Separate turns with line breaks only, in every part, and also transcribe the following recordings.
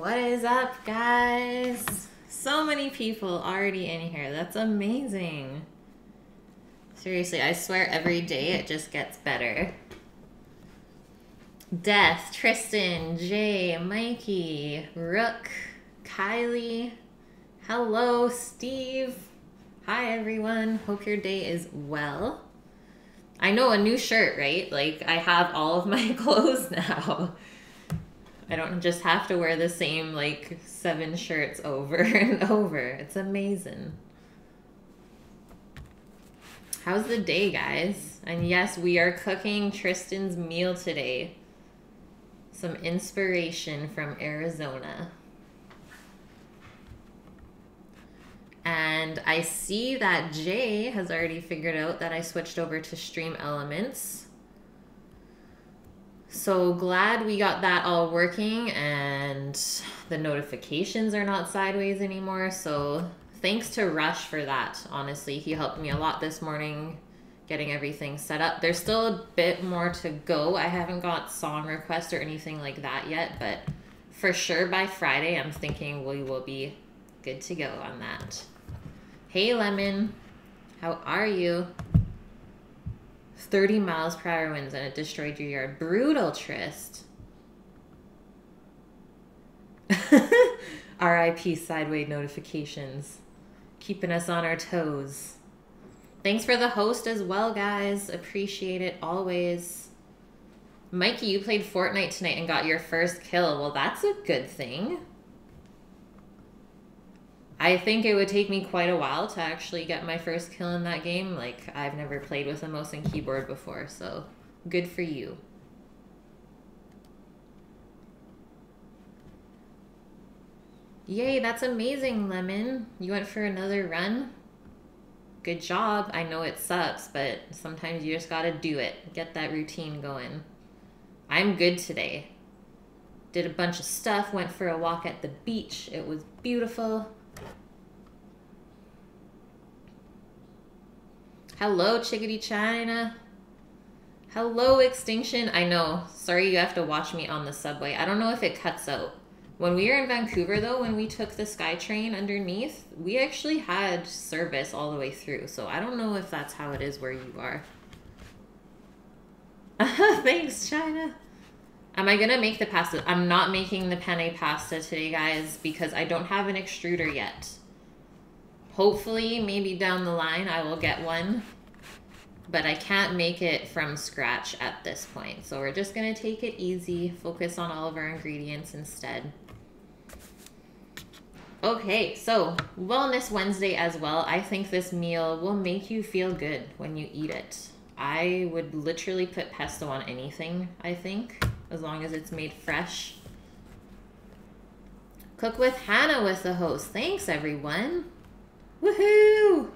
What is up, guys? So many people already in here. That's amazing. Seriously, I swear every day it just gets better. Death, Tristan, Jay, Mikey, Rook, Kylie. Hello, Steve. Hi, everyone. Hope your day is well. I know a new shirt, right? Like, I have all of my clothes now. I don't just have to wear the same like seven shirts over and over. It's amazing. How's the day, guys? And yes, we are cooking Tristan's meal today. Some inspiration from Arizona. And I see that Jay has already figured out that I switched over to Stream Elements. So glad we got that all working and the notifications are not sideways anymore. So thanks to Rush for that. Honestly, he helped me a lot this morning getting everything set up. There's still a bit more to go. I haven't got song requests or anything like that yet, but for sure by Friday, I'm thinking we will be good to go on that. Hey, Lemon. How are you? 30 miles per hour winds and it destroyed your yard. Brutal, Trist. RIP sideways notifications. Keeping us on our toes. Thanks for the host as well, guys. Appreciate it always. Mikey, you played Fortnite tonight and got your first kill. Well, that's a good thing. I think it would take me quite a while to actually get my first kill in that game. Like, I've never played with a mouse and keyboard before, so good for you. Yay, that's amazing, Lemon. You went for another run? Good job. I know it sucks, but sometimes you just gotta do it. Get that routine going. I'm good today. Did a bunch of stuff, went for a walk at the beach. It was beautiful. Hello, Chickadee China. Hello, Extinction. I know. Sorry you have to watch me on the subway. I don't know if it cuts out. When we were in Vancouver, though, when we took the SkyTrain underneath, we actually had service all the way through. So I don't know if that's how it is where you are. Thanks, China. Am I going to make the pasta? I'm not making the penne pasta today, guys, because I don't have an extruder yet. Hopefully, maybe down the line, I will get one. But I can't make it from scratch at this point. So we're just going to take it easy, focus on all of our ingredients instead. Okay, so Wellness Wednesday as well. I think this meal will make you feel good when you eat it. I would literally put pesto on anything, I think, as long as it's made fresh. Cook with Hannah with the host. Thanks, everyone. Woohoo!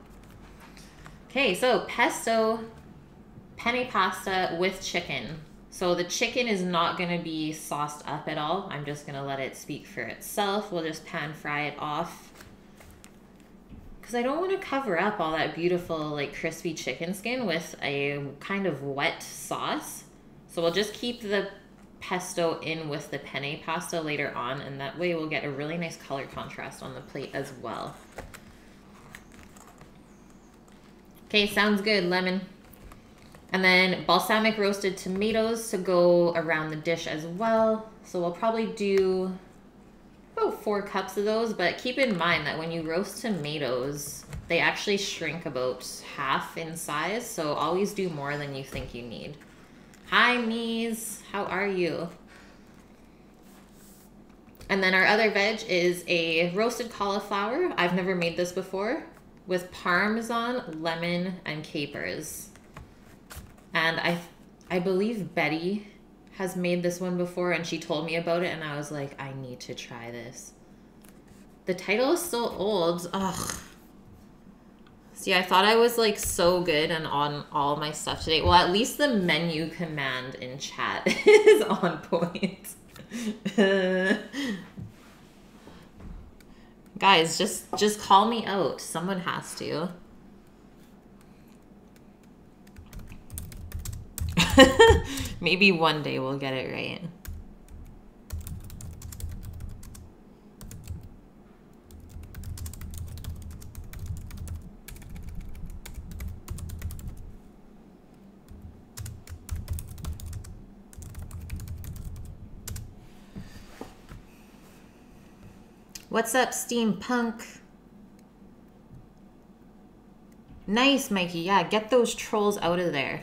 Okay, so pesto penne pasta with chicken. So the chicken is not going to be sauced up at all. I'm just going to let it speak for itself. We'll just pan fry it off. Because I don't want to cover up all that beautiful like crispy chicken skin with a kind of wet sauce. So we'll just keep the pesto in with the penne pasta later on and that way we'll get a really nice color contrast on the plate as well. Okay, sounds good, lemon. And then balsamic roasted tomatoes to go around the dish as well. So we'll probably do about four cups of those, but keep in mind that when you roast tomatoes, they actually shrink about half in size, so always do more than you think you need. Hi, Mies. How are you? And then our other veg is a roasted cauliflower. I've never made this before with parmesan, lemon, and capers. And I I believe Betty has made this one before and she told me about it and I was like, I need to try this. The title is so old. Ugh. See, I thought I was like so good and on all my stuff today. Well, at least the menu command in chat is on point. Guys, just just call me out. Someone has to. Maybe one day we'll get it right. What's up, steampunk? Nice, Mikey. Yeah, get those trolls out of there.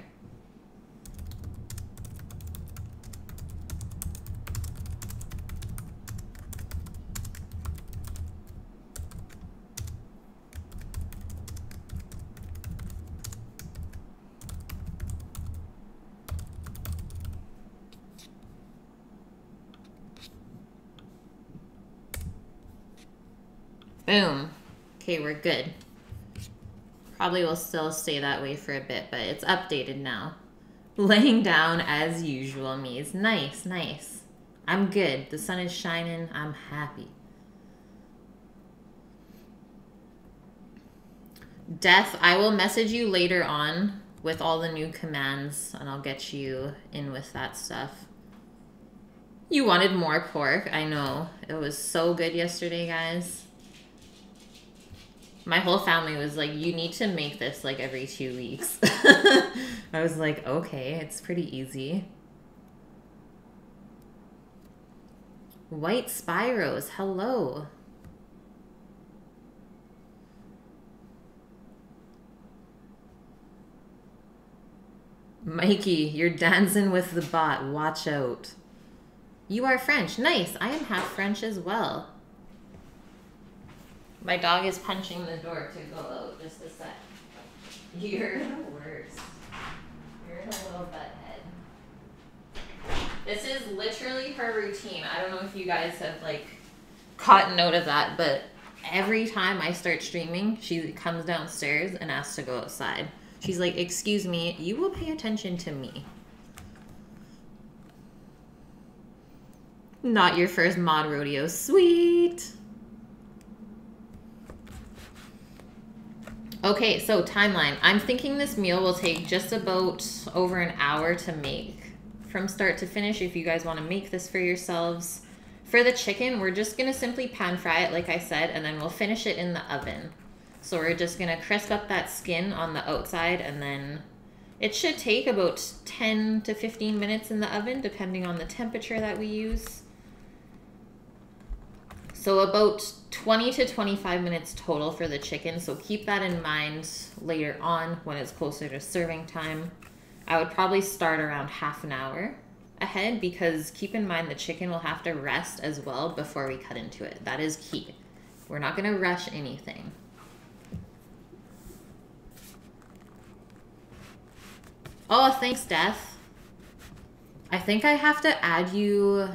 Boom. Okay, we're good. Probably will still stay that way for a bit, but it's updated now. Laying down as usual me means nice, nice. I'm good. The sun is shining. I'm happy. Death, I will message you later on with all the new commands and I'll get you in with that stuff. You wanted more pork. I know. It was so good yesterday, guys my whole family was like, you need to make this like every two weeks. I was like, okay, it's pretty easy. White Spyros, hello. Mikey, you're dancing with the bot. Watch out. You are French. Nice. I am half French as well. My dog is punching the door to go out. Just a sec. You're the worst. You're a little butthead. This is literally her routine. I don't know if you guys have like caught note of that, but every time I start streaming, she comes downstairs and asks to go outside. She's like, "Excuse me, you will pay attention to me." Not your first mod rodeo. Sweet. Okay, so timeline. I'm thinking this meal will take just about over an hour to make from start to finish if you guys want to make this for yourselves. For the chicken, we're just going to simply pan fry it like I said, and then we'll finish it in the oven. So we're just going to crisp up that skin on the outside, and then it should take about 10 to 15 minutes in the oven, depending on the temperature that we use. So about 20 to 25 minutes total for the chicken. So keep that in mind later on when it's closer to serving time. I would probably start around half an hour ahead because keep in mind the chicken will have to rest as well before we cut into it. That is key. We're not going to rush anything. Oh, thanks, Death. I think I have to add you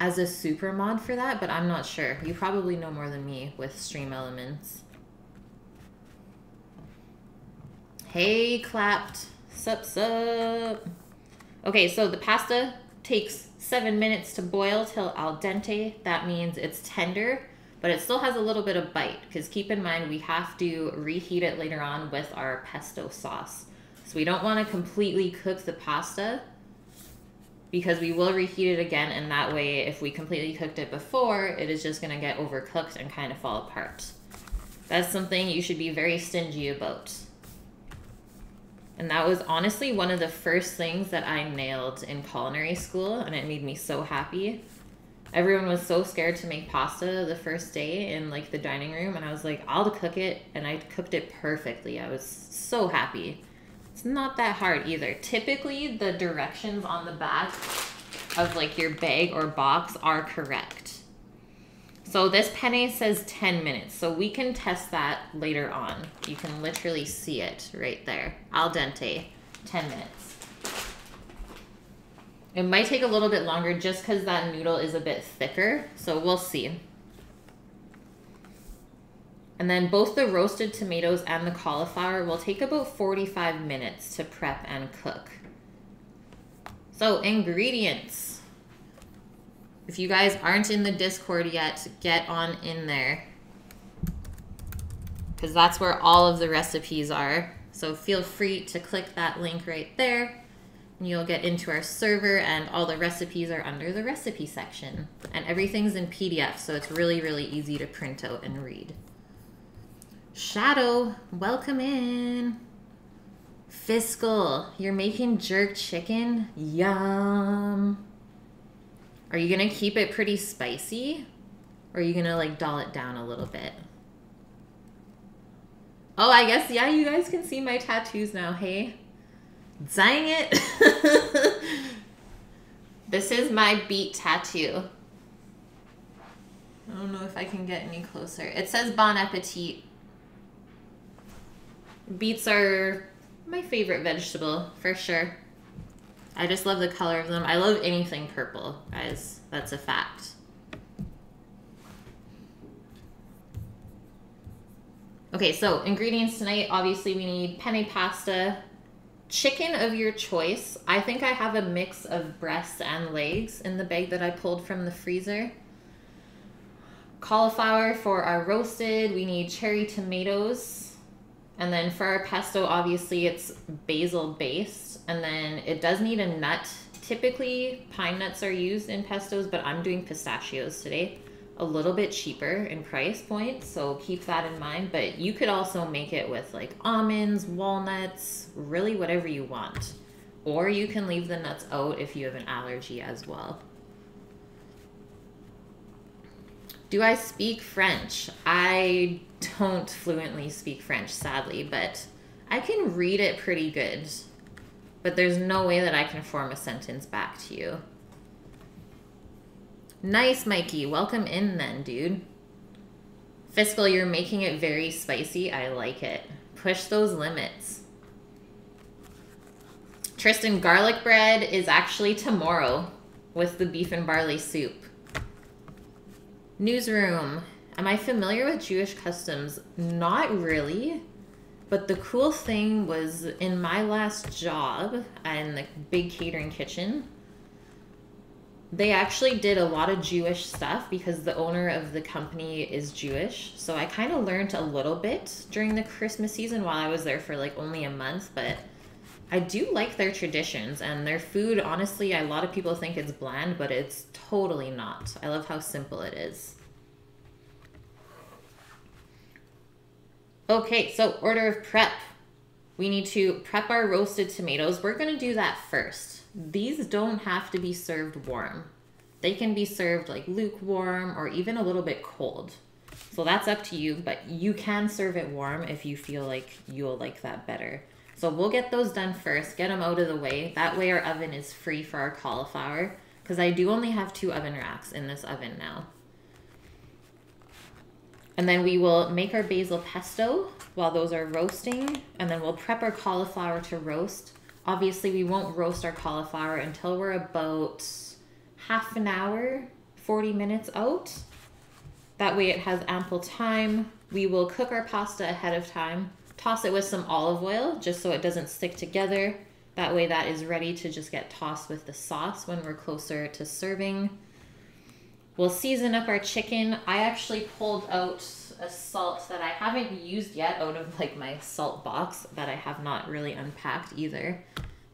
as a super mod for that, but I'm not sure. You probably know more than me with stream elements. Hey, clapped. Sup, sup. Okay, so the pasta takes seven minutes to boil till al dente. That means it's tender, but it still has a little bit of bite because keep in mind we have to reheat it later on with our pesto sauce. So we don't want to completely cook the pasta because we will reheat it again and that way if we completely cooked it before it is just going to get overcooked and kind of fall apart. That's something you should be very stingy about. And that was honestly one of the first things that i nailed in culinary school and it made me so happy. Everyone was so scared to make pasta the first day in like the dining room and i was like i'll cook it and i cooked it perfectly. I was so happy it's not that hard either. Typically, the directions on the back of like your bag or box are correct. So this penne says 10 minutes, so we can test that later on. You can literally see it right there. Al dente, 10 minutes. It might take a little bit longer just because that noodle is a bit thicker, so we'll see. And then both the roasted tomatoes and the cauliflower will take about 45 minutes to prep and cook. So ingredients. If you guys aren't in the Discord yet, get on in there. Because that's where all of the recipes are. So feel free to click that link right there. And you'll get into our server and all the recipes are under the recipe section. And everything's in PDF, so it's really, really easy to print out and read. Shadow, welcome in. Fiscal, you're making jerk chicken? Yum. Are you gonna keep it pretty spicy? Or are you gonna like dull it down a little bit? Oh, I guess, yeah, you guys can see my tattoos now, hey? Dang it. this is my beat tattoo. I don't know if I can get any closer. It says Bon Appetit. Beets are my favorite vegetable, for sure. I just love the color of them. I love anything purple, guys. That's a fact. Okay, so ingredients tonight, obviously we need penne pasta, chicken of your choice. I think I have a mix of breasts and legs in the bag that I pulled from the freezer. Cauliflower for our roasted, we need cherry tomatoes. And then for our pesto, obviously it's basil based. And then it does need a nut. Typically, pine nuts are used in pestos, but I'm doing pistachios today a little bit cheaper in price point, so keep that in mind. But you could also make it with like almonds, walnuts, really whatever you want. Or you can leave the nuts out if you have an allergy as well. Do I speak French? I don't fluently speak French, sadly, but I can read it pretty good. But there's no way that I can form a sentence back to you. Nice, Mikey. Welcome in then, dude. Fiscal, you're making it very spicy. I like it. Push those limits. Tristan, garlic bread is actually tomorrow with the beef and barley soup. Newsroom. Am I familiar with Jewish customs? Not really. But the cool thing was in my last job in the big catering kitchen, they actually did a lot of Jewish stuff because the owner of the company is Jewish. So I kind of learned a little bit during the Christmas season while I was there for like only a month, but I do like their traditions and their food. Honestly, a lot of people think it's bland, but it's totally not. I love how simple it is. Okay, so order of prep. We need to prep our roasted tomatoes. We're to do that first these don't have to be served warm. They can be served like lukewarm or even a little bit cold. So that's up to you, but you can serve it warm if you feel like you'll like that better. So we'll get those done first, get them out of the way. That way our oven is free for our cauliflower because I do only have two oven racks in this oven now. And then we will make our basil pesto while those are roasting. And then we'll prep our cauliflower to roast. Obviously, we won't roast our cauliflower until we're about half an hour, 40 minutes out. That way it has ample time. We will cook our pasta ahead of time, toss it with some olive oil just so it doesn't stick together. That way that is ready to just get tossed with the sauce when we're closer to serving. We'll season up our chicken. I actually pulled out a salt that I haven't used yet out of like my salt box that I have not really unpacked either.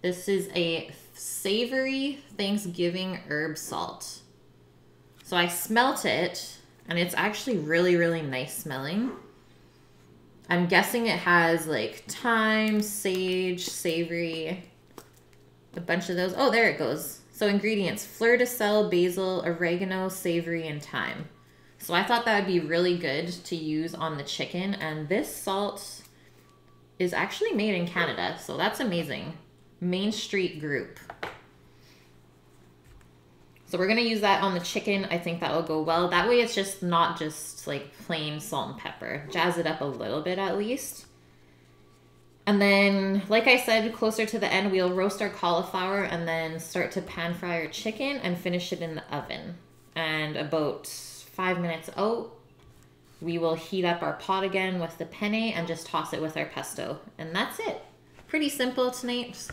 This is a savory Thanksgiving herb salt. So I smelt it and it's actually really, really nice smelling. I'm guessing it has like thyme, sage, savory, a bunch of those. Oh, there it goes. So ingredients, fleur de sel, basil, oregano, savory, and thyme. So I thought that would be really good to use on the chicken. And this salt is actually made in Canada. So that's amazing. Main Street Group. So we're going to use that on the chicken. I think that will go well. That way it's just not just like plain salt and pepper. Jazz it up a little bit at least. And then, like I said, closer to the end, we'll roast our cauliflower and then start to pan fry our chicken and finish it in the oven. And about five minutes out, we will heat up our pot again with the penne and just toss it with our pesto. And that's it. Pretty simple tonight.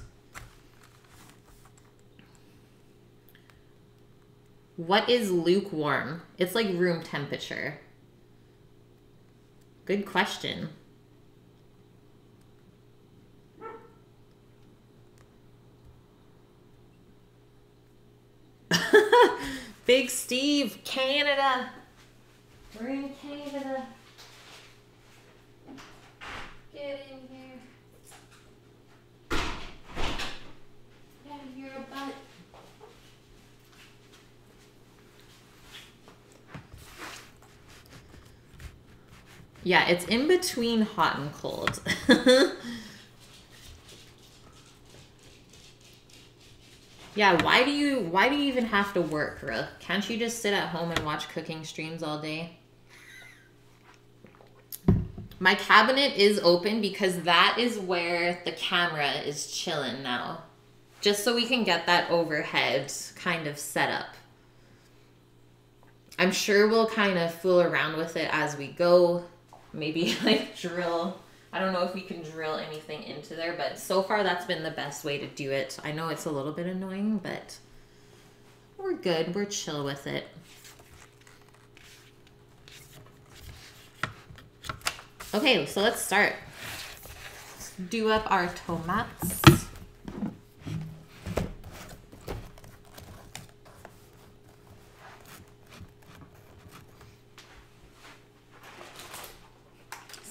What is lukewarm? It's like room temperature. Good question. Big Steve, Canada. We're in Canada. Get in here. Get in your butt. Yeah, it's in between hot and cold. yeah, why do you why do you even have to work, Brooke? Can't you just sit at home and watch cooking streams all day? My cabinet is open because that is where the camera is chilling now. Just so we can get that overhead kind of set up. I'm sure we'll kind of fool around with it as we go. Maybe like drill. I don't know if we can drill anything into there, but so far that's been the best way to do it. I know it's a little bit annoying, but we're good. We're chill with it. Okay, so let's start. Let's do up our tomats.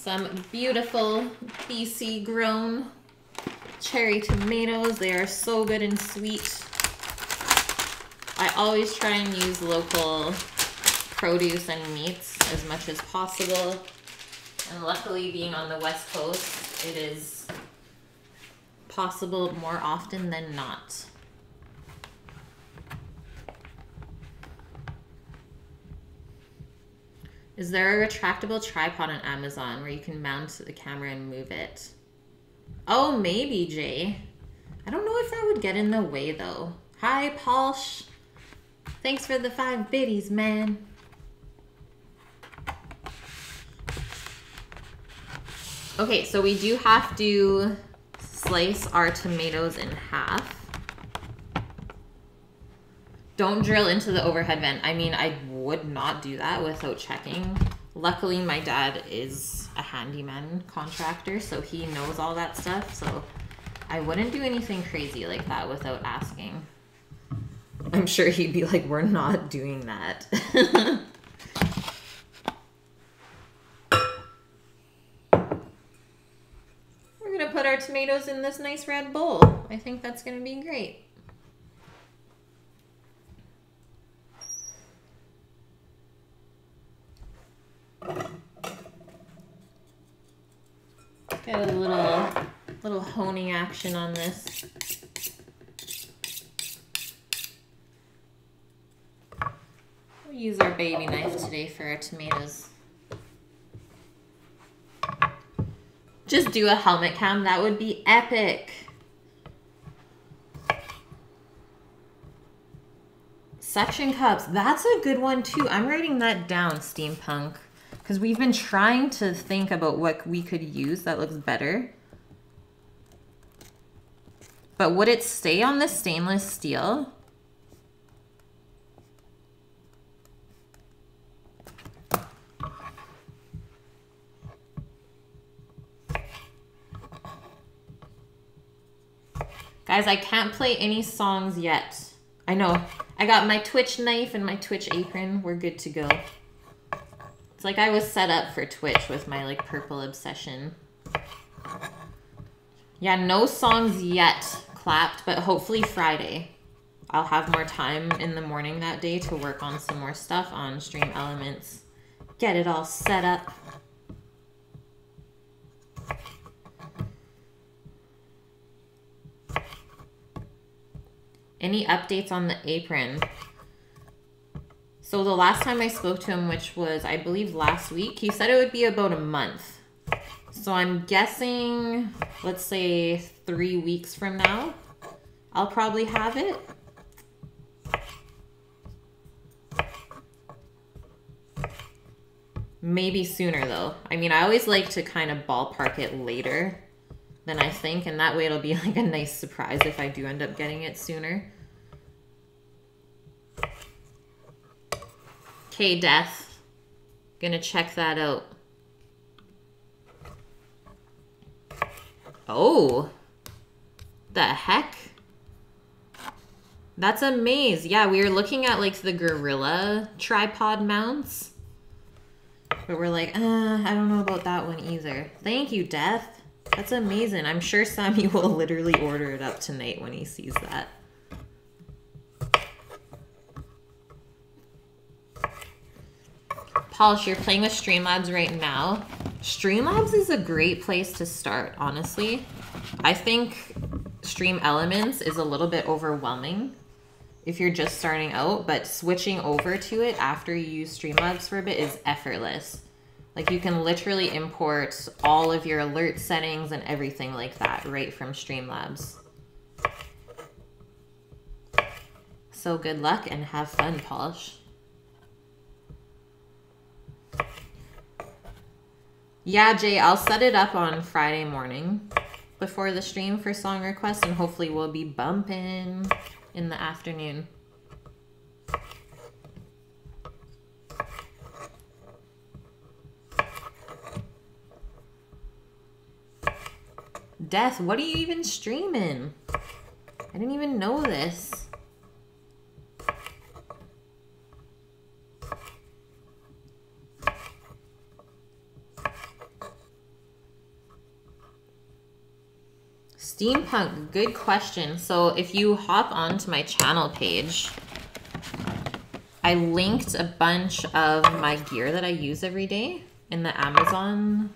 Some beautiful BC grown cherry tomatoes. They are so good and sweet. I always try and use local produce and meats as much as possible. And luckily being on the west coast, it is possible more often than not. Is there a retractable tripod on Amazon where you can mount the camera and move it? Oh, maybe, Jay. I don't know if that would get in the way, though. Hi, Palsh. Thanks for the five biddies, man. Okay, so we do have to slice our tomatoes in half. Don't drill into the overhead vent. I mean, I would not do that without checking. Luckily, my dad is a handyman contractor, so he knows all that stuff. So I wouldn't do anything crazy like that without asking. I'm sure he'd be like, we're not doing that. we're gonna put our tomatoes in this nice red bowl. I think that's gonna be great. Got a little, little honing action on this. We'll use our baby knife today for our tomatoes. Just do a helmet cam, that would be epic. Suction cups, that's a good one too. I'm writing that down, steampunk. Because we've been trying to think about what we could use that looks better. But would it stay on the stainless steel? Guys, I can't play any songs yet. I know. I got my Twitch knife and my Twitch apron. We're good to go. It's like I was set up for Twitch with my like purple obsession. Yeah, no songs yet clapped, but hopefully Friday. I'll have more time in the morning that day to work on some more stuff on Stream Elements. Get it all set up. Any updates on the apron? So the last time I spoke to him, which was, I believe, last week, he said it would be about a month. So I'm guessing, let's say three weeks from now, I'll probably have it. Maybe sooner though. I mean, I always like to kind of ballpark it later than I think, and that way it'll be like a nice surprise if I do end up getting it sooner. Okay, Death. Gonna check that out. Oh. The heck? That's a maze. Yeah, we were looking at like the Gorilla tripod mounts. But we're like, uh, I don't know about that one either. Thank you, Death. That's amazing. I'm sure Sammy will literally order it up tonight when he sees that. Polish, you're playing with Streamlabs right now. Streamlabs is a great place to start, honestly. I think Stream Elements is a little bit overwhelming if you're just starting out, but switching over to it after you use Streamlabs for a bit is effortless. Like you can literally import all of your alert settings and everything like that right from Streamlabs. So good luck and have fun, Polish. Yeah, Jay, I'll set it up on Friday morning before the stream for song requests and hopefully we'll be bumping in the afternoon. Death, what are you even streaming? I didn't even know this. Steampunk, good question. So if you hop onto my channel page, I linked a bunch of my gear that I use every day in the Amazon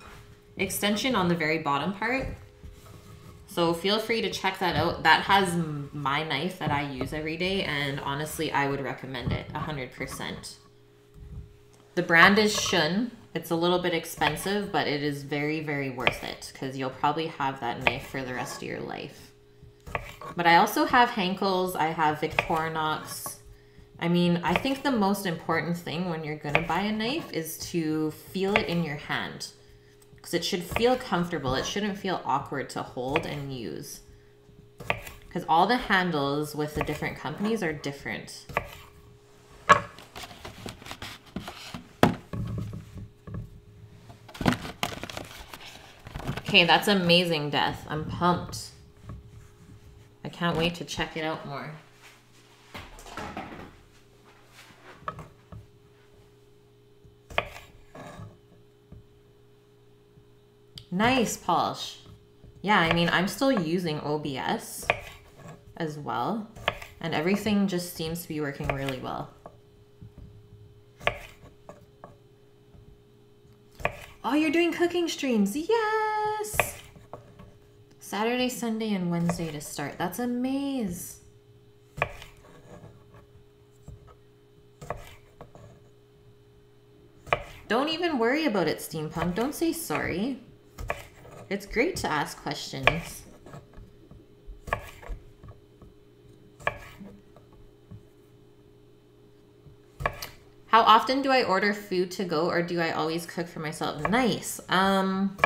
extension on the very bottom part. So feel free to check that out. That has my knife that I use every day, and honestly, I would recommend it 100%. The brand is Shun. It's a little bit expensive, but it is very, very worth it because you'll probably have that knife for the rest of your life. But I also have Henckels. I have Victorinox. I mean, I think the most important thing when you're going to buy a knife is to feel it in your hand because it should feel comfortable. It shouldn't feel awkward to hold and use because all the handles with the different companies are different. Okay, that's amazing, Death. I'm pumped. I can't wait to check it out more. Nice, Polish. Yeah, I mean, I'm still using OBS as well. And everything just seems to be working really well. Oh, you're doing cooking streams. Yes! Saturday, Sunday, and Wednesday to start. That's a maze. Don't even worry about it, Steampunk. Don't say sorry. It's great to ask questions. How often do I order food to go or do I always cook for myself? Nice. Um,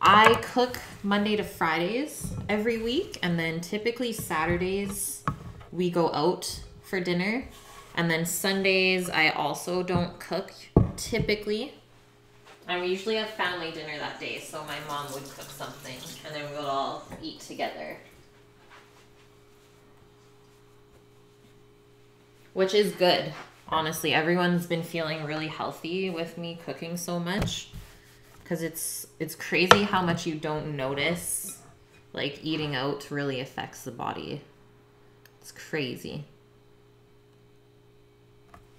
I cook Monday to Fridays every week and then typically Saturdays we go out for dinner. And then Sundays I also don't cook typically. And we usually have family dinner that day, so my mom would cook something and then we would all eat together. Which is good. Honestly, everyone's been feeling really healthy with me cooking so much cuz it's it's crazy how much you don't notice like eating out really affects the body. It's crazy.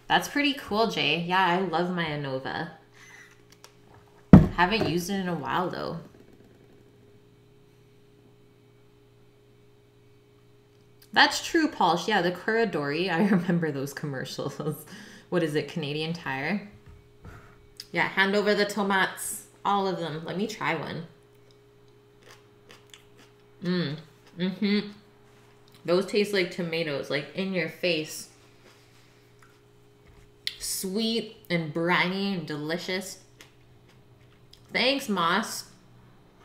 That's pretty cool, Jay. Yeah, I love my Anova. Haven't used it in a while though. That's true, Paul. Yeah, the Curadori. I remember those commercials. what is it, Canadian Tire? Yeah, hand over the tomates. All of them. Let me try one. Mmm. Mm-hmm. Those taste like tomatoes, like in your face. Sweet and briny and delicious. Thanks, Moss.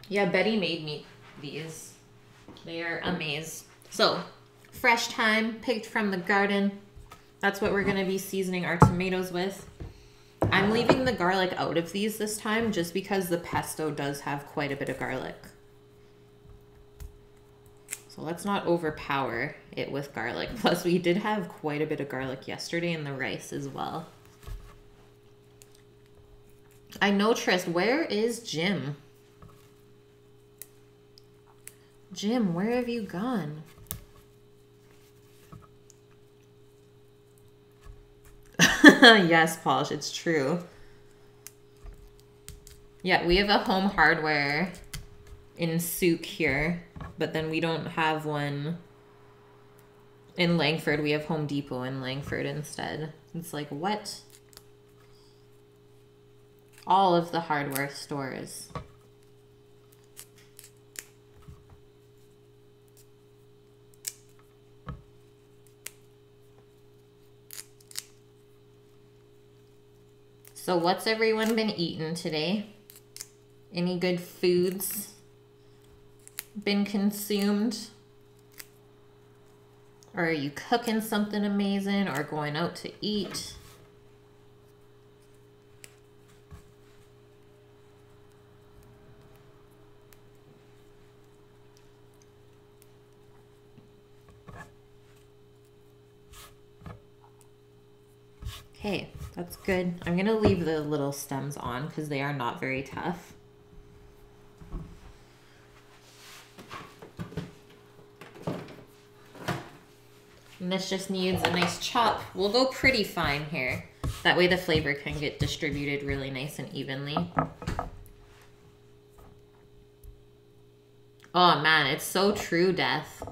Yeah, Betty made me these. They are amazing. So, fresh thyme, picked from the garden. That's what we're going to be seasoning our tomatoes with. I'm leaving the garlic out of these this time just because the pesto does have quite a bit of garlic. So let's not overpower it with garlic. Plus we did have quite a bit of garlic yesterday in the rice as well. I know Trist. Where is Jim? Jim, where have you gone? yes, Polish, it's true. Yeah, we have a home hardware in Sooke here, but then we don't have one in Langford. We have Home Depot in Langford instead. It's like, what? All of the hardware stores. So what's everyone been eating today? Any good foods been consumed? Or are you cooking something amazing or going out to eat? Okay, that's good. I'm gonna leave the little stems on because they are not very tough. And this just needs a nice chop. We'll go pretty fine here. That way the flavor can get distributed really nice and evenly. Oh man, it's so true, Death.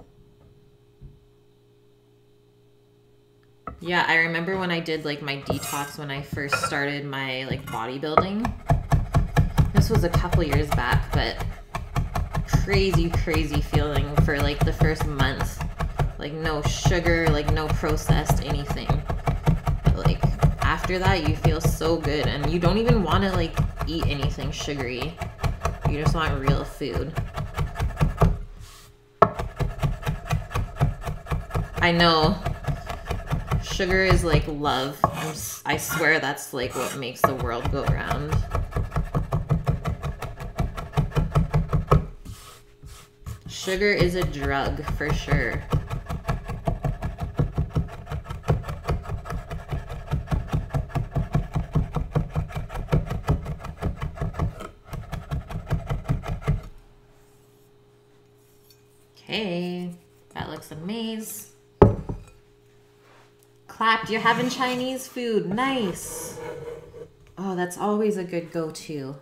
Yeah, I remember when I did like my detox when I first started my like bodybuilding. This was a couple years back, but crazy, crazy feeling for like the first month. Like no sugar, like no processed anything. But, like after that, you feel so good, and you don't even want to like eat anything sugary. You just want real food. I know sugar is like love. I'm, I swear that's like what makes the world go round. Sugar is a drug for sure. Okay, that looks amazing clapped. You're having Chinese food. Nice. Oh, that's always a good go-to.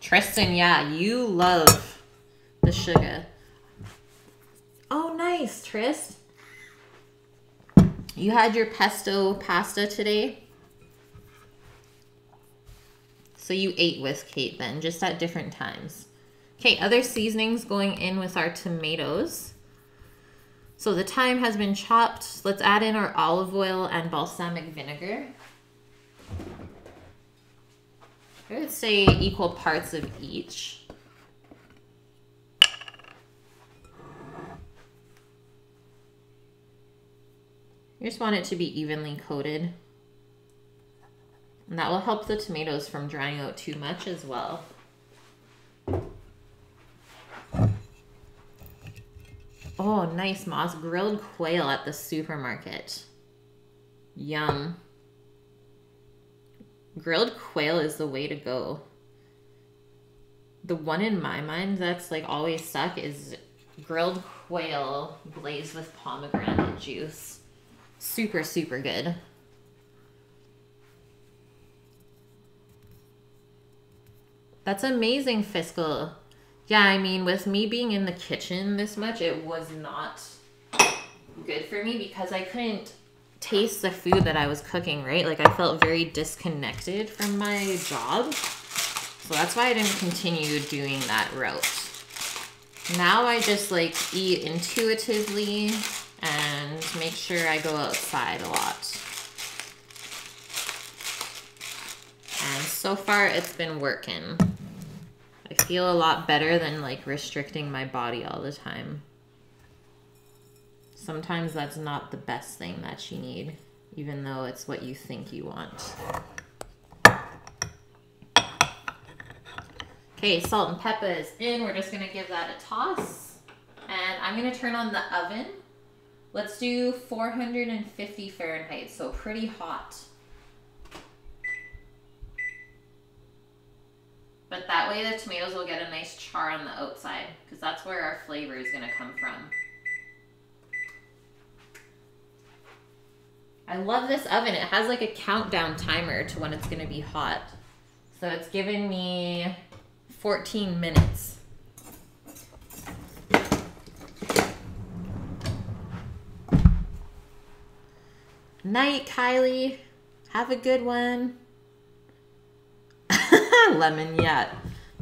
Tristan, yeah, you love the sugar. Oh, nice, Trist. You had your pesto pasta today? So you ate with Kate then, just at different times. Okay, other seasonings going in with our tomatoes. So the thyme has been chopped. Let's add in our olive oil and balsamic vinegar. I would say equal parts of each. You just want it to be evenly coated. And that will help the tomatoes from drying out too much as well. Oh, nice, Moss. Grilled quail at the supermarket. Yum. Grilled quail is the way to go. The one in my mind that's like always stuck is grilled quail glazed with pomegranate juice. Super, super good. That's amazing, Fiscal. Yeah, I mean, with me being in the kitchen this much, it was not good for me because I couldn't taste the food that I was cooking, right? Like, I felt very disconnected from my job. So that's why I didn't continue doing that route. Now I just like eat intuitively and make sure I go outside a lot. And so far it's been working. I feel a lot better than like restricting my body all the time. Sometimes that's not the best thing that you need, even though it's what you think you want. Okay, salt and pepper is in. We're just gonna give that a toss. And I'm gonna turn on the oven. Let's do 450 Fahrenheit, so pretty hot. But that way the tomatoes will get a nice char on the outside because that's where our flavor is going to come from. I love this oven. It has like a countdown timer to when it's gonna be hot. So it's given me 14 minutes. Night, Kylie. Have a good one. Lemon, yet.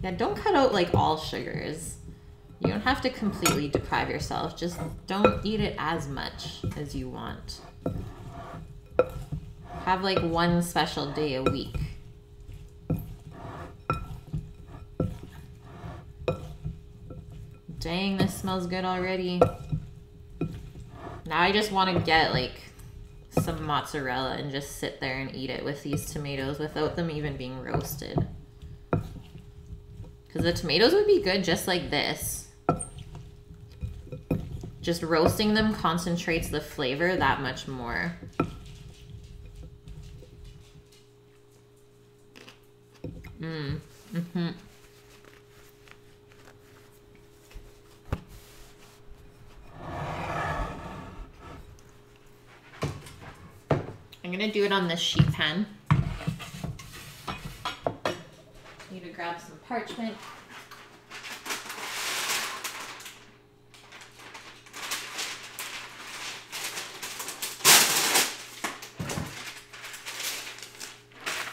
Yeah, don't cut out like all sugars. You don't have to completely deprive yourself. Just don't eat it as much as you want. Have like one special day a week. Dang, this smells good already. Now I just want to get like some mozzarella and just sit there and eat it with these tomatoes without them even being roasted. Because the tomatoes would be good just like this. Just roasting them concentrates the flavor that much more. Mmm. Mm-hmm. I'm gonna do it on this sheet pan. Need to grab some parchment.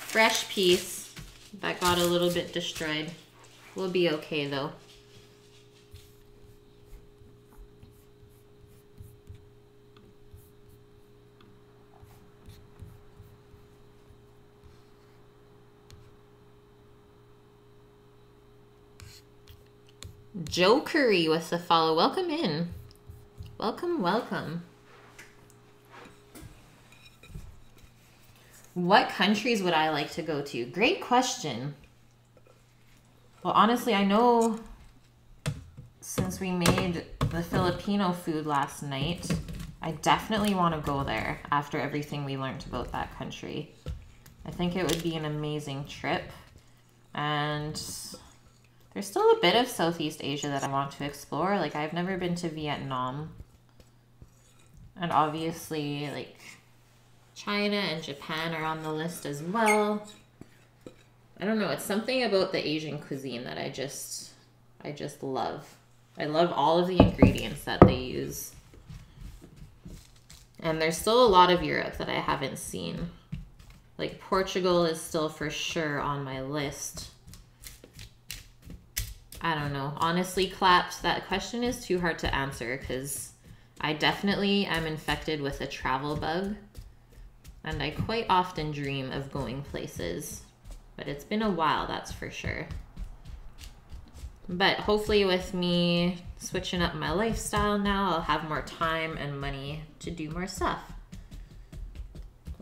Fresh piece that got a little bit destroyed. We'll be okay though. Joe Curry with the follow. Welcome in. Welcome, welcome. What countries would I like to go to? Great question. Well, honestly, I know since we made the Filipino food last night, I definitely want to go there after everything we learned about that country. I think it would be an amazing trip. And there's still a bit of Southeast Asia that I want to explore. Like, I've never been to Vietnam. And obviously, like, China and Japan are on the list as well. I don't know, it's something about the Asian cuisine that I just I just love. I love all of the ingredients that they use. And there's still a lot of Europe that I haven't seen. Like Portugal is still for sure on my list. I don't know. Honestly, clapped, that question is too hard to answer because I definitely am infected with a travel bug. And I quite often dream of going places. But it's been a while, that's for sure. But hopefully, with me switching up my lifestyle now, I'll have more time and money to do more stuff.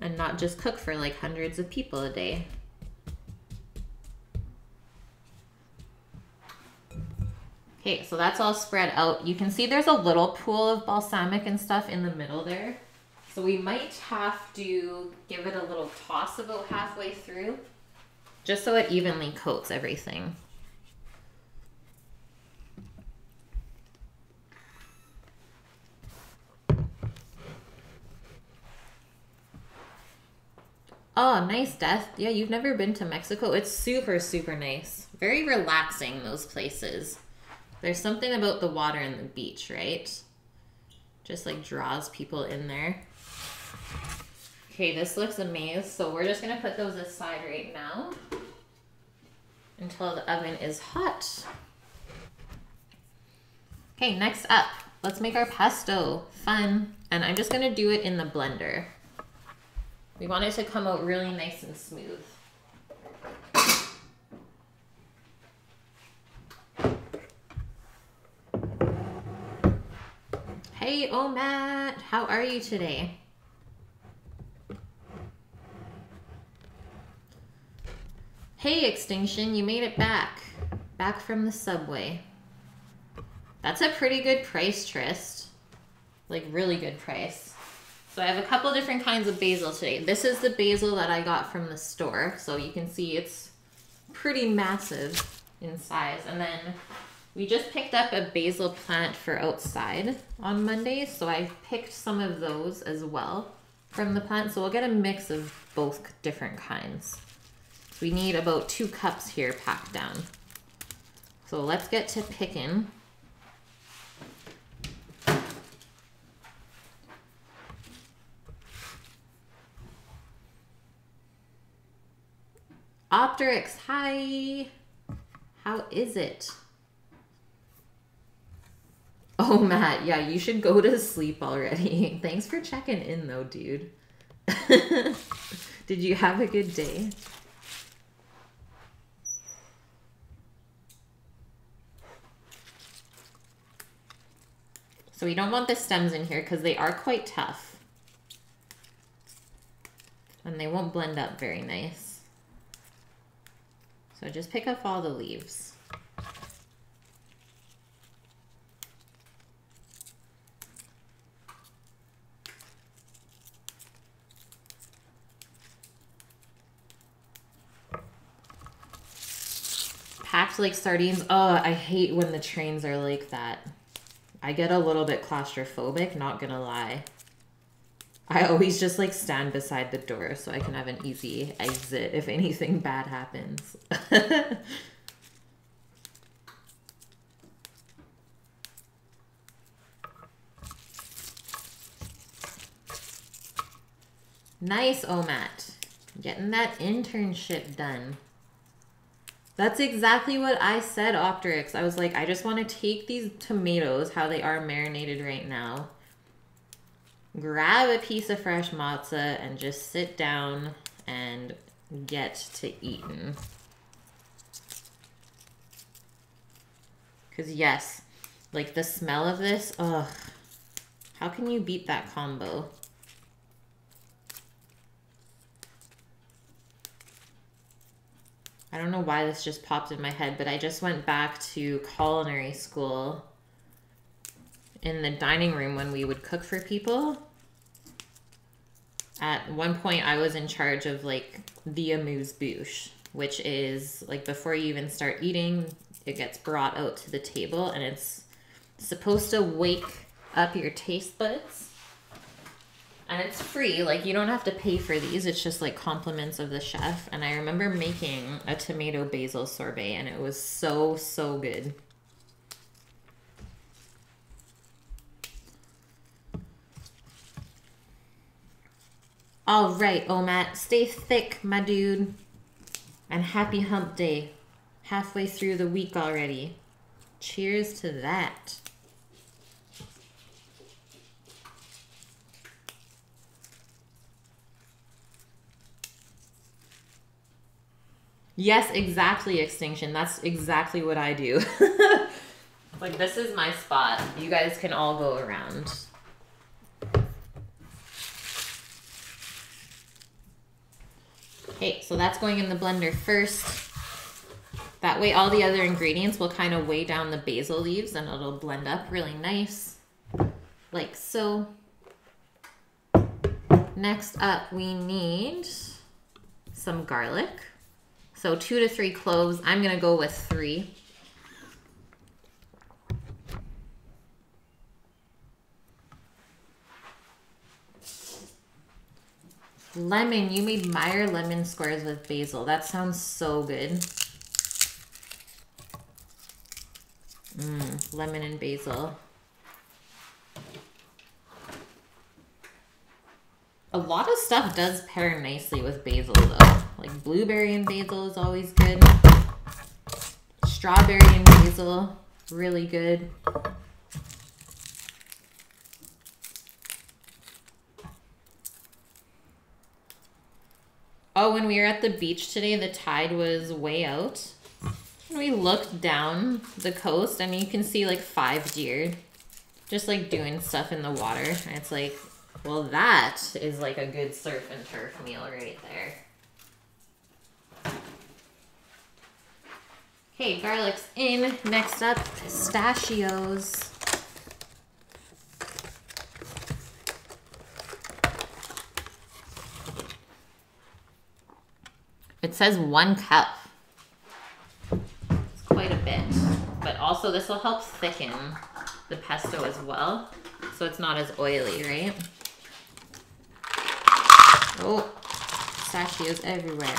And not just cook for like hundreds of people a day. Okay, so that's all spread out. You can see there's a little pool of balsamic and stuff in the middle there. So we might have to give it a little toss about halfway through, just so it evenly coats everything. Oh, nice, Death. Yeah, you've never been to Mexico. It's super, super nice. Very relaxing, those places. There's something about the water and the beach, right? Just like draws people in there. Okay, this looks amazing. So we're just gonna put those aside right now until the oven is hot. Okay, next up, let's make our pesto. Fun. And I'm just gonna do it in the blender. We want it to come out really nice and smooth. Hey, oh Matt, how are you today? Hey, Extinction, you made it back. Back from the subway. That's a pretty good price, Trist. Like, really good price. So I have a couple different kinds of basil today. This is the basil that I got from the store. So you can see it's pretty massive in size. And then we just picked up a basil plant for outside on Monday, so I picked some of those as well. from the plant. So we'll get a mix of both different kinds. So we need about two cups here packed down. So let's get to picking. Optrix, hi. How is it? Oh, Matt, yeah, you should go to sleep already. Thanks for checking in, though, dude. Did you have a good day? So we don't want the stems in here because they are quite tough. And they won't blend up very nice. So just pick up all the leaves. Packed like sardines. Oh, I hate when the trains are like that. I get a little bit claustrophobic, not gonna lie. I always just like stand beside the door so I can have an easy exit if anything bad happens. nice, Omat. Getting that internship done. That's exactly what I said, Optrix. I was like, I just want to take these tomatoes, how they are marinated right now, grab a piece of fresh mozza, and just sit down and get to eating. Because, yes, like the smell of this, ugh. How can you beat that combo? I don't know why this just popped in my head, but I just went back to culinary school in the dining room when we would cook for people. At one point, I was in charge of like the amuse bouche, which is like before you even start eating, it gets brought out to the table and it's supposed to wake up your taste buds and it's free like you don't have to pay for these it's just like compliments of the chef. And i remember making a tomato basil sorbet and it was so so good. All right omat stay thick my dude. And happy hump day. Halfway through the week already. Cheers to that Yes, exactly, Extinction. That's exactly what I do. like, this is my spot. You guys can all go around. Okay, so that's going in the blender first. That way all the other ingredients will kind of weigh down the basil leaves and it'll blend up really nice. Like so. Next up, we need some garlic. So two to three cloves. I'm going to go with three. Lemon. You made Meyer lemon squares with basil. That sounds so good. Mmm, lemon and basil. A lot of stuff does pair nicely with basil though. Like blueberry and basil is always good. Strawberry and basil, really good. Oh, when we were at the beach today, the tide was way out. And we looked down the coast and you can see like five deer just like doing stuff in the water. And it's like, well, that is like a good surf and turf meal right there. Okay, garlic's in. Next up, pistachios. It says one cup. It's quite a bit. But also this will help thicken the pesto as well. So it's not as oily, right? Oh, pistachios everywhere.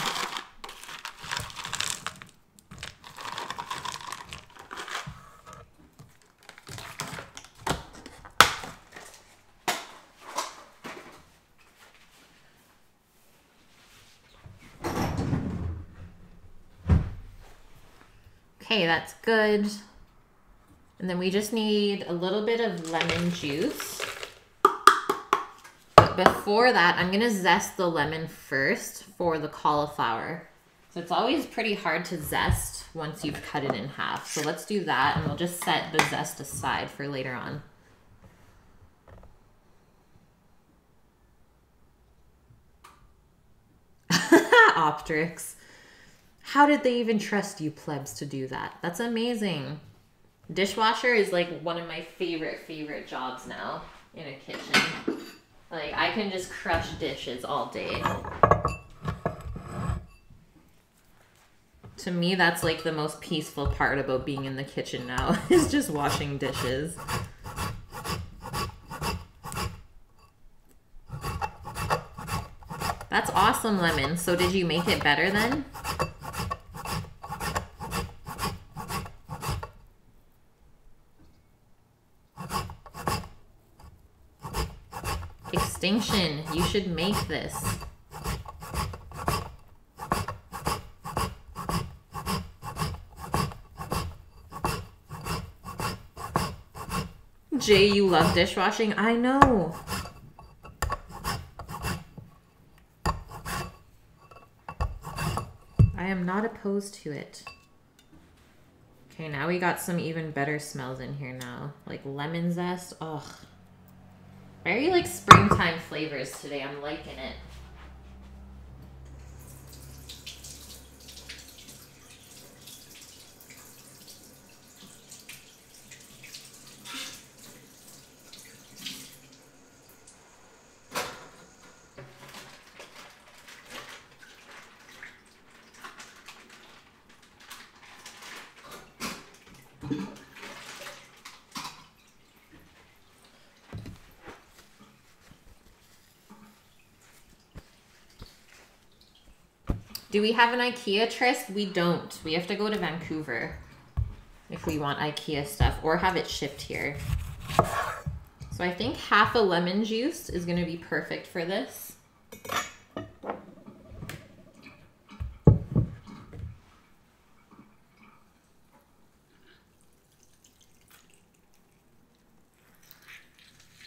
Okay, that's good. And then we just need a little bit of lemon juice. Before that, I'm gonna zest the lemon first for the cauliflower. So it's always pretty hard to zest once you've cut it in half. So let's do that and we'll just set the zest aside for later on. Optrix. How did they even trust you plebs to do that? That's amazing. Dishwasher is like one of my favorite, favorite jobs now in a kitchen. Like, I can just crush dishes all day. To me, that's like the most peaceful part about being in the kitchen now, is just washing dishes. That's awesome, Lemon. So did you make it better then? Extinction, you should make this. Jay, you love dishwashing? I know. I am not opposed to it. Okay, now we got some even better smells in here now. Like lemon zest. Ugh. Very like springtime flavors today. I'm liking it. Do we have an IKEA Trist? We don't. We have to go to Vancouver if we want IKEA stuff or have it shipped here. So I think half a lemon juice is going to be perfect for this.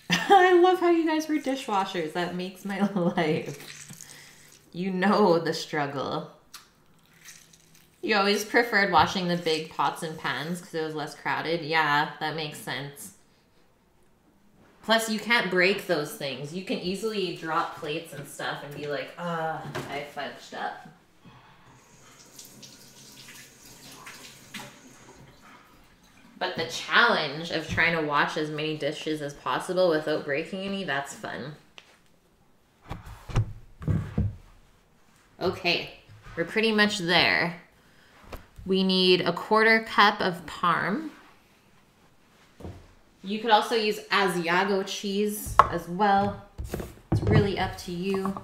I love how you guys were dishwashers. That makes my life. You know the struggle. You always preferred washing the big pots and pans because it was less crowded. Yeah, that makes sense. Plus, you can't break those things. You can easily drop plates and stuff and be like, ah, I fudged up. But the challenge of trying to wash as many dishes as possible without breaking any, that's fun. Okay, we're pretty much there. We need a quarter cup of parm. You could also use Asiago cheese as well. It's really up to you.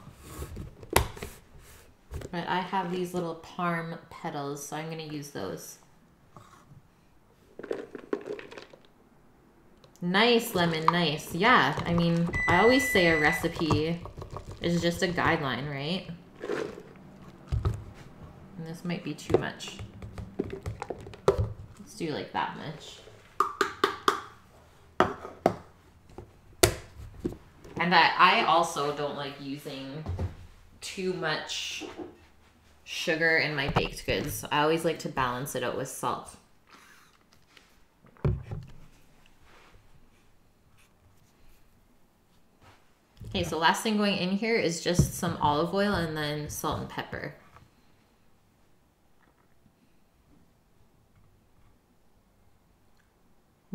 But I have these little parm petals, so I'm going to use those. Nice, lemon, nice. Yeah, I mean, I always say a recipe is just a guideline, right? This might be too much. Let's do like that much. And I, I also don't like using too much sugar in my baked goods. I always like to balance it out with salt. Okay, so last thing going in here is just some olive oil and then salt and pepper.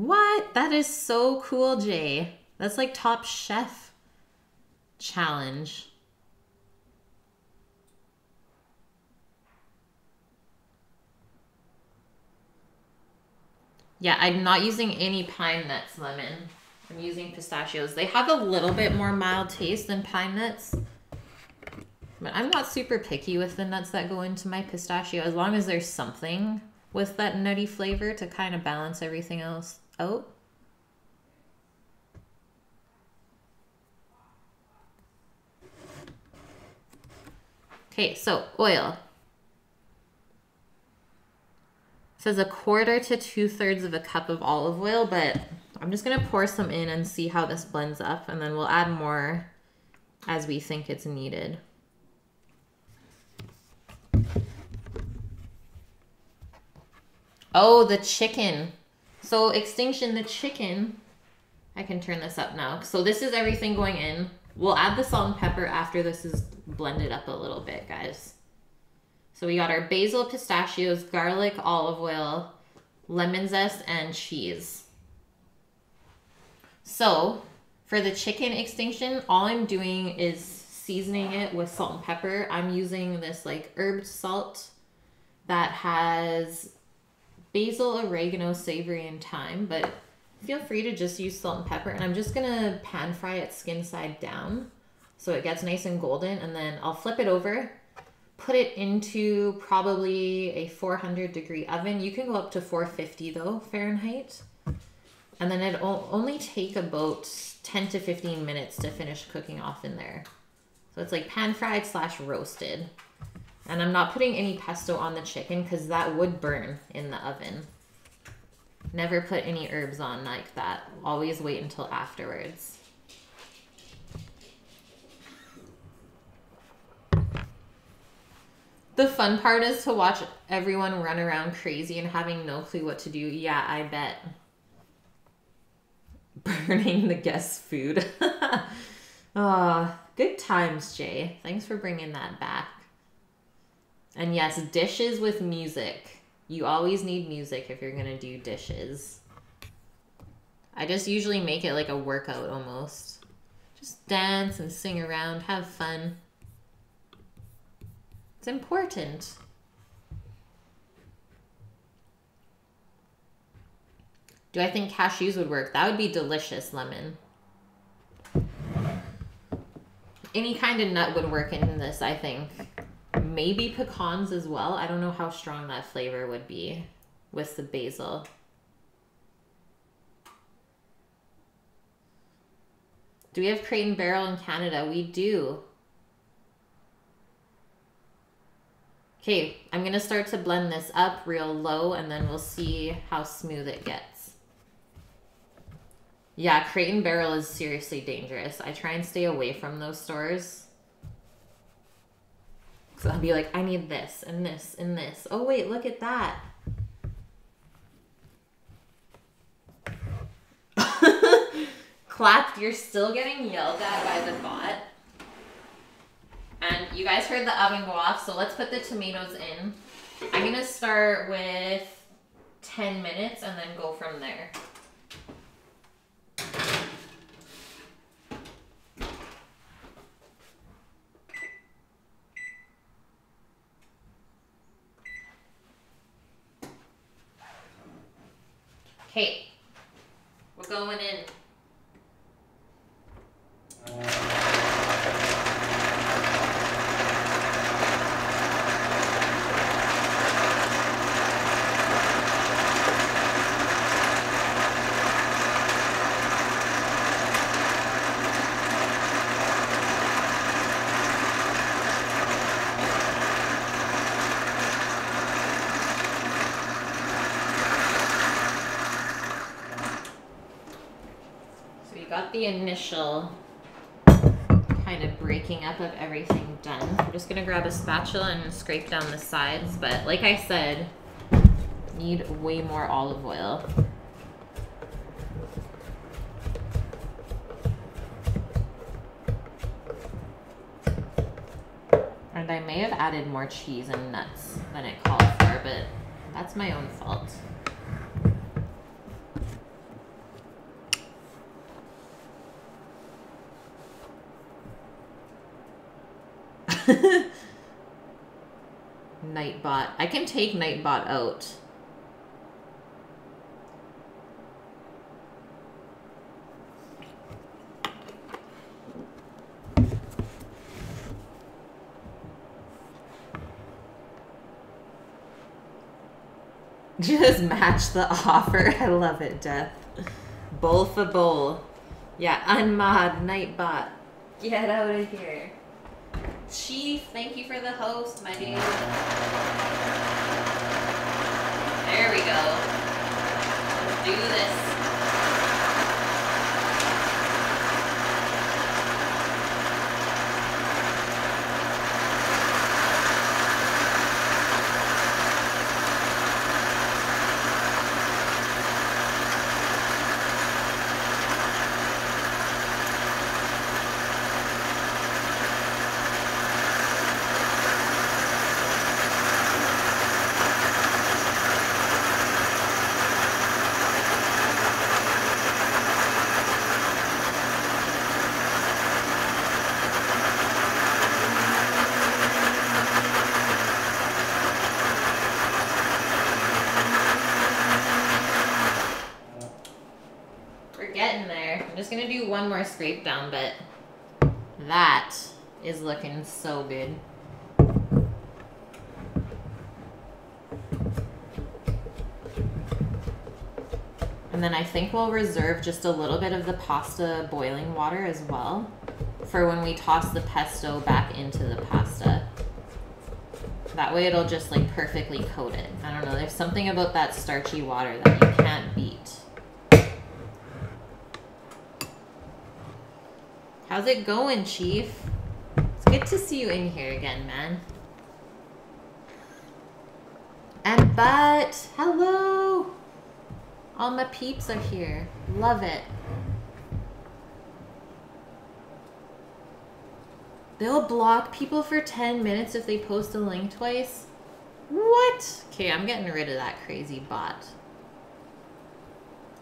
What? That is so cool, Jay. That's like Top Chef challenge. Yeah, I'm not using any pine nuts lemon. I'm using pistachios. They have a little bit more mild taste than pine nuts. But I'm not super picky with the nuts that go into my pistachio as long as there's something with that nutty flavor to kind of balance everything else out. Okay, so oil. It says a quarter to two thirds of a cup of olive oil, but I'm just gonna pour some in and see how this blends up and then we'll add more as we think it's needed. Oh, the chicken. So extinction, the chicken. I can turn this up now. So this is everything going in. We'll add the salt and pepper after this is blended up a little bit, guys. So we got our basil, pistachios, garlic, olive oil, lemon zest, and cheese. So for the chicken extinction, all I'm doing is seasoning it with salt and pepper. I'm using this like herb salt that has basil, oregano, savory, and thyme, but feel free to just use salt and pepper. And I'm just gonna pan fry it skin side down so it gets nice and golden. And then I'll flip it over, put it into probably a 400 degree oven. You can go up to 450 though, Fahrenheit. And then it'll only take about 10 to 15 minutes to finish cooking off in there. So it's like pan fried slash roasted. And I'm not putting any pesto on the chicken because that would burn in the oven. Never put any herbs on like that. Always wait until afterwards. The fun part is to watch everyone run around crazy and having no clue what to do. Yeah, I bet. Burning the guest food. oh, good times, Jay. Thanks for bringing that back. And yes, dishes with music. You always need music if you're going to do dishes. I just usually make it like a workout almost. Just dance and sing around, have fun. It's important. Do I think cashews would work? That would be delicious, lemon. Any kind of nut would work in this, I think maybe pecans as well. I don't know how strong that flavor would be with the basil. Do we have Crate and Barrel in Canada? We do. Okay, I'm going to start to blend this up real low and then we'll see how smooth it gets. Yeah, Crate and Barrel is seriously dangerous. I try and stay away from those stores. So I'll be like, I need this and this and this. Oh, wait, look at that. Clapped, you're still getting yelled at by the bot. And you guys heard the oven go off, so let's put the tomatoes in. I'm gonna start with 10 minutes and then go from there. Okay, we're going in. Um, initial kind of breaking up of everything done. I'm just gonna grab a spatula and scrape down the sides, but like I said, need way more olive oil. And I may have added more cheese and nuts than it called for, but that's my own fault. Nightbot. I can take Nightbot out. Just match the offer. I love it, Death. Bowl for bowl. Yeah, unmod, Nightbot. Get out of here. Chief, thank you for the host, my dude. There we go. Let's do this. Scrape down, but that is looking so good. And then I think we'll reserve just a little bit of the pasta boiling water as well for when we toss the pesto back into the pasta. That way it'll just like perfectly coat it. I don't know, there's something about that starchy water that you can't beat. How's it going, Chief? It's good to see you in here again, man. And but hello! All my peeps are here. Love it. They'll block people for 10 minutes if they post a link twice? What? Okay, I'm getting rid of that crazy bot.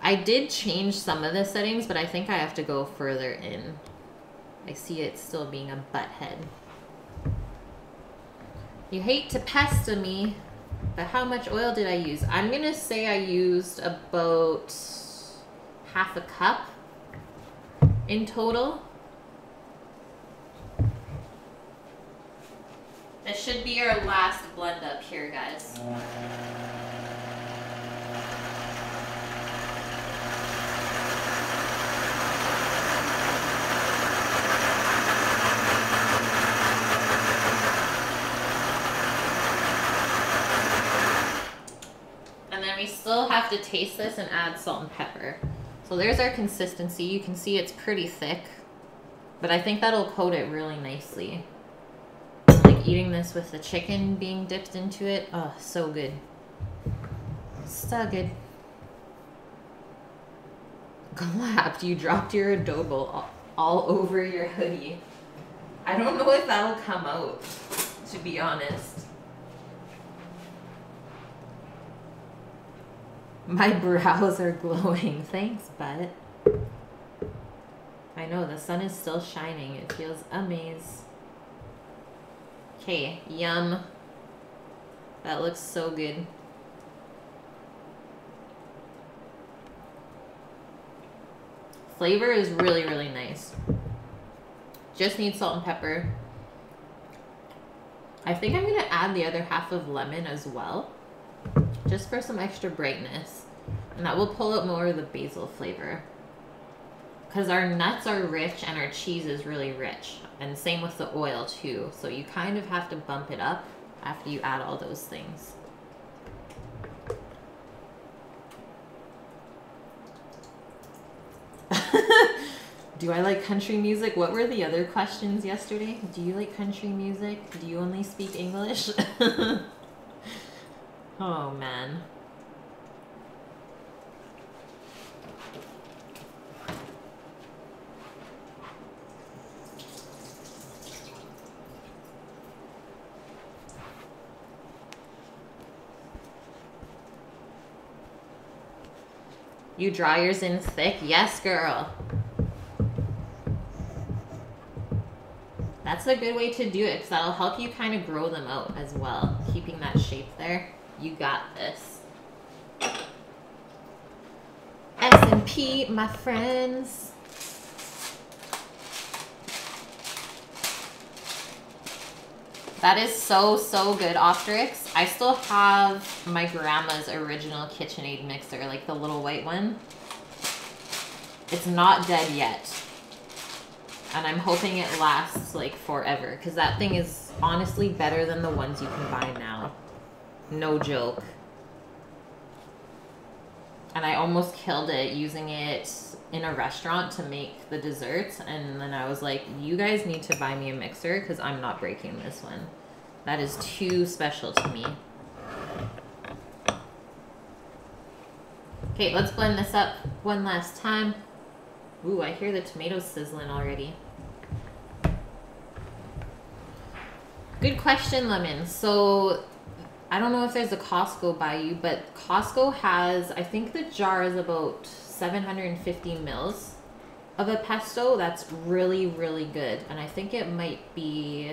I did change some of the settings, but I think I have to go further in. I see it still being a butthead. You hate to pester me, but how much oil did I use? I'm going to say I used about half a cup in total. This should be our last blend up here, guys. Uh, still have to taste this and add salt and pepper. So there's our consistency. You can see it's pretty thick, but I think that'll coat it really nicely. Like eating this with the chicken being dipped into it. Oh, so good. So good. Clapped. You dropped your adobo all over your hoodie. I don't know if that'll come out, to be honest. My brows are glowing. Thanks, bud. I know, the sun is still shining. It feels amazing. Okay, yum. That looks so good. Flavor is really, really nice. Just need salt and pepper. I think I'm going to add the other half of lemon as well just for some extra brightness. And that will pull out more of the basil flavor. Because our nuts are rich and our cheese is really rich. And same with the oil too. So you kind of have to bump it up after you add all those things. Do I like country music? What were the other questions yesterday? Do you like country music? Do you only speak English? Oh, man. You draw yours in thick? Yes, girl. That's a good way to do it because that'll help you kind of grow them out as well, keeping that shape there. You got this. S&P, my friends. That is so, so good, Optrix. I still have my grandma's original KitchenAid mixer, like the little white one. It's not dead yet. And I'm hoping it lasts like forever because that thing is honestly better than the ones you can buy now. No joke. And I almost killed it using it in a restaurant to make the desserts. And then I was like, you guys need to buy me a mixer because I'm not breaking this one. That is too special to me. Okay, let's blend this up one last time. Ooh, I hear the tomatoes sizzling already. Good question, Lemon. So, I don't know if there's a Costco by you, but Costco has, I think the jar is about 750 mils of a pesto. That's really, really good. And I think it might be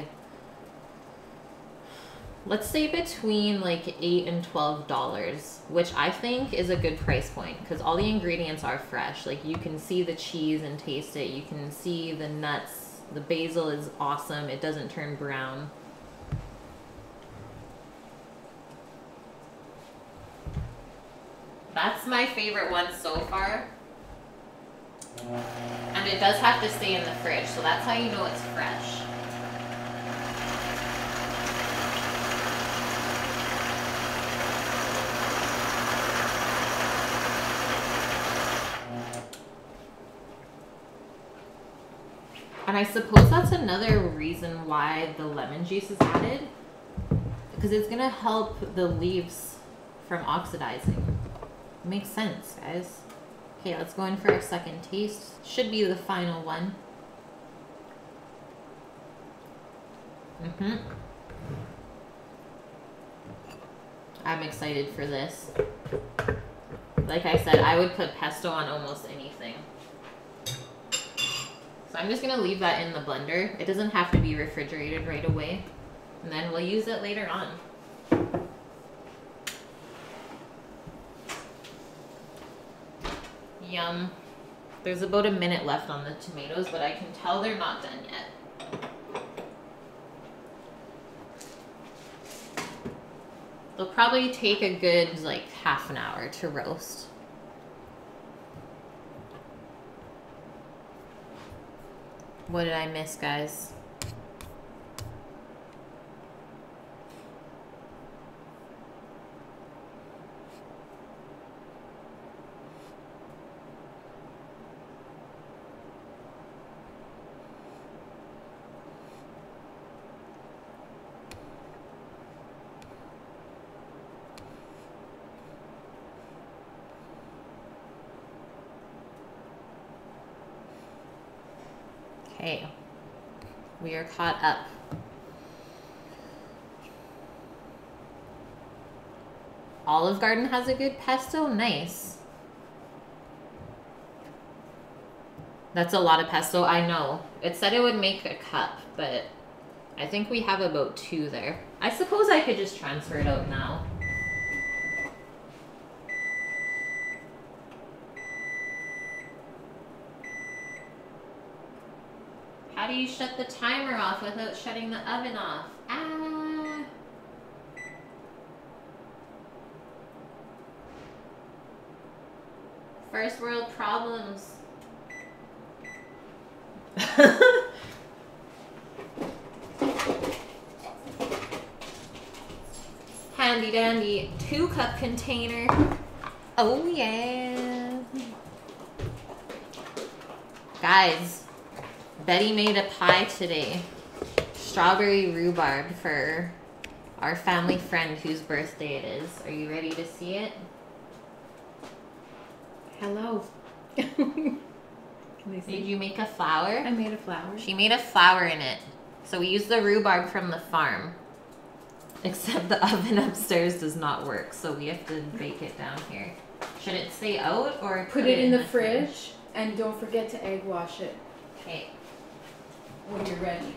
let's say between like eight and twelve dollars which i think is a good price point because all the ingredients are fresh. Like you can see the cheese and taste it. You can see the nuts. The basil is awesome. It doesn't turn brown that's my favorite one so far uh, and it does have to stay in the fridge so that's how you know it's fresh And I suppose that's another reason why the lemon juice is added. Because it's going to help the leaves from oxidizing. Makes sense, guys. Okay, let's go in for a second taste. Should be the final one. Mm-hmm. I'm excited for this. Like I said, I would put pesto on almost anything. So I'm just gonna leave that in the blender. It doesn't have to be refrigerated right away. And then we'll use it later on. Yum. There's about a minute left on the tomatoes, but I can tell they're not done yet. They'll probably take a good like half an hour to roast. What did I miss, guys? Okay. We are caught up. Olive Garden has a good pesto? Nice. That's a lot of pesto, I know. It said it would make a cup, but I think we have about two there. I suppose I could just transfer it out now. How do you shut the timer off without shutting the oven off? Ah. First world problems. Handy dandy two cup container. Oh yeah. Guys, Betty made a pie today. Strawberry rhubarb for our family friend whose birthday it is. Are you ready to see it?
Hello.
Can Did you make a flower?
I made a flower.
She made a flower in it. So we used the rhubarb from the farm. Except the oven upstairs does not work, so we have to bake it down here. Should it stay out or
put, put it, it, in, the, the fridge, fridge and don't forget to egg wash it.
Okay
when you're ready.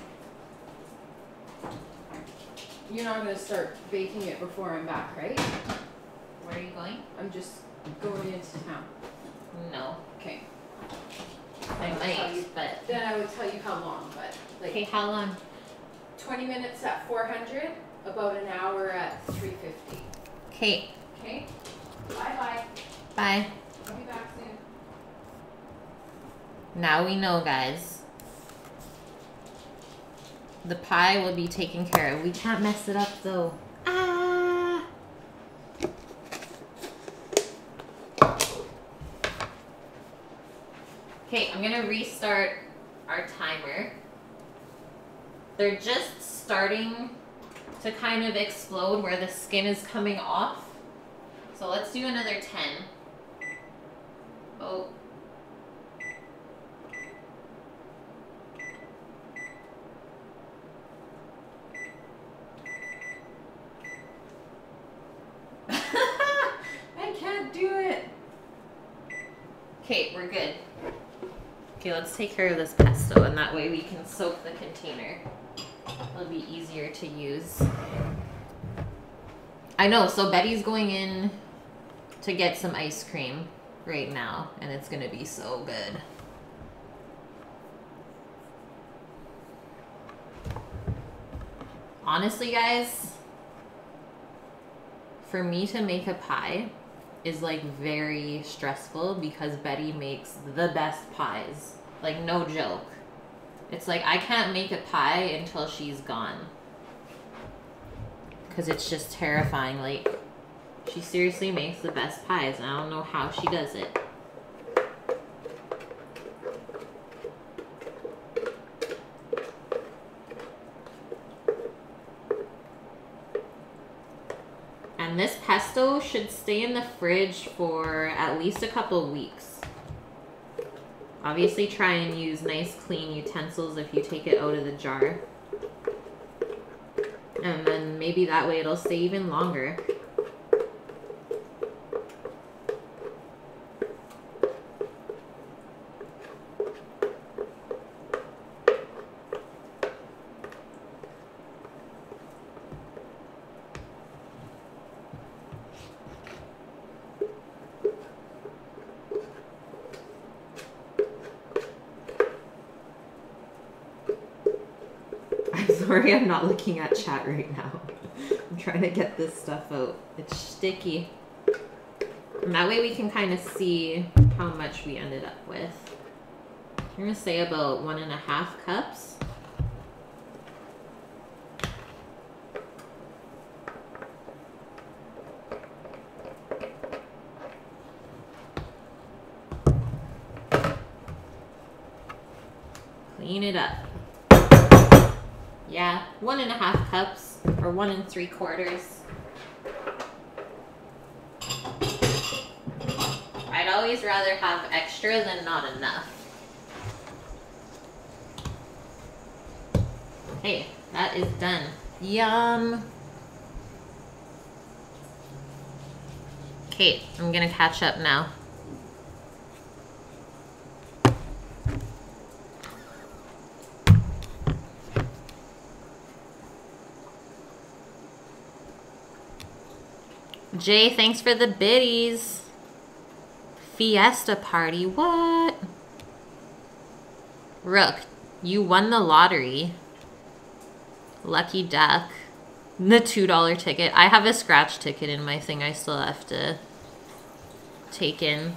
You're not gonna start baking it before I'm back, right?
Where are you going?
I'm just going into town.
No.
Okay.
I, I might, you, but
then I would tell you how long, but
like. Okay, how long?
20 minutes at 400, about an hour at 350.
Okay,
Okay? Bye bye.
bye.
I'll be back soon.
Now we know, guys. The pie will be taken care of. We can't mess it up, though. Ah! Okay, I'm gonna restart our timer. They're just starting to kind of explode where the skin is coming off. So let's do another 10. Oh. I can't do it. Okay, we're good. Okay, let's take care of this pesto, and that way we can soak the container. It'll be easier to use. I know, so Betty's going in to get some ice cream right now, and it's gonna be so good. Honestly, guys, for me to make a pie is like very stressful because Betty makes the best pies. Like, no joke. It's like I can't make a pie until she's gone. Because it's just terrifying. Like, she seriously makes the best pies, I don't know how she does it. And this pesto should stay in the fridge for at least a couple weeks. Obviously try and use nice clean utensils if you take it out of the jar. And then maybe that way it'll stay even longer. I'm I'm not looking at chat right now. I'm trying to get this stuff out. It's sticky. And that way we can kind of see how much we ended up with. I'm gonna say about one and a half cups. Clean it up. Yeah, one and a half cups or one and three quarters. I'd always rather have extra than not enough. Hey, that is done. Yum. Okay, I'm gonna catch up now. Jay, thanks for the biddies. Fiesta party, what? Rook, you won the lottery. Lucky duck. The $2 ticket. I have a scratch ticket in my thing I still have to take in.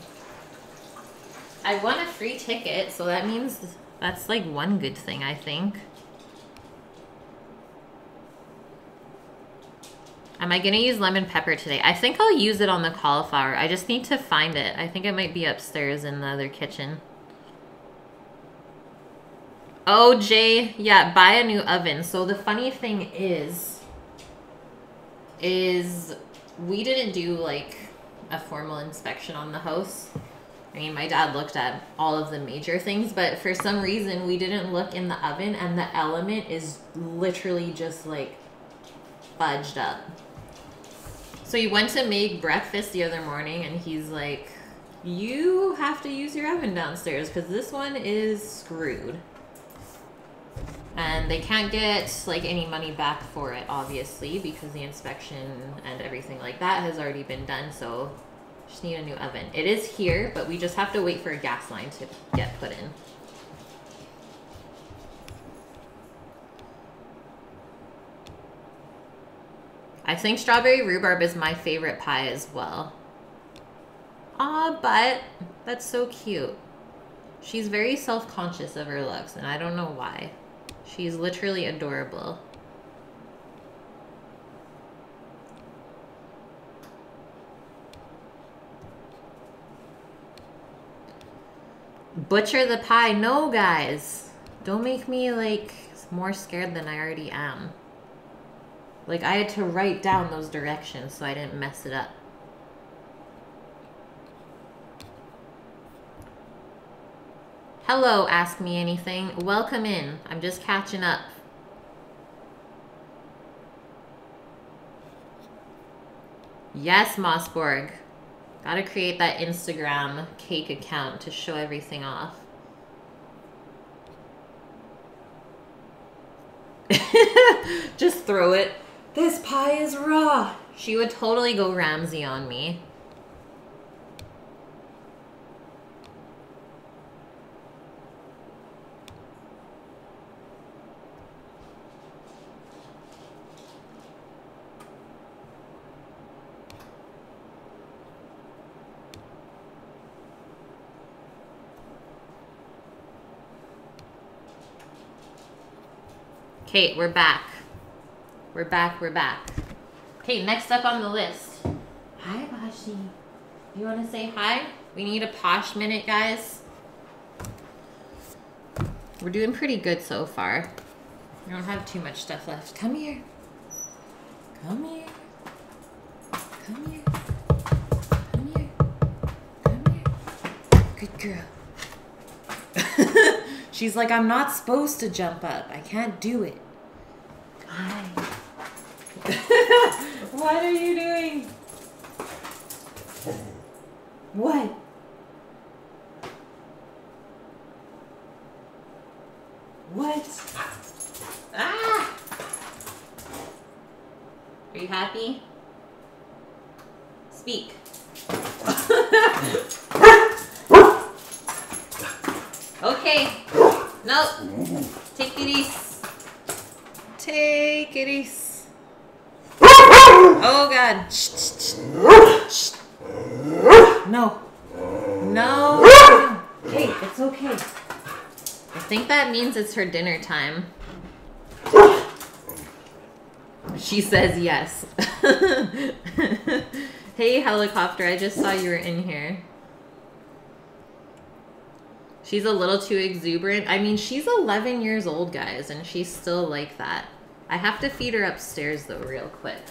I won a free ticket, so that means that's like one good thing, I think. Am I gonna use lemon pepper today? I think I'll use it on the cauliflower. I just need to find it. I think it might be upstairs in the other kitchen. Oh, Jay, yeah, buy a new oven. So the funny thing is, is we didn't do like a formal inspection on the house. I mean, my dad looked at all of the major things, but for some reason we didn't look in the oven and the element is literally just like fudged up. So he went to make breakfast the other morning and he's like, You have to use your oven downstairs because this one is screwed. And they can't get like any money back for it, obviously, because the inspection and everything like that has already been done. So just need a new oven. It is here, but we just have to wait for a gas line to get put in. I think strawberry rhubarb is my favorite pie as well. Aw, but that's so cute. She's very self-conscious of her looks, and I don't know why. She's literally adorable. Butcher the pie. No, guys. Don't make me, like, more scared than I already am. Like, I had to write down those directions so I didn't mess it up. Hello, Ask Me Anything. Welcome in. I'm just catching up. Yes, Mossborg. Gotta create that Instagram cake account to show everything off. Just throw it. This pie is raw. She would totally go Ramsay on me. Kate, we're back. We're back, we're back. Okay, next up on the list. Hi, Bashi. You want to say hi? We need a posh minute, guys. We're doing pretty good so far. We don't have too much stuff left. Come here. Come here. Come here. Come here. Come here. Good girl. She's like, I'm not supposed to jump up. I can't do it. Hi. what are you doing? What? What? Ah! Are you happy? Speak. okay. No. Take it easy. Take it easy. Oh God. No. No. Okay, it's okay. I think that means it's her dinner time. She says yes. hey, helicopter, I just saw you were in here. She's a little too exuberant. I mean, she's 11 years old, guys, and she's still like that. I have to feed her upstairs, though, real quick.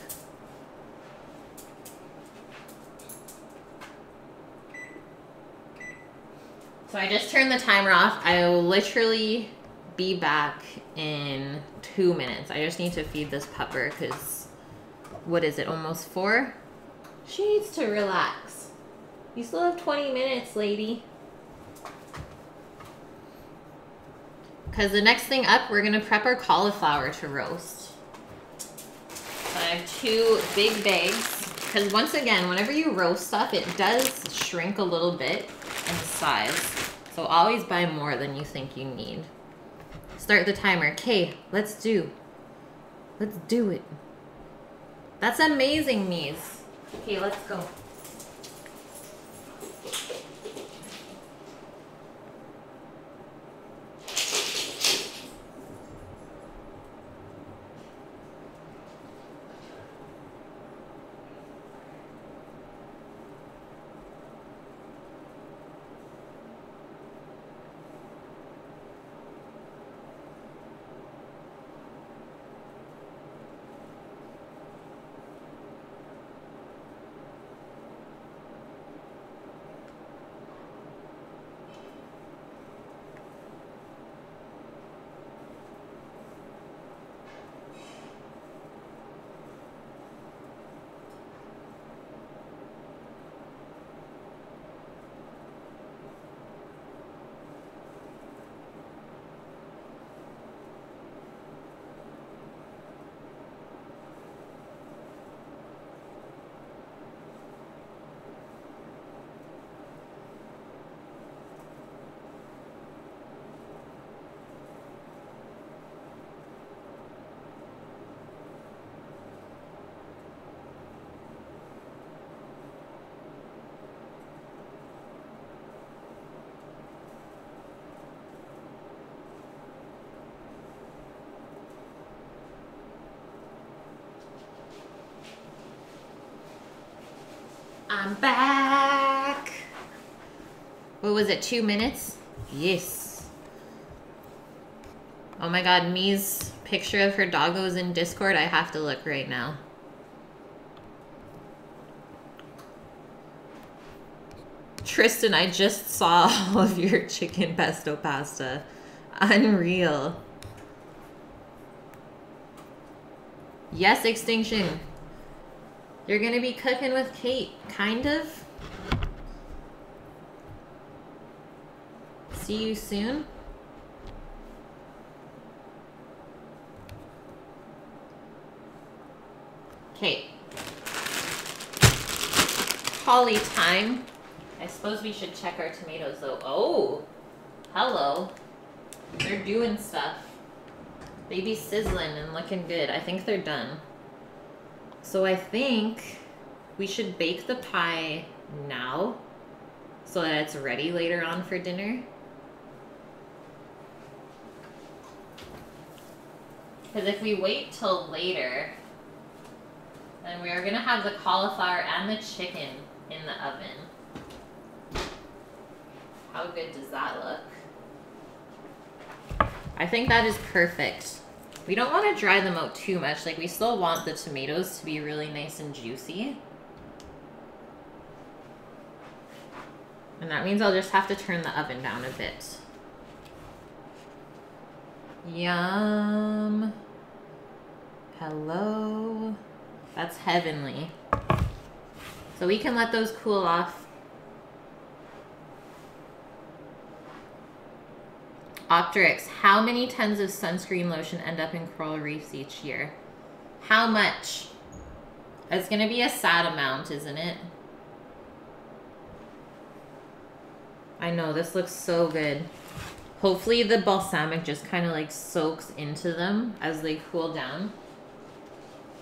So I just turned the timer off. I will literally be back in two minutes. I just need to feed this pupper because, what is it, almost four? She needs to relax. You still have 20 minutes, lady. Because the next thing up, we're going to prep our cauliflower to roast. So I have two big bags. Because once again, whenever you roast stuff, it does shrink a little bit in size. So always buy more than you think you need. Start the timer. Okay, let's do. Let's do it. That's amazing, Mies. Okay, let's go. I'm back. What was it, two minutes? Yes. Oh my god, Mi's picture of her doggos in Discord. I have to look right now. Tristan, I just saw all of your chicken pesto pasta. Unreal. Yes, Extinction. You're gonna be cooking with Kate, kind of. See you soon. Kate. Holly time. I suppose we should check our tomatoes though. Oh, hello. They're doing stuff. Be sizzling and looking good. I think they're done. So I think we should bake the pie now so that it's ready later on for dinner. Because if we wait till later, then we are going to have the cauliflower and the chicken in the oven. How good does that look? I think that is perfect. We don't want to dry them out too much. Like, we still want the tomatoes to be really nice and juicy. And that means I'll just have to turn the oven down a bit. Yum. Hello. That's heavenly. So we can let those cool off. Optrix, how many tons of sunscreen lotion end up in coral reefs each year? How much? It's going to be a sad amount, isn't it? I know, this looks so good. Hopefully the balsamic just kind of like soaks into them as they cool down.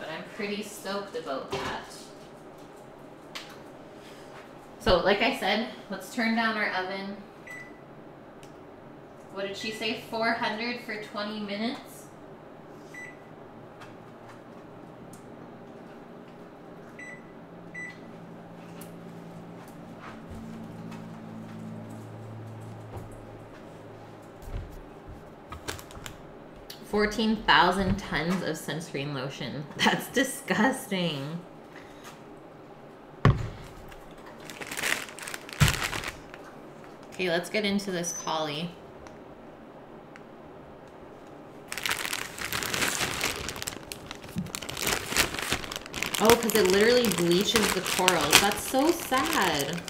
But I'm pretty stoked about that. So like I said, let's turn down our oven. What did she say? 400 for 20 minutes? Fourteen thousand tons of sunscreen lotion. That's disgusting. Okay, let's get into this cauli. Oh, because it literally bleaches the corals. That's so sad.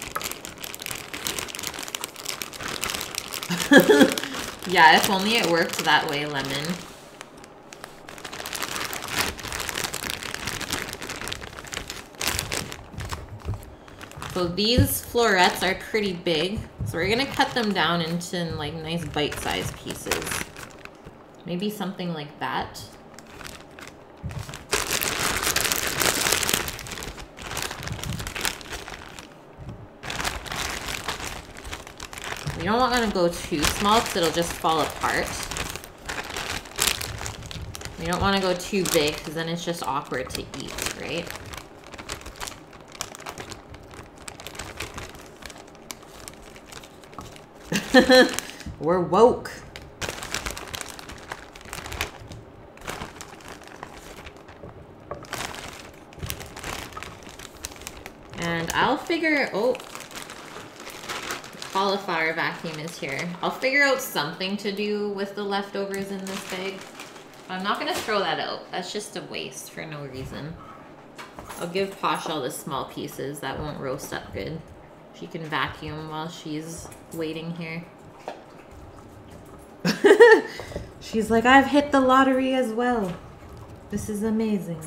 yeah, if only it worked that way, Lemon. So these florets are pretty big. So we're gonna cut them down into like nice bite-sized pieces. Maybe something like that. Don't want to go too small because it'll just fall apart. You don't want to go too big because then it's just awkward to eat, right? We're woke. And I'll figure, oh, cauliflower vacuum is here. I'll figure out something to do with the leftovers in this bag. I'm not gonna throw that out. That's just a waste for no reason. I'll give Posh all the small pieces. That won't roast up good. She can vacuum while she's waiting here. she's like, I've hit the lottery as well. This is amazing.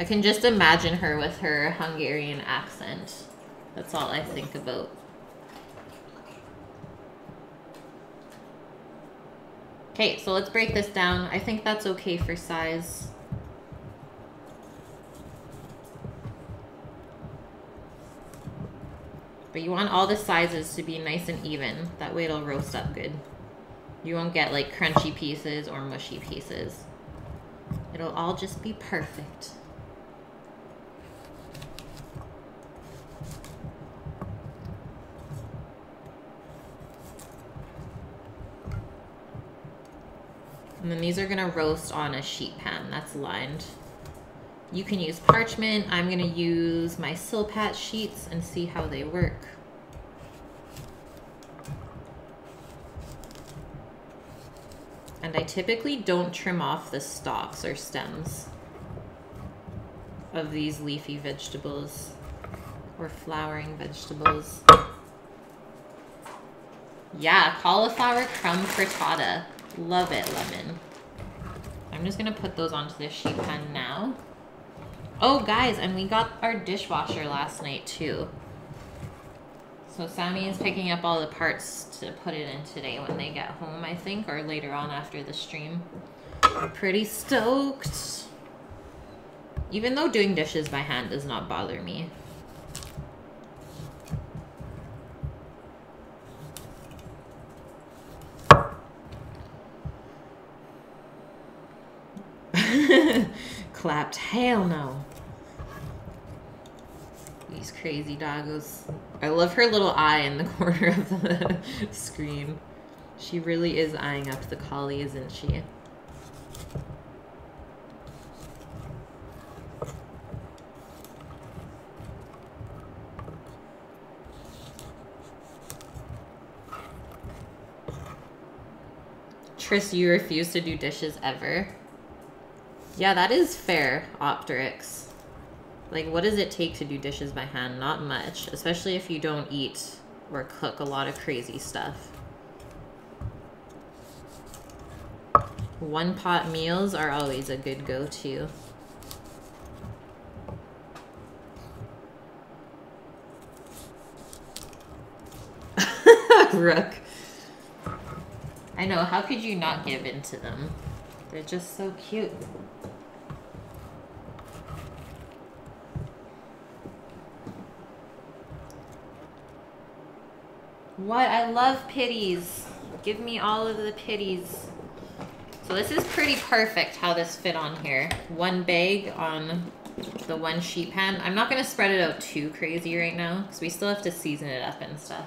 I can just imagine her with her Hungarian accent. That's all I think about. Okay, so let's break this down. I think that's okay for size. But you want all the sizes to be nice and even. That way it'll roast up good. You won't get like crunchy pieces or mushy pieces. It'll all just be perfect. And then these are gonna roast on a sheet pan that's lined. You can use parchment. I'm gonna use my Silpat sheets and see how they work. And I typically don't trim off the stalks or stems of these leafy vegetables or flowering vegetables. Yeah, cauliflower crumb frittata. Love it, lemon. I'm just gonna put those onto the sheet pan now. Oh, guys, and we got our dishwasher last night, too. So Sammy is picking up all the parts to put it in today when they get home, I think, or later on after the stream. Pretty stoked. Even though doing dishes by hand does not bother me. Clapped. Hell no. These crazy doggos. I love her little eye in the corner of the screen. She really is eyeing up the cauli, isn't she? Tris, you refuse to do dishes ever? Yeah, that is fair, Optrix. Like, what does it take to do dishes by hand? Not much, especially if you don't eat or cook a lot of crazy stuff. One pot meals are always a good go-to. Rook. I know, how could you not give in to them? They're just so cute. What? I love pitties. Give me all of the pitties. So this is pretty perfect how this fit on here. One bag on the one sheet pan. I'm not going to spread it out too crazy right now because we still have to season it up and stuff.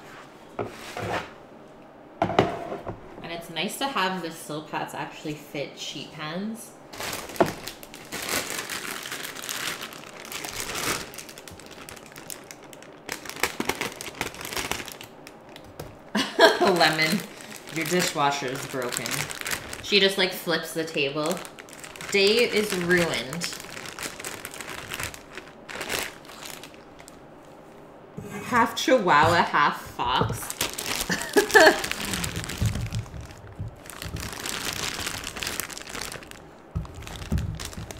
And it's nice to have the Silpats actually fit sheet pans. Lemon, your dishwasher is broken. She just like flips the table. Day is ruined. Half chihuahua, half fox.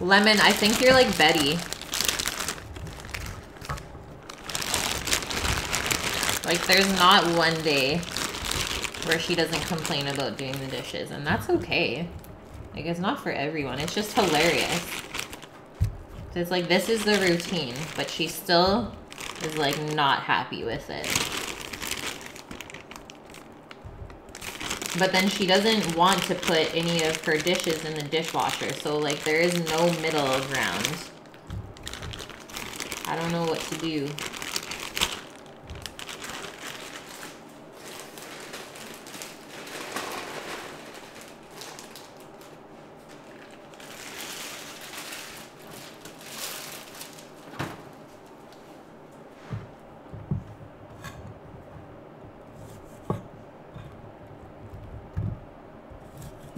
Lemon, I think you're like Betty. Like, there's not one day where she doesn't complain about doing the dishes, and that's okay. Like, it's not for everyone. It's just hilarious. It's like, this is the routine, but she still is, like, not happy with it. But then she doesn't want to put any of her dishes in the dishwasher. So, like, there is no middle ground. I don't know what to do.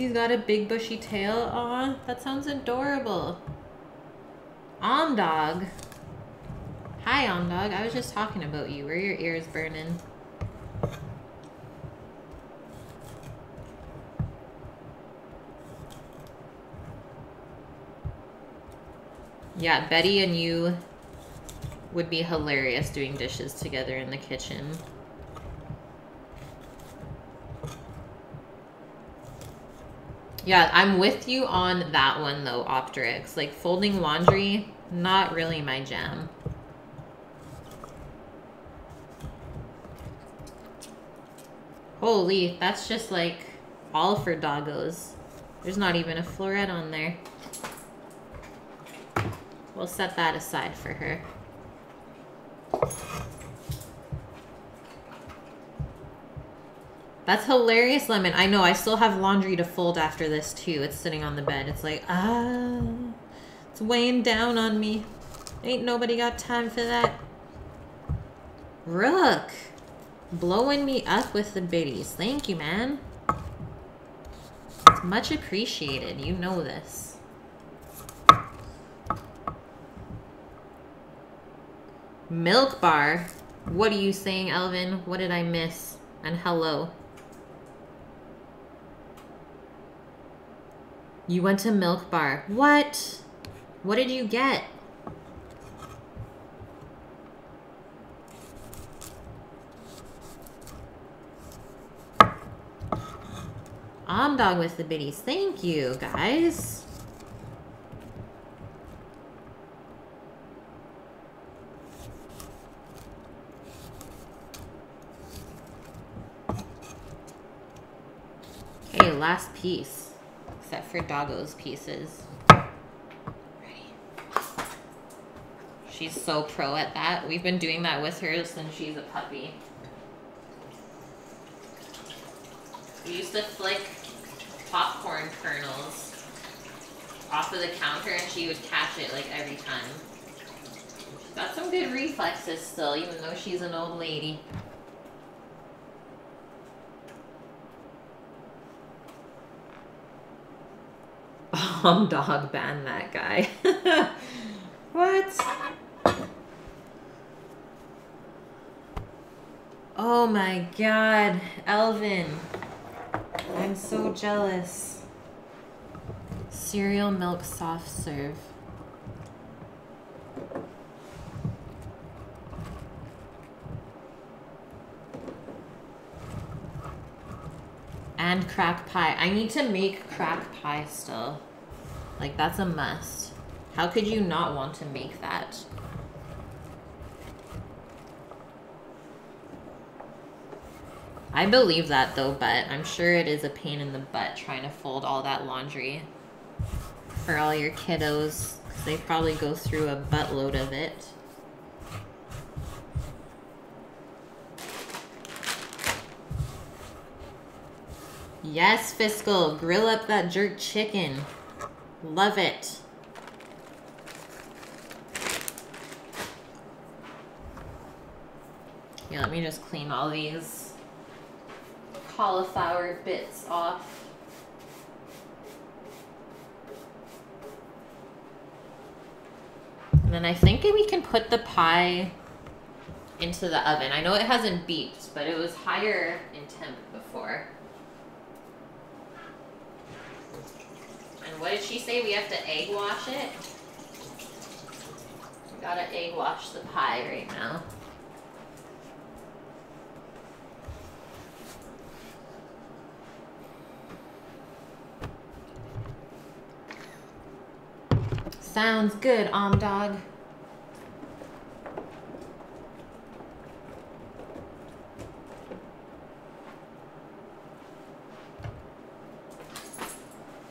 He's got a big bushy tail. Aw, that sounds adorable. Om Dog. Hi, Om Dog. I was just talking about you. Where your ears burning? Yeah, Betty and you would be hilarious doing dishes together in the kitchen. Yeah, I'm with you on that one though, Optrix. Like folding laundry, not really my jam. Holy, that's just like all for doggos. There's not even a floret on there. We'll set that aside for her. That's hilarious, Lemon. I know. I still have laundry to fold after this, too. It's sitting on the bed. It's like, ah, it's weighing down on me. Ain't nobody got time for that. Rook, blowing me up with the biddies. Thank you, man. It's much appreciated. You know this. Milk bar. What are you saying, Elvin? What did I miss? And hello. You went to Milk Bar. What? What did you get? I'm dog with the biddies. Thank you, guys. Okay, last piece. Except for Doggo's pieces. She's so pro at that. We've been doing that with her since she's a puppy. We used to flick popcorn kernels off of the counter and she would catch it like every time. She's got some good reflexes still, even though she's an old lady. Bomb dog ban that guy. what? Oh my god, Elvin. I'm so jealous. Cereal milk soft serve. And crack pie. I need to make crack pie still. Like, that's a must. How could you not want to make that? I believe that though, but I'm sure it is a pain in the butt trying to fold all that laundry for all your kiddos. They probably go through a buttload of it. Yes, Fiscal. Grill up that jerk chicken. Love it. Yeah, let me just clean all these cauliflower bits off. And then I think we can put the pie into the oven. I know it hasn't beeped, but it was higher in temp before. And what did she say? We have to egg wash it? We gotta egg wash the pie right now. Sounds good, Om Dog.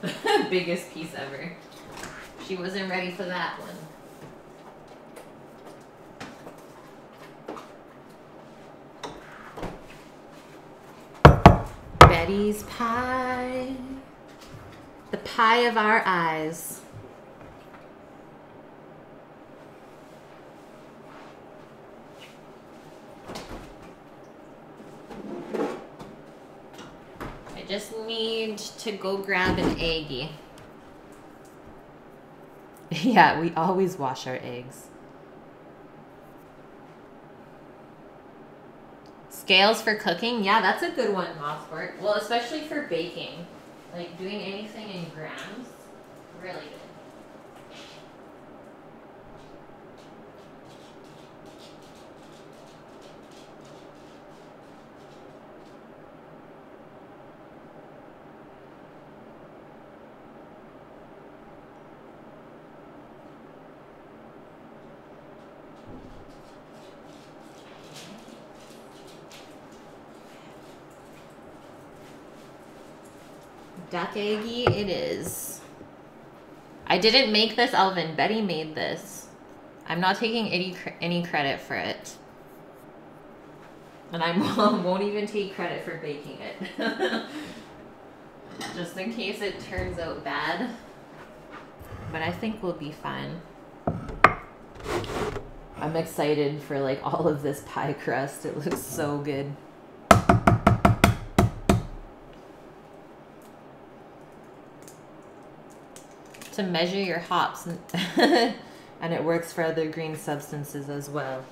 Biggest piece ever. She wasn't ready for that one. Betty's pie. The pie of our eyes. Just need to go grab an eggy. yeah, we always wash our eggs. Scales for cooking? Yeah, that's a good one, Mossfort. Well, especially for baking. Like doing anything in grams. Really good. Duck eggy it is. I didn't make this, Elvin. Betty made this. I'm not taking any, any credit for it. And I won't even take credit for baking it. Just in case it turns out bad. But I think we'll be fine. I'm excited for like all of this pie crust. It looks so good. To measure your hops and it works for other green substances as well.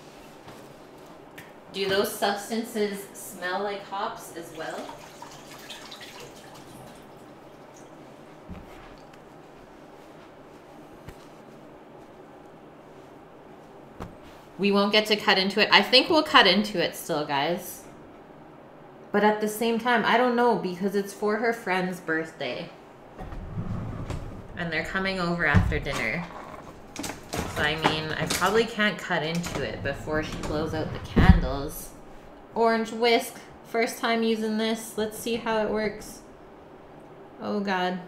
Do those substances smell like hops as well? We won't get to cut into it. I think we'll cut into it still, guys. But at the same time, I don't know because it's for her friend's birthday. And they're coming over after dinner. So, I mean, I probably can't cut into it before she blows out the candles. Orange whisk. First time using this. Let's see how it works. Oh, God.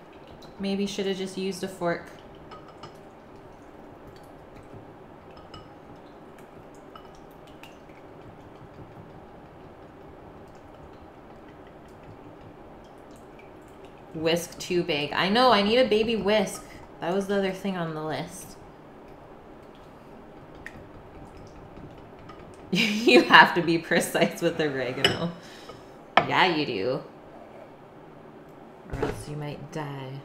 Maybe should have just used a fork. Whisk too big. I know, I need a baby whisk. That was the other thing on the list. you have to be precise with oregano. Yeah, you do. Or else you might die.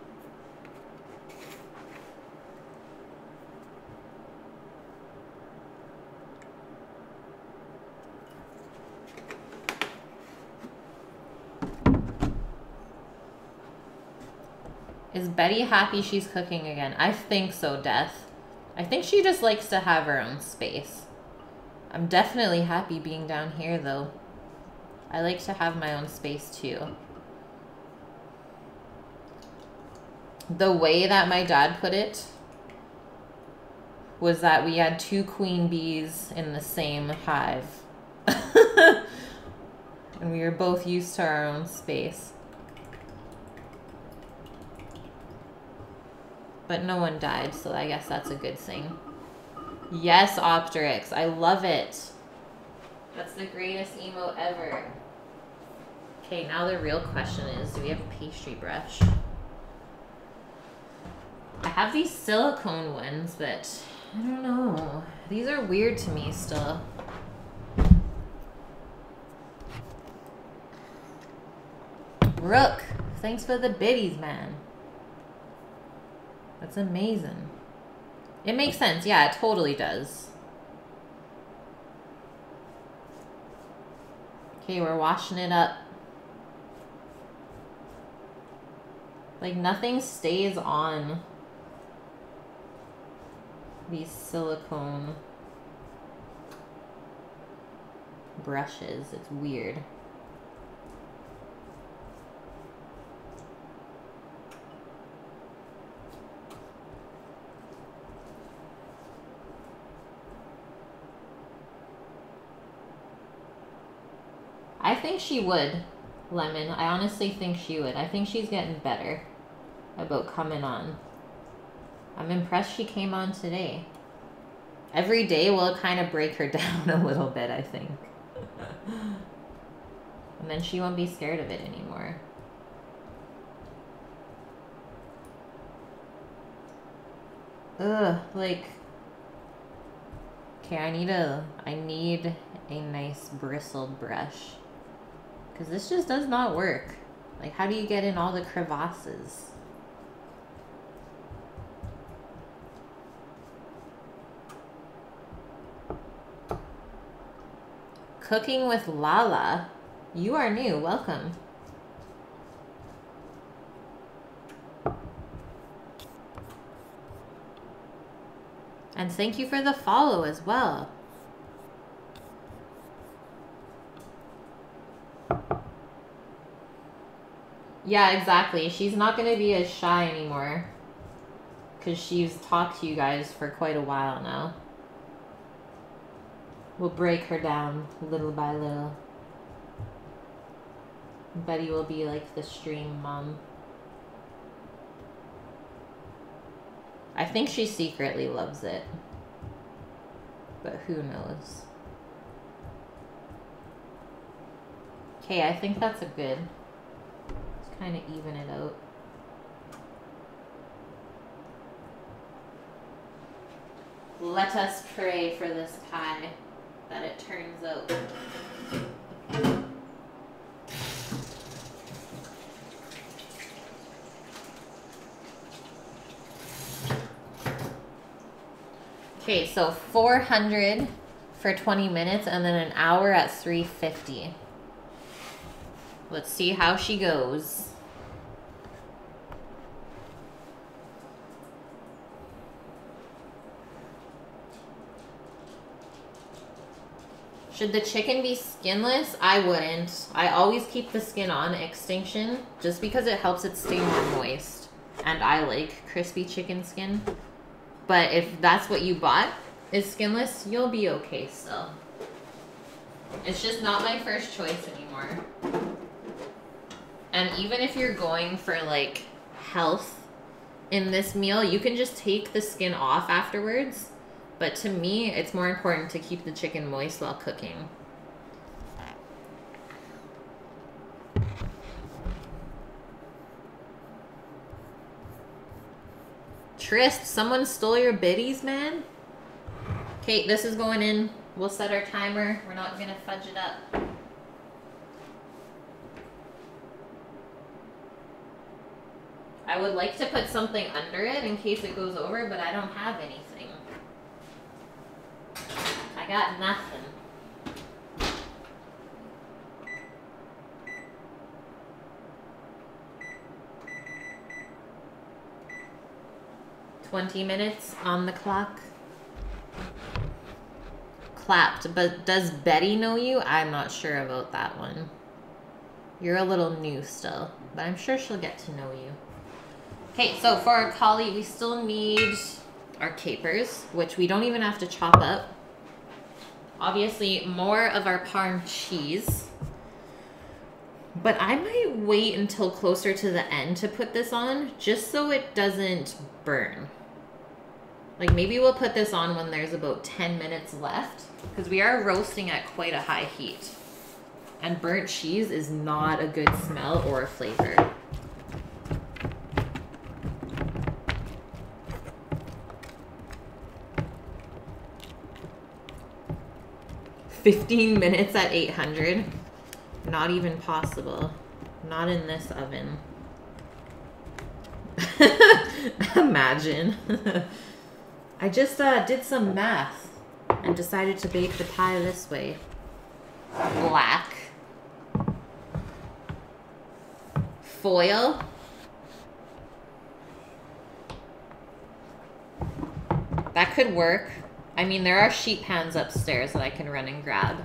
Is Betty happy she's cooking again? I think so, Death. I think she just likes to have her own space. I'm definitely happy being down here, though. I like to have my own space, too. The way that my dad put it was that we had two queen bees in the same hive. and we were both used to our own space. But no one died, so I guess that's a good thing. Yes, Optrix. I love it. That's the greatest emo ever. Okay, now the real question is, do we have a pastry brush? I have these silicone ones, but I don't know. These are weird to me still. Rook, thanks for the biddies, man. That's amazing. It makes sense. Yeah, it totally does. Okay, we're washing it up. Like, nothing stays on these silicone brushes. It's weird. I think she would, Lemon. I honestly think she would. I think she's getting better about coming on. I'm impressed she came on today. Every day will kind of break her down a little bit, I think. and then she won't be scared of it anymore. Ugh, like Okay, I need a I need a nice bristled brush. Because this just does not work. Like, how do you get in all the crevasses? Cooking with Lala. You are new. Welcome. And thank you for the follow as well. Yeah, exactly. She's not going to be as shy anymore. Because she's talked to you guys for quite a while now. We'll break her down little by little. Betty will be like the stream mom. I think she secretly loves it. But who knows? Okay, I think that's a good. Let's kind of even it out. Let us pray for this pie that it turns out. Okay, so 400 for 20 minutes and then an hour at 350. Let's see how she goes. Should the chicken be skinless? I wouldn't. I always keep the skin on extinction just because it helps it stay more moist. And I like crispy chicken skin. But if that's what you bought is skinless, you'll be okay still. It's just not my first choice anymore. And even if you're going for like health in this meal, you can just take the skin off afterwards but to me, it's more important to keep the chicken moist while cooking. Trist, someone stole your biddies, man? Kate, this is going in. We'll set our timer. We're not going to fudge it up. I would like to put something under it in case it goes over, but I don't have anything. I got nothing. Twenty minutes on the clock. Clapped, but does Betty know you? I'm not sure about that one. You're a little new still, but I'm sure she'll get to know you. Okay, so for our cauli, we still need our capers, which we don't even have to chop up. Obviously, more of our parm cheese. But I might wait until closer to the end to put this on, just so it doesn't burn. Like maybe we'll put this on when there's about 10 minutes left, because we are roasting at quite a high heat. And burnt cheese is not a good smell or flavor. 15 minutes at 800. Not even possible. Not in this oven. Imagine. I just uh, did some math and decided to bake the pie this way. Black. Foil. That could work. I mean, there are sheet pans upstairs that I can run and grab.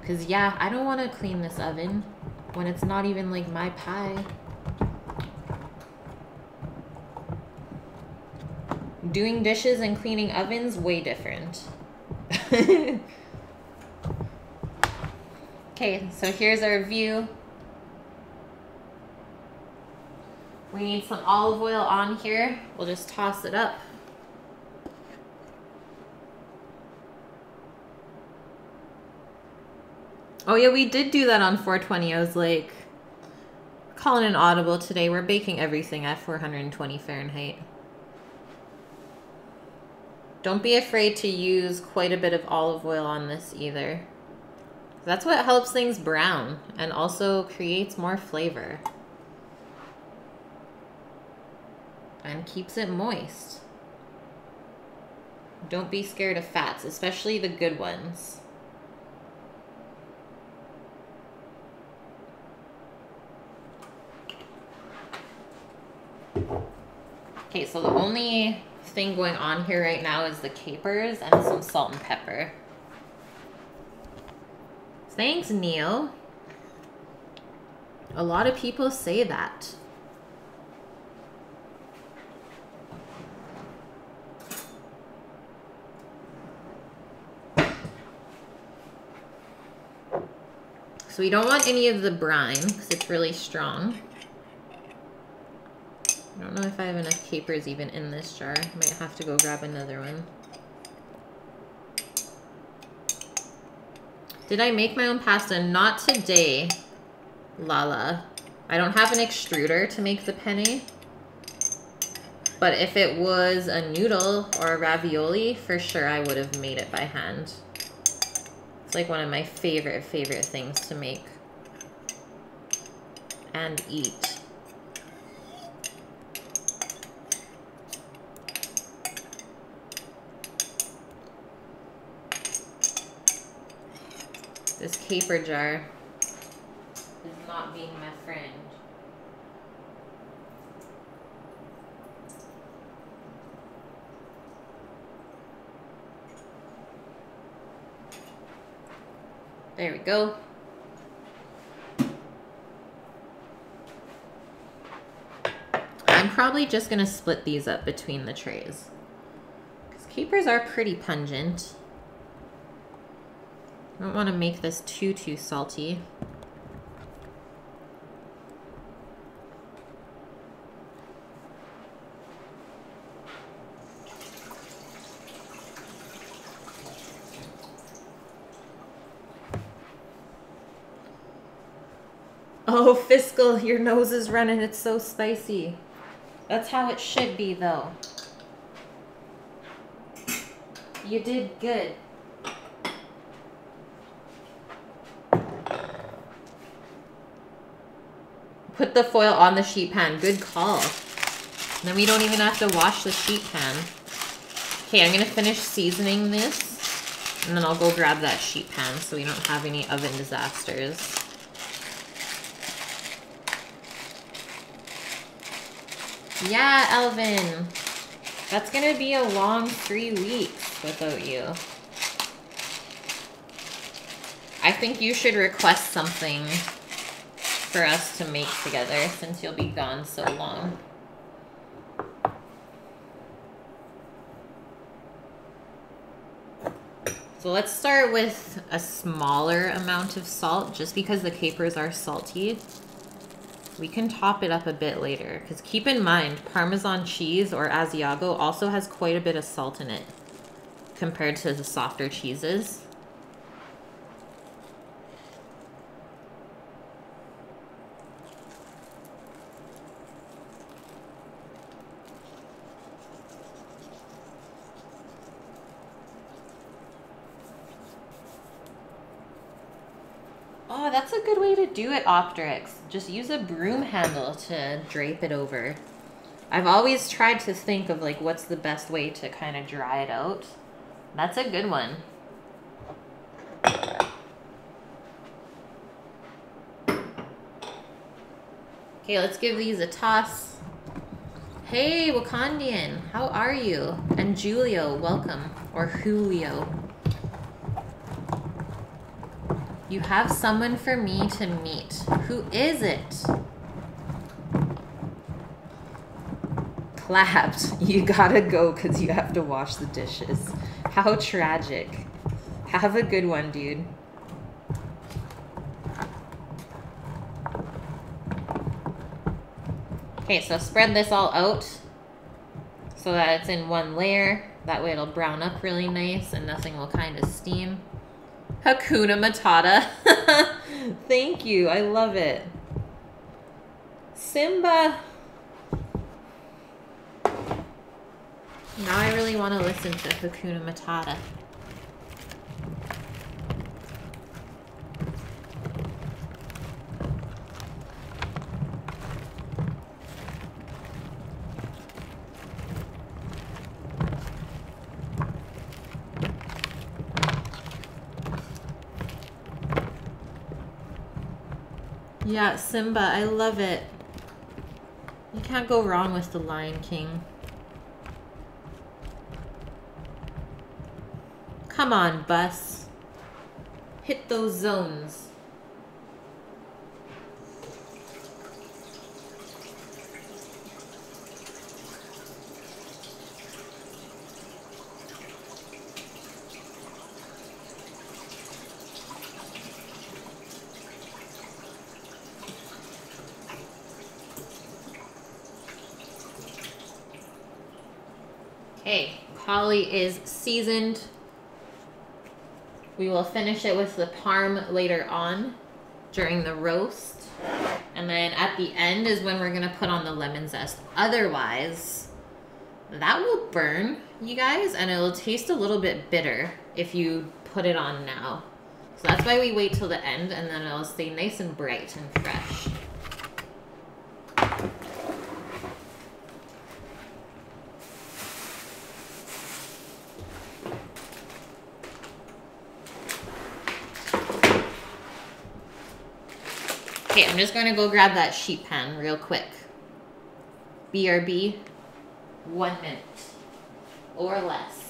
Because, yeah, I don't want to clean this oven when it's not even, like, my pie. Doing dishes and cleaning ovens, way different. okay, so here's our view. We need some olive oil on here. We'll just toss it up. Oh yeah, we did do that on 420. I was like, calling an audible today. We're baking everything at 420 Fahrenheit. Don't be afraid to use quite a bit of olive oil on this either. That's what helps things brown and also creates more flavor. And keeps it moist. Don't be scared of fats, especially the good ones. Okay, so the only thing going on here right now is the capers and some salt and pepper. Thanks, Neil. A lot of people say that. So we don't want any of the brine because it's really strong. I don't know if I have enough capers even in this jar. I might have to go grab another one. Did I make my own pasta? Not today, Lala. I don't have an extruder to make the penne. But if it was a noodle or a ravioli, for sure I would have made it by hand. It's like one of my favorite, favorite things to make and eat. This caper jar is not being my friend. There we go. I'm probably just going to split these up between the trays. Because capers are pretty pungent. I don't want to make this too, too salty. Oh, Fiscal, your nose is running. It's so spicy. That's how it should be, though. You did good. Put the foil on the sheet pan. Good call. Then we don't even have to wash the sheet pan. Okay, I'm going to finish seasoning this. And then I'll go grab that sheet pan so we don't have any oven disasters. Yeah, Elvin. That's gonna be a long three weeks without you. I think you should request something for us to make together since you'll be gone so long. So let's start with a smaller amount of salt just because the capers are salty. We can top it up a bit later because keep in mind Parmesan cheese or Asiago also has quite a bit of salt in it compared to the softer cheeses. Oh, that's a good way to do it, Optrix. Just use a broom handle to drape it over. I've always tried to think of like what's the best way to kind of dry it out. That's a good one. Okay, let's give these a toss. Hey, Wakandian, how are you? And Julio, welcome. Or Julio. You have someone for me to meet. Who is it? Clapped. You gotta go because you have to wash the dishes. How tragic. Have a good one, dude. Okay, so spread this all out so that it's in one layer. That way it'll brown up really nice and nothing will kind of steam. Hakuna Matata. Thank you. I love it. Simba. Now I really want to listen to Hakuna Matata. Yeah, Simba, I love it. You can't go wrong with The Lion King. Come on, bus. Hit those zones. Okay, cauli is seasoned. We will finish it with the parm later on during the roast. And then at the end is when we're gonna put on the lemon zest. Otherwise, that will burn, you guys, and it'll taste a little bit bitter if you put it on now. So that's why we wait till the end and then it'll stay nice and bright and fresh. Okay, I'm just gonna go grab that sheet pan real quick. BRB, one minute or less.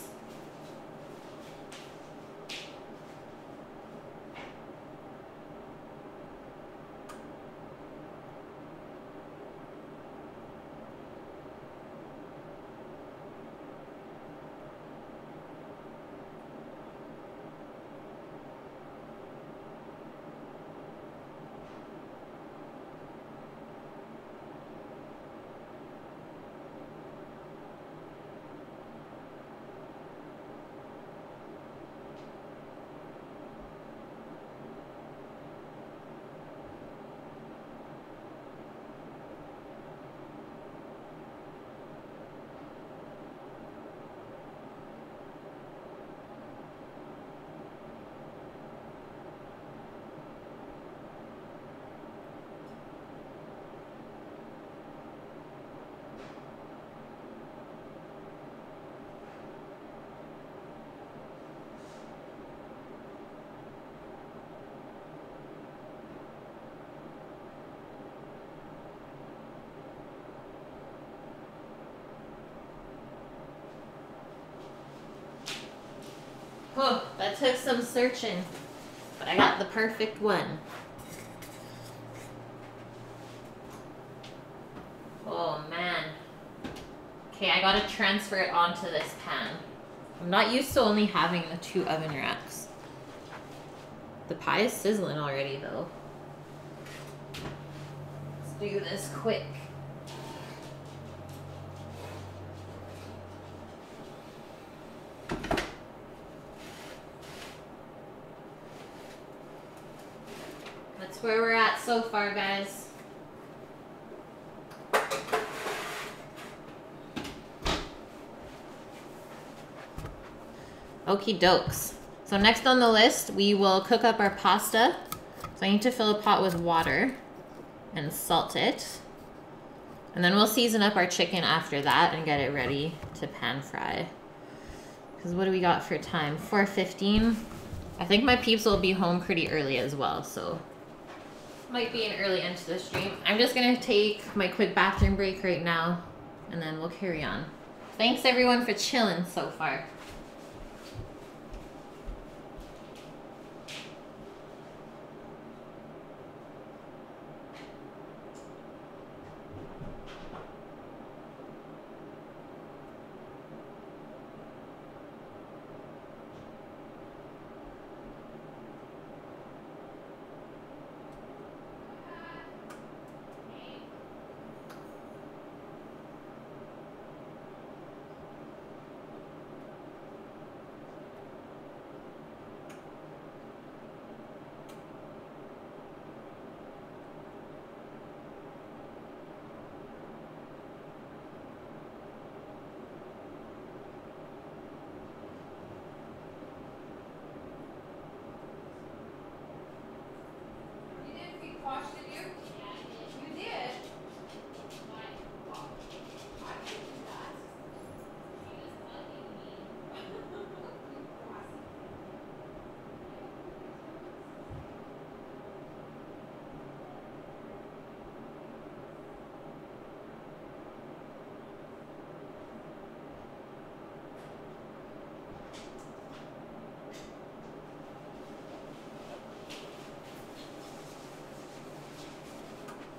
Oh, that took some searching, but I got the perfect one. Oh man. Okay, I gotta transfer it onto this pan. I'm not used to only having the two oven racks. The pie is sizzling already though. Let's do this quick. That's where we're at so far, guys. Okie dokes. So next on the list, we will cook up our pasta. So I need to fill a pot with water and salt it. And then we'll season up our chicken after that and get it ready to pan fry. Because what do we got for time? 4.15. I think my peeps will be home pretty early as well, so might be an early end to the stream. I'm just gonna take my quick bathroom break right now and then we'll carry on. Thanks everyone for chilling so far.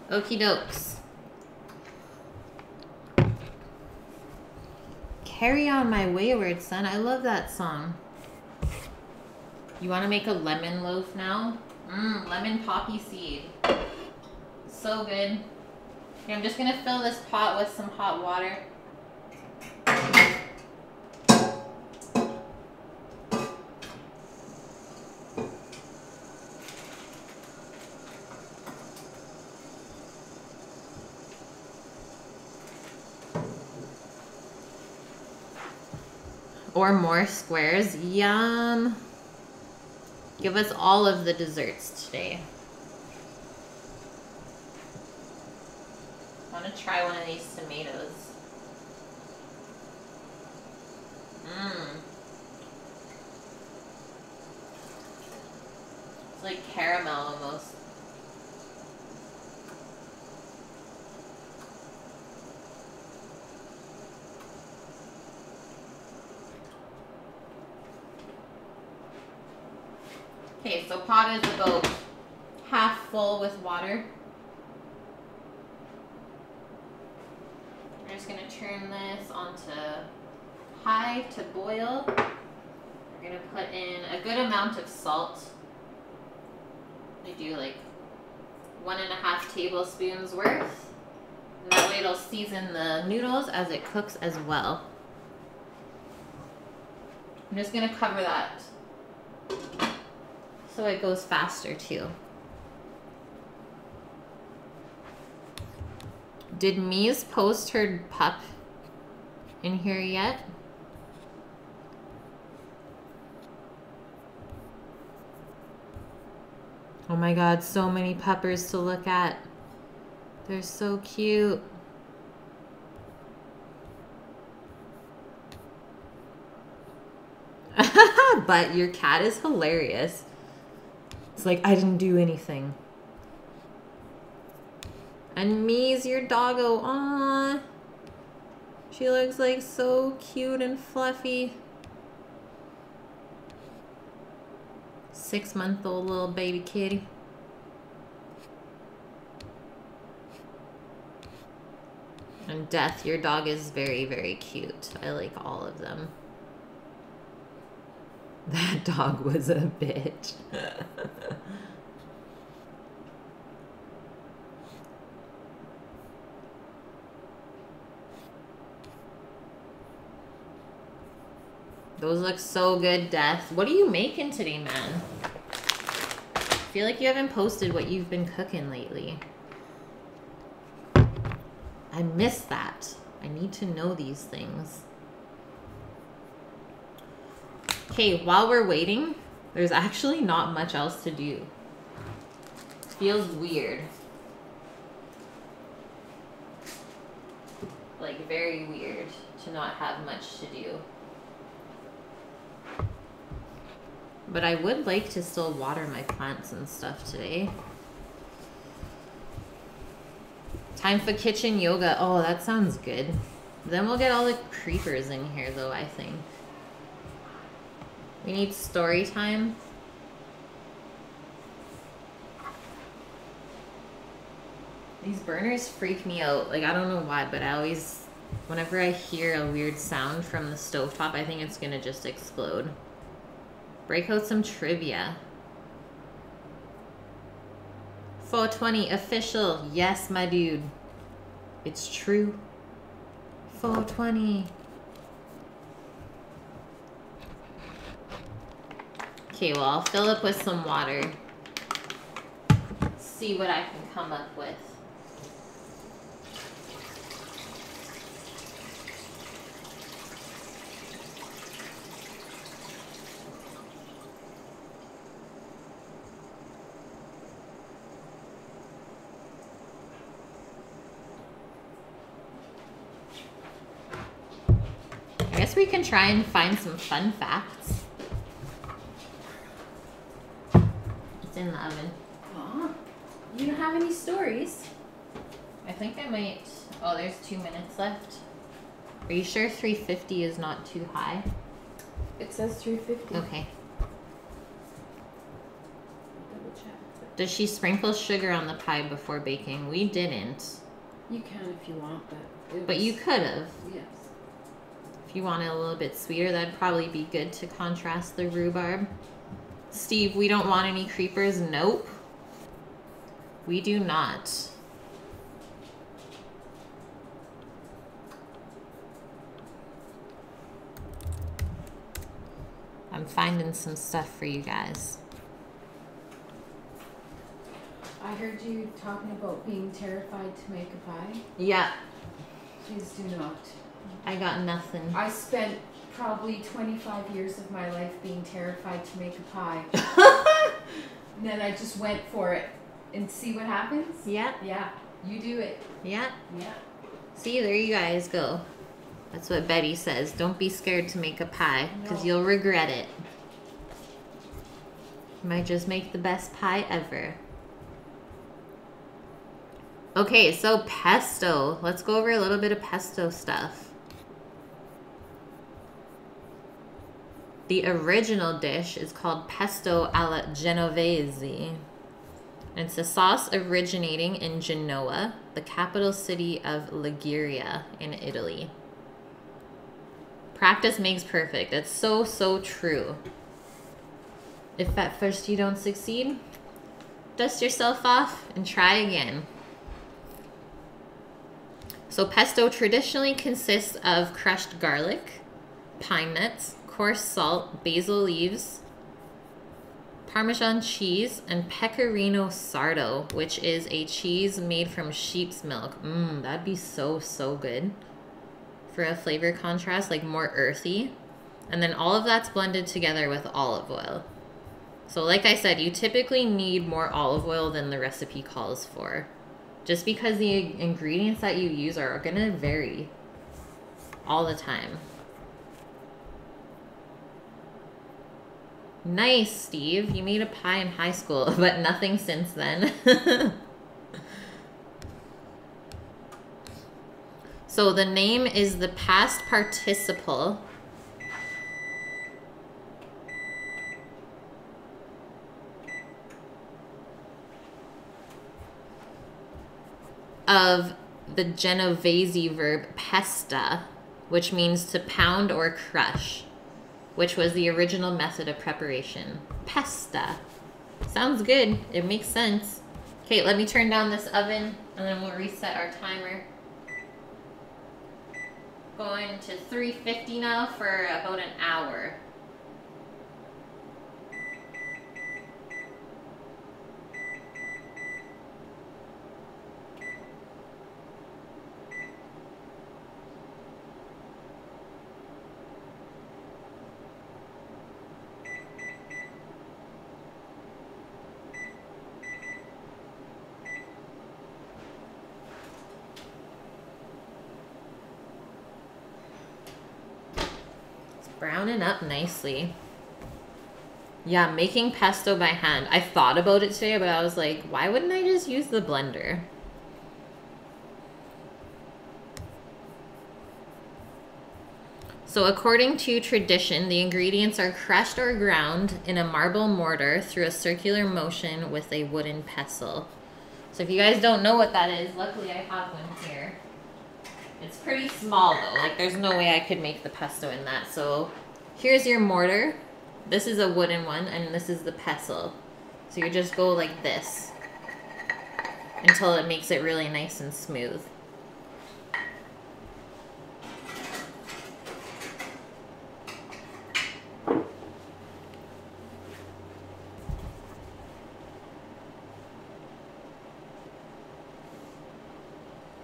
Okie dokes. Carry on my wayward son. I love that song. You want to make a lemon loaf now? Mmm, lemon poppy seed. So good. Okay, I'm just going to fill this pot with some hot water. Or more squares. Yum. Give us all of the desserts today. I want to try one of these tomatoes. Mmm. It's like caramel almost. Okay, so pot is about half full with water. We're just gonna turn this onto high to boil. We're gonna put in a good amount of salt. I do like one and a half tablespoons worth. And that way it'll season the noodles as it cooks as well. I'm just gonna cover that so it goes faster too. Did Mies post her pup in here yet? Oh my god, so many puppers to look at. They're so cute. But your cat is hilarious. It's like, I didn't do anything. And Mies your doggo. Aww. She looks like so cute and fluffy. Six month old little baby kitty. And Death, your dog is very, very cute. I like all of them. That dog was a bitch. Those look so good, Death. What are you making today, man? I feel like you haven't posted what you've been cooking lately. I miss that. I need to know these things. Okay, while we're waiting, there's actually not much else to do. Feels weird. Like, very weird to not have much to do. But I would like to still water my plants and stuff today. Time for kitchen yoga. Oh, that sounds good. Then we'll get all the creepers in here, though, I think. We need story time. These burners freak me out. Like, I don't know why, but I always... Whenever I hear a weird sound from the stovetop, I think it's gonna just explode. Break out some trivia. 420 official. Yes, my dude. It's true. 420. Okay, well, I'll fill up with some water. See what I can come up with. I guess we can try and find some fun facts. In the oven.
Aw, you don't have any stories.
I think I might. Oh, there's two minutes left. Are you sure 350 is not too high?
It says 350.
Okay.
Double check.
Does she sprinkle sugar on the pie before baking? We didn't.
You can if you want, but.
But you could have.
Yes.
If you want it a little bit sweeter, that'd probably be good to contrast the rhubarb. Steve, we don't want any creepers. Nope. We do not. I'm finding some stuff for you guys.
I heard you talking about being terrified to make a pie.
Yeah,
Please do not.
I got nothing.
I spent probably 25 years of my life being terrified to make a pie. and then I just went for it and see what happens.
yeah,
Yeah, you do it.
yeah.
Yeah.
See, there you guys go. That's what Betty says. Don't be scared to make a pie, because
No.
you'll regret it. You might just make the best pie ever. Okay, so pesto. Let's go over a little bit of pesto stuff. The original dish is called pesto alla genovese. It's a sauce originating in Genoa, the capital city of Liguria in Italy. Practice makes perfect. It's so, so true. If at first you don't succeed, dust yourself off and try again. So, pesto traditionally consists of crushed garlic, pine nuts, coarse salt, basil leaves, Parmesan cheese and Pecorino Sardo, which is a cheese made from sheep's milk. Mmm, that'd be so, so good. For a flavor contrast, like more earthy. And then all of that's blended together with olive oil. So, like I said, you typically need more olive oil than the recipe calls for. Just because the ingredients that you use are gonna vary all the time. Nice, Steve. You made a pie in high school, but nothing since then. so the name is the past participle. Of the Genovese verb pesta, which means to pound or crush which was the original method of preparation. Pesta. Sounds good. It makes sense. Okay, let me turn down this oven and then we'll reset our timer. Going to 350 now for about an hour. Browning up nicely. Yeah, making pesto by hand. I thought about it today, but I was like, why wouldn't I just use the blender? So, according to tradition, the ingredients are crushed or ground in a marble mortar through a circular motion with a wooden pestle. So, if you guys don't know what that is, luckily I have one here. It's pretty small though. Like there's no way I could make the pesto in that. So here's your mortar. This is a wooden one and this is the pestle. So you just go like this until it makes it really nice and smooth.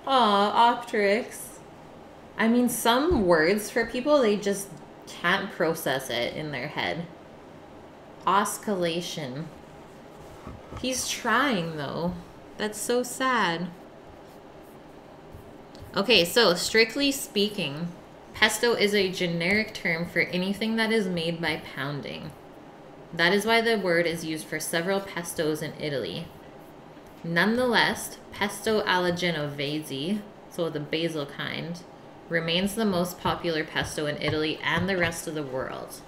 Aw, Optrix. I mean, some words for people, they just can't process it in their head. Oscillation. He's trying, though. That's so sad. Okay, so strictly speaking, pesto is a generic term for anything that is made by pounding. That is why the word is used for several pestos in Italy. Nonetheless, pesto alla genovese, so the basil kind, remains the most popular pesto in Italy and the rest of the world.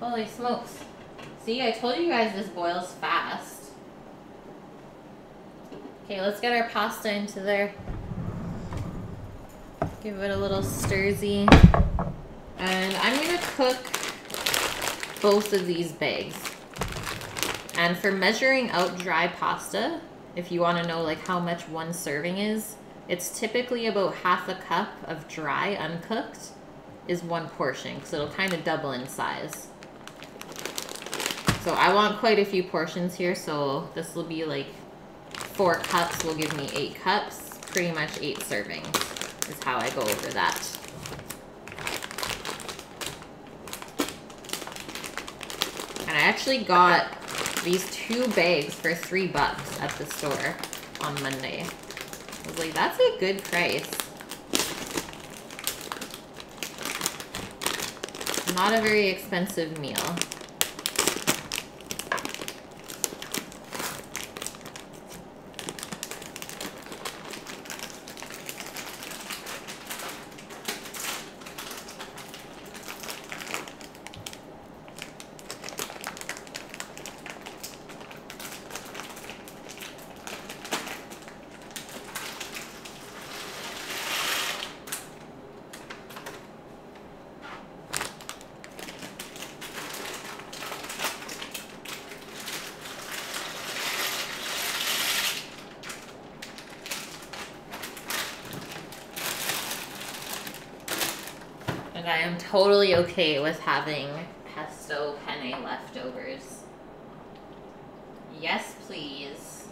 Holy smokes. See, I told you guys this boils fast. Okay, let's get our pasta into there. Give it a little stursy. And I'm to cook both of these bags. And for measuring out dry pasta, if you want to know like how much one serving is, it's typically about half a cup of dry uncooked is one portion because it'll kind of double in size. So I want quite a few portions here, so this will be like four cups will give me eight cups, pretty much eight servings is how I go over that. And I actually got these two bags for three bucks at the store on Monday. I was like, that's a good price. Not a very expensive meal. I am totally okay with having pesto penne leftovers. Yes, please.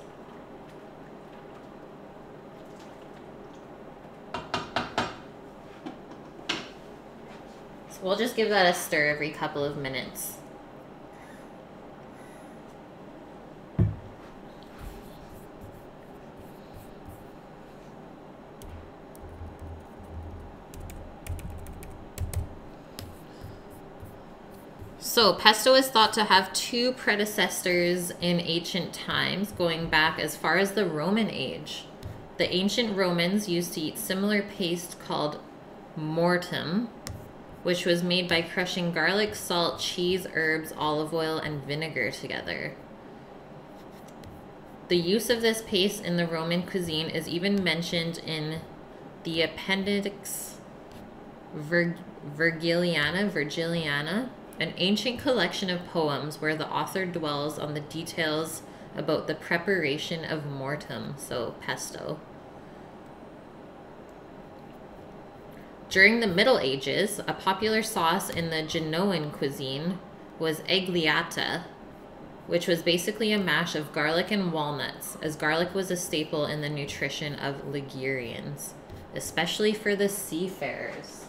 So we'll just give that a stir every couple of minutes. So, pesto is thought to have two predecessors in ancient times, going back as far as the Roman age. The ancient Romans used to eat similar paste called moretum, which was made by crushing garlic, salt, cheese, herbs, olive oil, and vinegar together. The use of this paste in the Roman cuisine is even mentioned in the Appendix Vir- Virgiliana, Virgiliana, an ancient collection of poems where the author dwells on the details about the preparation of moretum, so pesto. During the Middle Ages, a popular sauce in the Genoan cuisine was agliata, which was basically a mash of garlic and walnuts, as garlic was a staple in the nutrition of Ligurians, especially for the seafarers.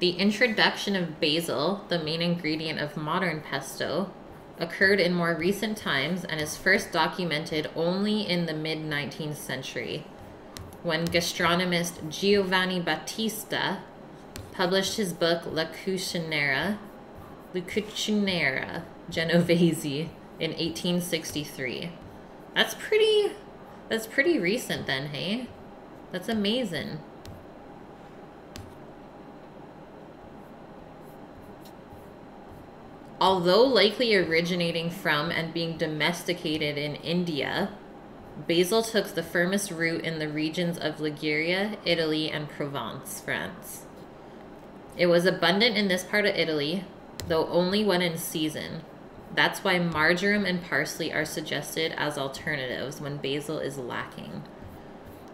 The introduction of basil, the main ingredient of modern pesto, occurred in more recent times and is first documented only in the mid 19th century, when gastronomist Giovanni Battista published his book La Cucinera, La Cucinera Genovese in 1863. That's pretty that's pretty recent then, hey? That's amazing. Although likely originating from and being domesticated in India, basil took the firmest root in the regions of Liguria, Italy, and Provence, France. It was abundant in this part of Italy, though only when in season. That's why marjoram and parsley are suggested as alternatives when basil is lacking.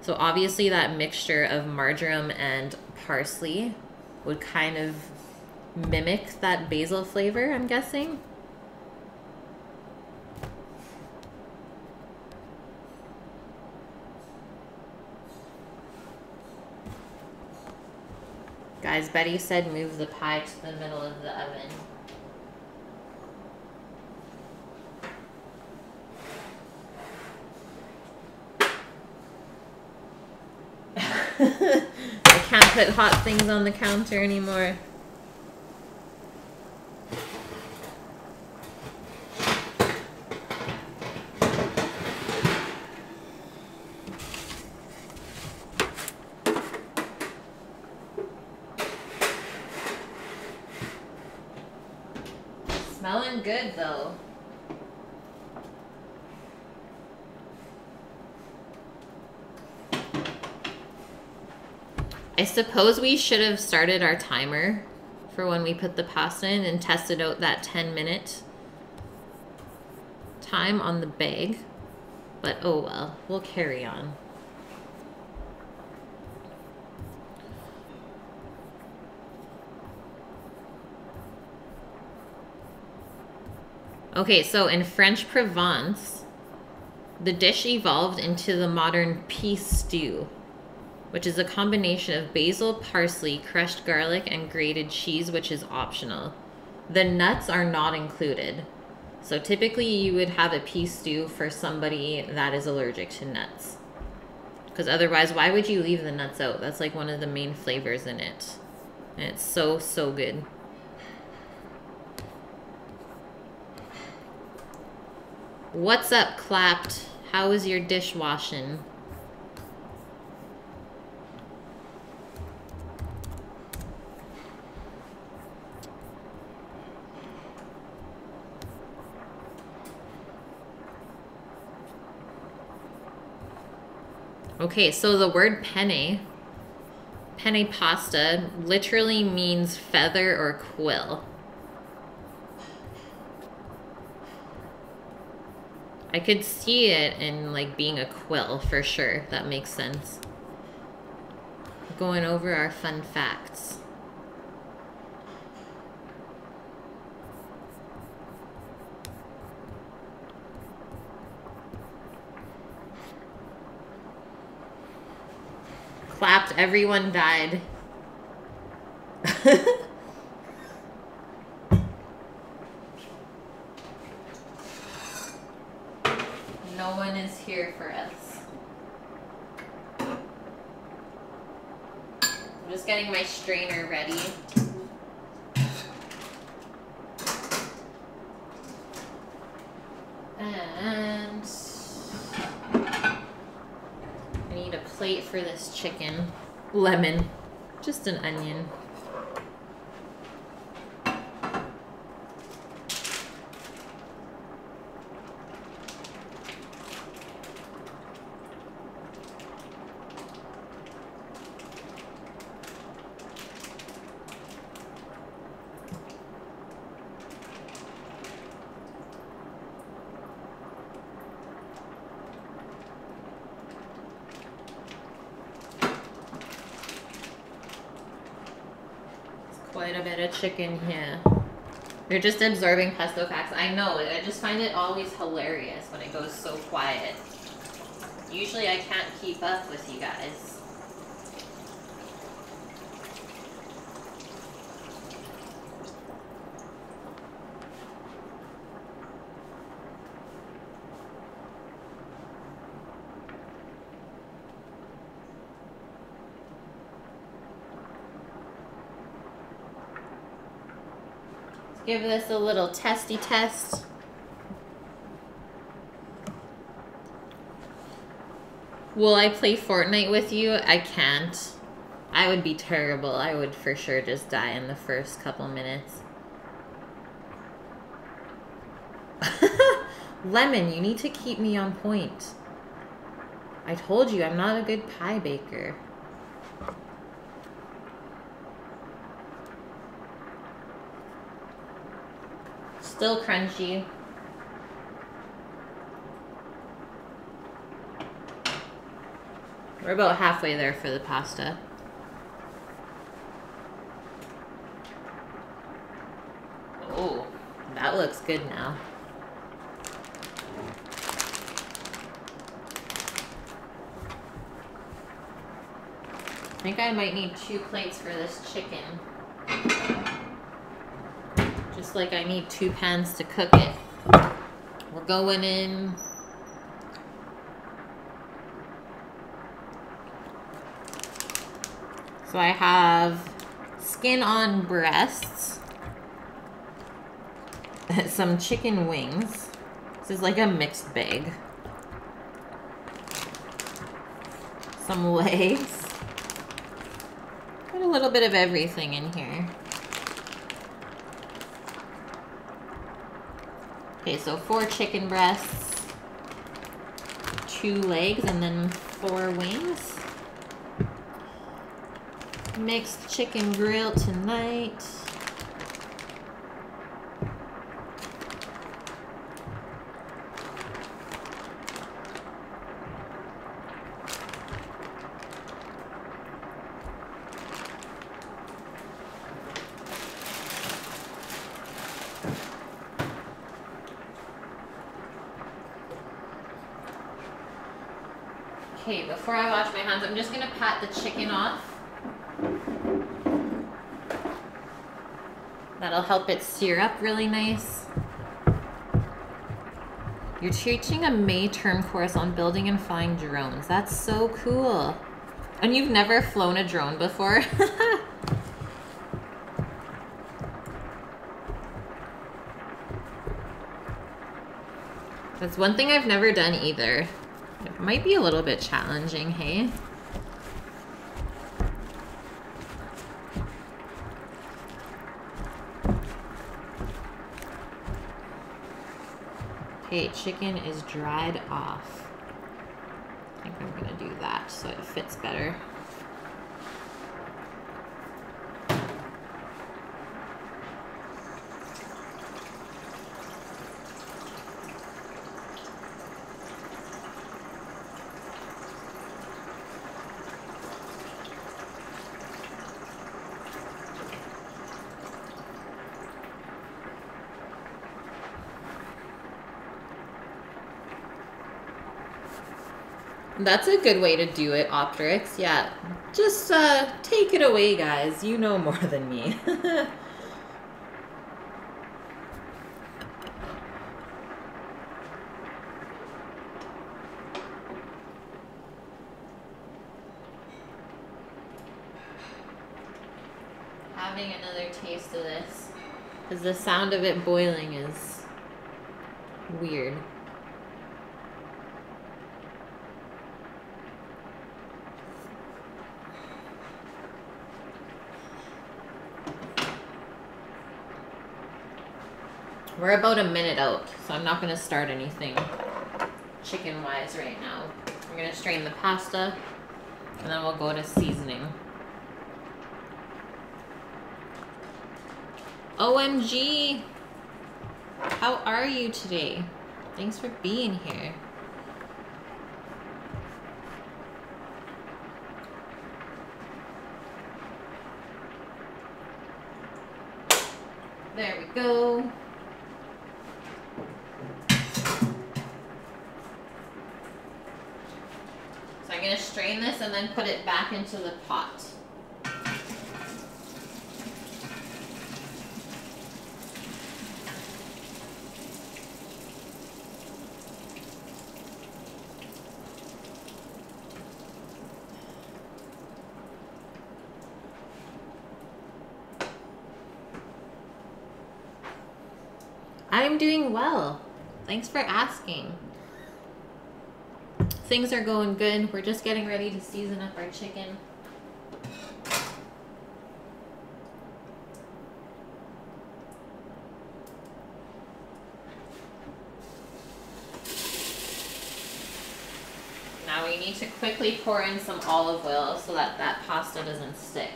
So, obviously, that mixture of marjoram and parsley would kind of mimic that basil flavor, I'm guessing. Guys, Betty said move the pie to the middle of the oven. I can't put hot things on the counter anymore. Smelling good though. I suppose we should have started our timer for when we put the pasta in and tested out that 10 minute time on the bag. But oh well, we'll carry on. Okay, so in French Provence, the dish evolved into the modern pistou, which is a combination of basil, parsley, crushed garlic, and grated cheese, which is optional. The nuts are not included. So typically you would have a pistou for somebody that is allergic to nuts. Because otherwise, why would you leave the nuts out? That's like one of the main flavors in it. And it's so, so good. What's up, Clapped? How is your dishwashing? Okay, so the word penne, penne pasta, literally means feather or quill. I could see it in like being a quill for sure. That makes sense. Going over our fun facts. Clapped, everyone died. no one is here for us. I'm just getting my strainer ready. And I need a plate for this chicken. Lemon. Just an onion. quite a bit of chicken here. You're just absorbing pesto facts. I know, I just find it always hilarious when it goes so quiet. Usually I can't keep up with you guys. Give this a little testy test. Will I play Fortnite with you? I can't. I would be terrible. I would for sure just die in the first couple minutes. Lemon, you need to keep me on point. I told you I'm not a good pie baker. Still crunchy. We're about halfway there for the pasta. Oh, that looks good now. I think I might need two plates for this chicken. Like I need two pans to cook it. We're going in So I have skin on breasts, some chicken wings. This is like a mixed bag. Some legs. Got a little bit of everything in here. Okay, so four chicken breasts, two legs, and then four wings. Mixed chicken grill tonight. Okay, before I wash my hands, Pat the chicken off. That'll help it sear up really nice. You're teaching a May term course on building and flying drones. That's so cool. And you've never flown a drone before? That's one thing I've never done either. It might be a little bit challenging, hey? Okay, chicken is dried off. I think I'm gonna do that so it fits better. That's a good way to do it, Optrix. Yeah. Just uh, take it away, guys. You know more than me. Having another taste of this. Because the sound of it boiling is weird. We're about a minute out, so I'm not going to start anything chicken-wise right now. I'm going to strain the pasta, and then we'll go to seasoning. OMG! How are you today? Thanks for being here. There we go. So I'm going to strain this and then put it back into the pot. I'm doing well. Thanks for asking. Things are going good. We're just getting ready to season up our chicken. Now we need to quickly pour in some olive oil so that that pasta doesn't stick.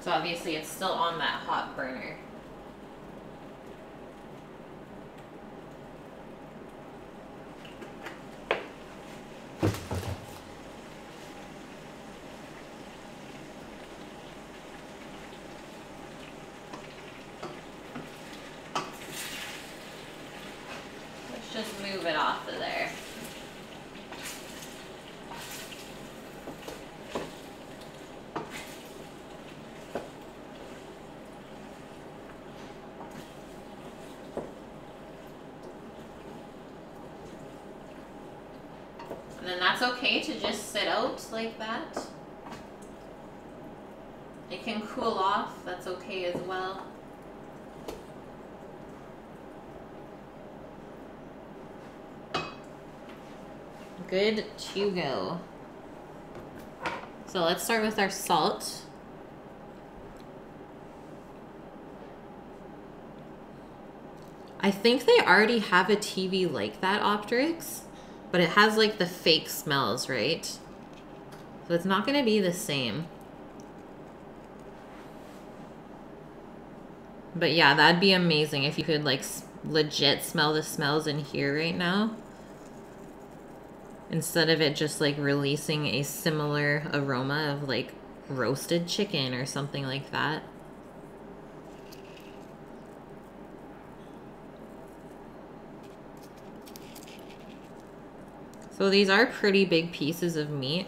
So obviously it's still on that hot burner. Let's just move it off of there. And then that's okay to just sit out like that. It can cool off, that's okay as well. Good to go. So let's start with our salt. I think they already have a TV like that, Optrix, but it has like the fake smells, right? So it's not going to be the same. But yeah, that'd be amazing if you could like legit smell the smells in here right now. Instead of it just like releasing a similar aroma of like roasted chicken or something like that. So these are pretty big pieces of meat.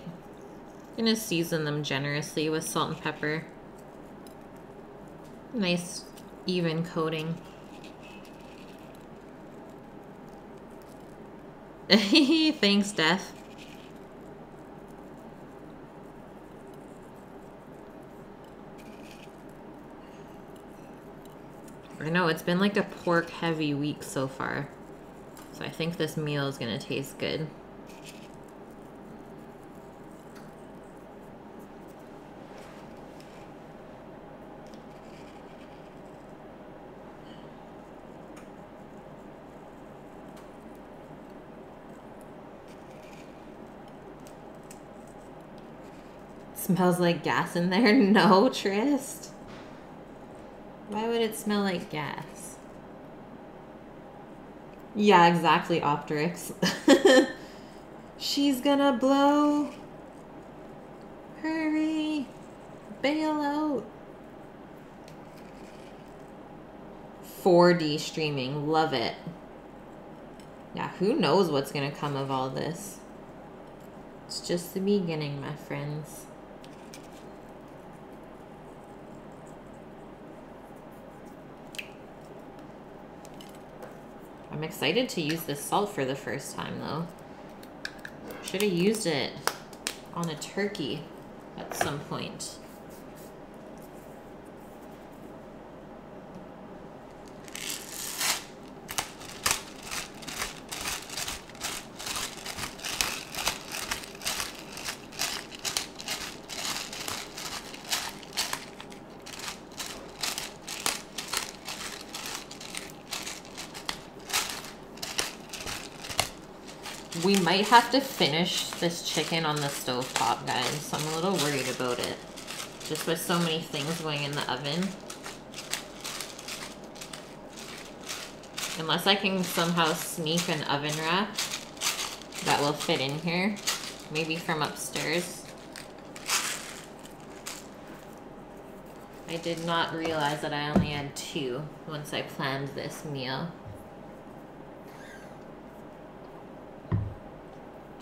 I'm gonna season them generously with salt and pepper. Nice even coating. Thanks, Death. I know, it's been like a pork heavy week so far. So I think this meal is gonna taste good. Smells like gas in there? No, Trist. Why would it smell like gas? Yeah, exactly, Optrix. She's gonna blow. Hurry. Bail out. 4D streaming. Love it. Yeah, who knows what's gonna come of all this? It's just the beginning, my friends. I'm excited to use this salt for the first time though. Should have used it on a turkey at some point. We might have to finish this chicken on the stove top, guys. I'm a little worried about it. Just with so many things going in the oven. Unless I can somehow sneak an oven wrap that will fit in here. Maybe from upstairs. I did not realize that I only had two once I planned this meal.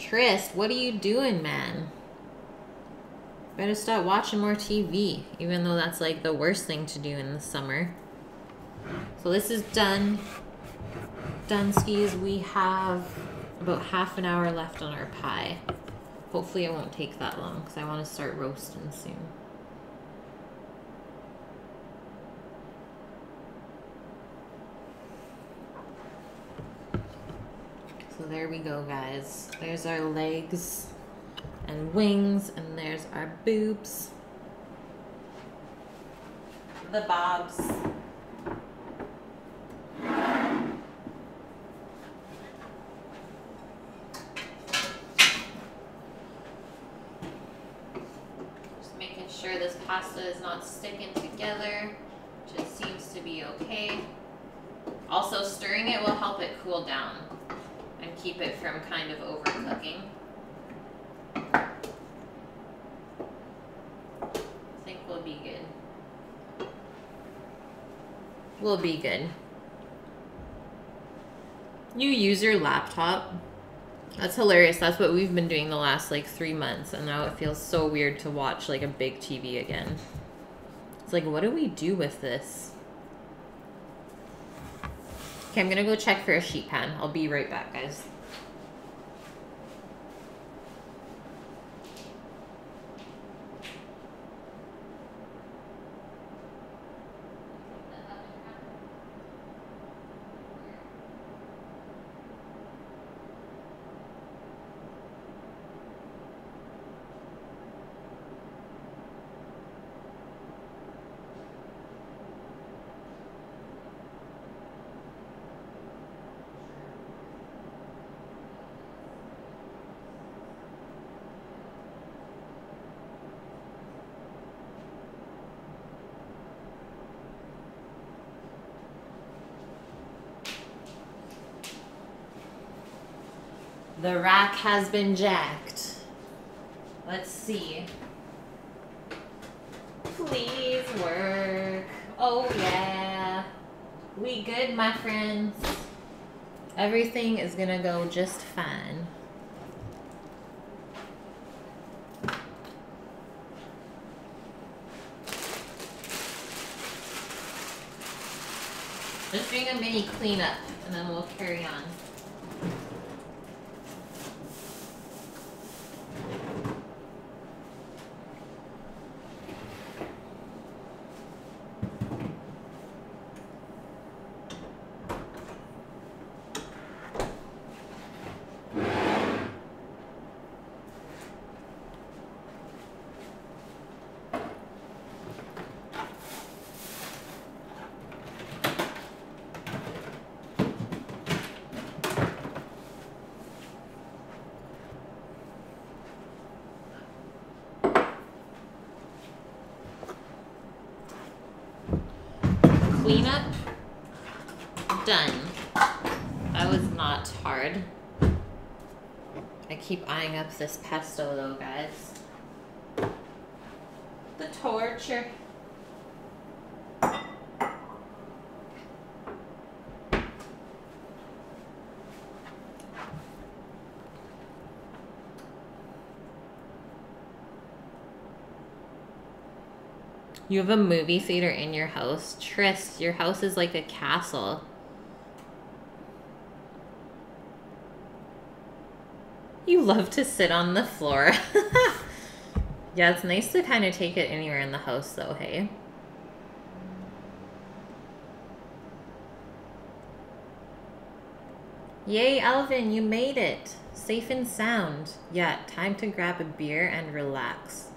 Trist, what are you doing, man? Better start watching more TV, even though that's like the worst thing to do in the summer. So this is done. Dunskies, we have about half an hour left on our pie. Hopefully it won't take that long because I want to start roasting soon. So there we go, guys. There's our legs and wings, and there's our boobs. The bobs. Just making sure this pasta is not sticking together. Just seems to be okay. Also, stirring it will help it cool down and keep it from kind of overcooking. I think we'll be good. We'll be good. You use your laptop. That's hilarious. That's what we've been doing the last like three months, and now it feels so weird to watch like a big TV again. It's like, what do we do with this? Okay, I'm gonna go check for a sheet pan. I'll be right back, guys. Rack has been jacked. Let's see. Please work. Oh yeah. We good, my friends. Everything is gonna go just fine. Just doing a mini cleanup and then we'll carry on. Cleanup done. That was not hard. I keep eyeing up this pesto though, guys. The torture. You have a movie theater in your house. Trist, your house is like a castle. You love to sit on the floor. yeah, it's nice to kind of take it anywhere in the house, though, hey? Yay, Alvin, you made it. Safe and sound. Yeah, time to grab a beer and relax.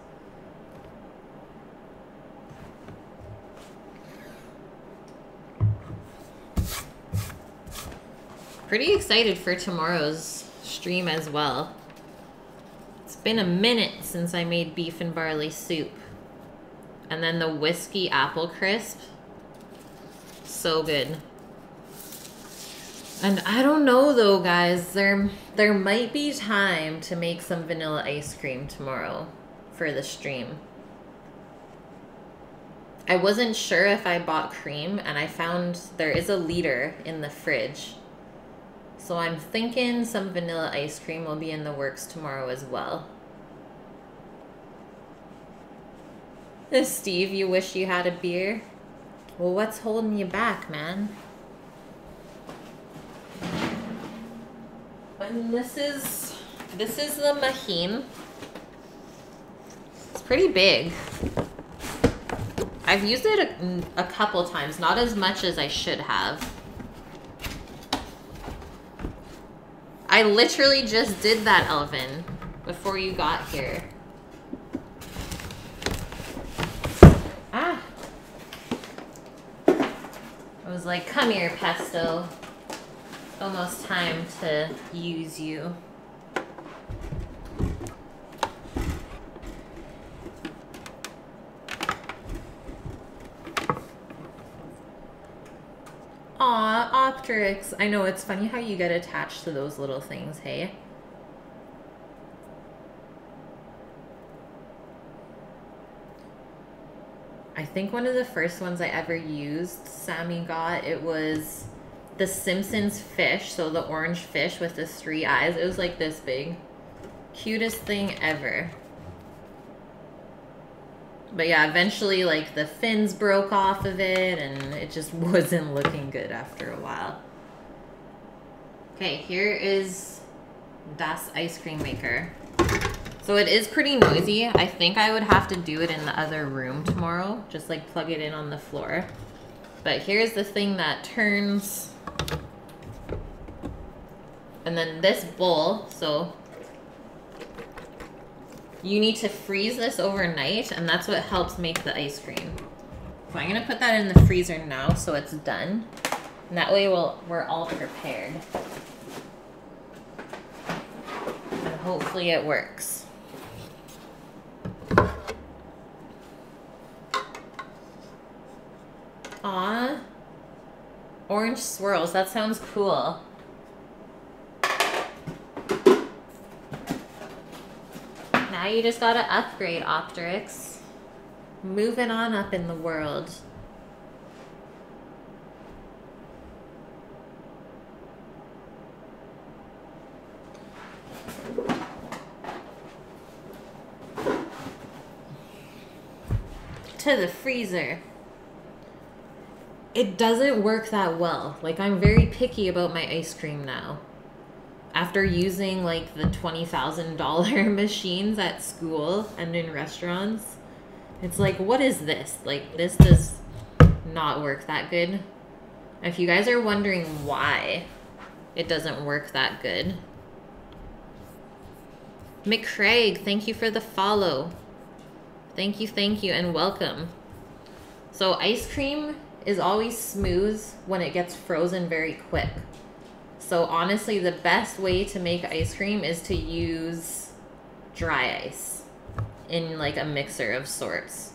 Pretty excited for tomorrow's stream as well. It's been a minute since I made beef and barley soup. And then the whiskey apple crisp. So good. And I don't know though, guys. There there might be time to make some vanilla ice cream tomorrow for the stream. I wasn't sure if I bought cream and I found there is a liter in the fridge. So I'm thinking some vanilla ice cream will be in the works tomorrow as well. Eh, Steve, you wish you had a beer? Well, what's holding you back, man? And this is this is the Mahim. It's pretty big. I've used it a, a couple times, not as much as I should have. I literally just did that, Elvin, before you got here. Ah. I was like, come here, Pesto. Almost time to use you. Aw, Optrix. I know, it's funny how you get attached to those little things, hey? I think one of the first ones I ever used, Sammy got, it was the Simpsons fish, so the orange fish with the three eyes. It was like this big. Cutest thing ever. But yeah, eventually like the fins broke off of it and it just wasn't looking good after a while. Okay, here is Das ice cream maker. So it is pretty noisy. I think I would have to do it in the other room tomorrow. Just like plug it in on the floor. But here's the thing that turns. And then this bowl, so you need to freeze this overnight and that's what helps make the ice cream. So I'm gonna put that in the freezer now so it's done. And that way we'll, we're all prepared. And hopefully it works. Aw. Orange swirls, that sounds cool. Now you just gotta upgrade Optrix. Moving on up in the world. To the freezer. It doesn't work that well. Like, I'm very picky about my ice cream now. After using, like, the $20,000 machines at school and in restaurants, it's like, what is this? Like, this does not work that good. If you guys are wondering why it doesn't work that good, McCraig, thank you for the follow. Thank you, thank you, and welcome. So ice cream is always smooth when it gets frozen very quick. So honestly, the best way to make ice cream is to use dry ice in like a mixer of sorts.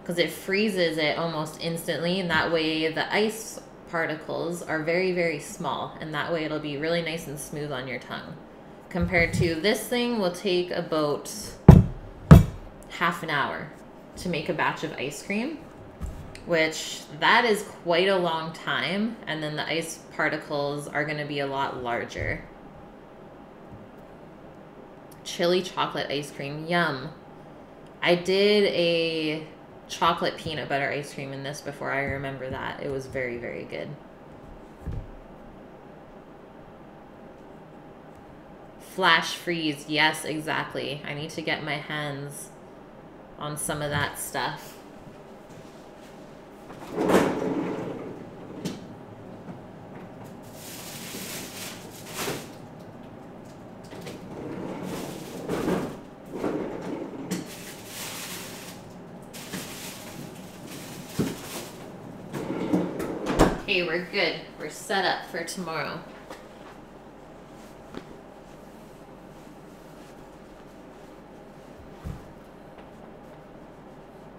Because it freezes it almost instantly, and that way the ice particles are very, very small, and that way it'll be really nice and smooth on your tongue compared to this thing will take about half an hour to make a batch of ice cream which that is quite a long time and then the ice particles are going to be a lot larger chili chocolate ice cream yum i did a chocolate peanut butter ice cream in this before i remember that it was very very good Flash freeze. Yes, exactly. I need to get my hands on some of that stuff. Okay, we're good. We're set up for tomorrow.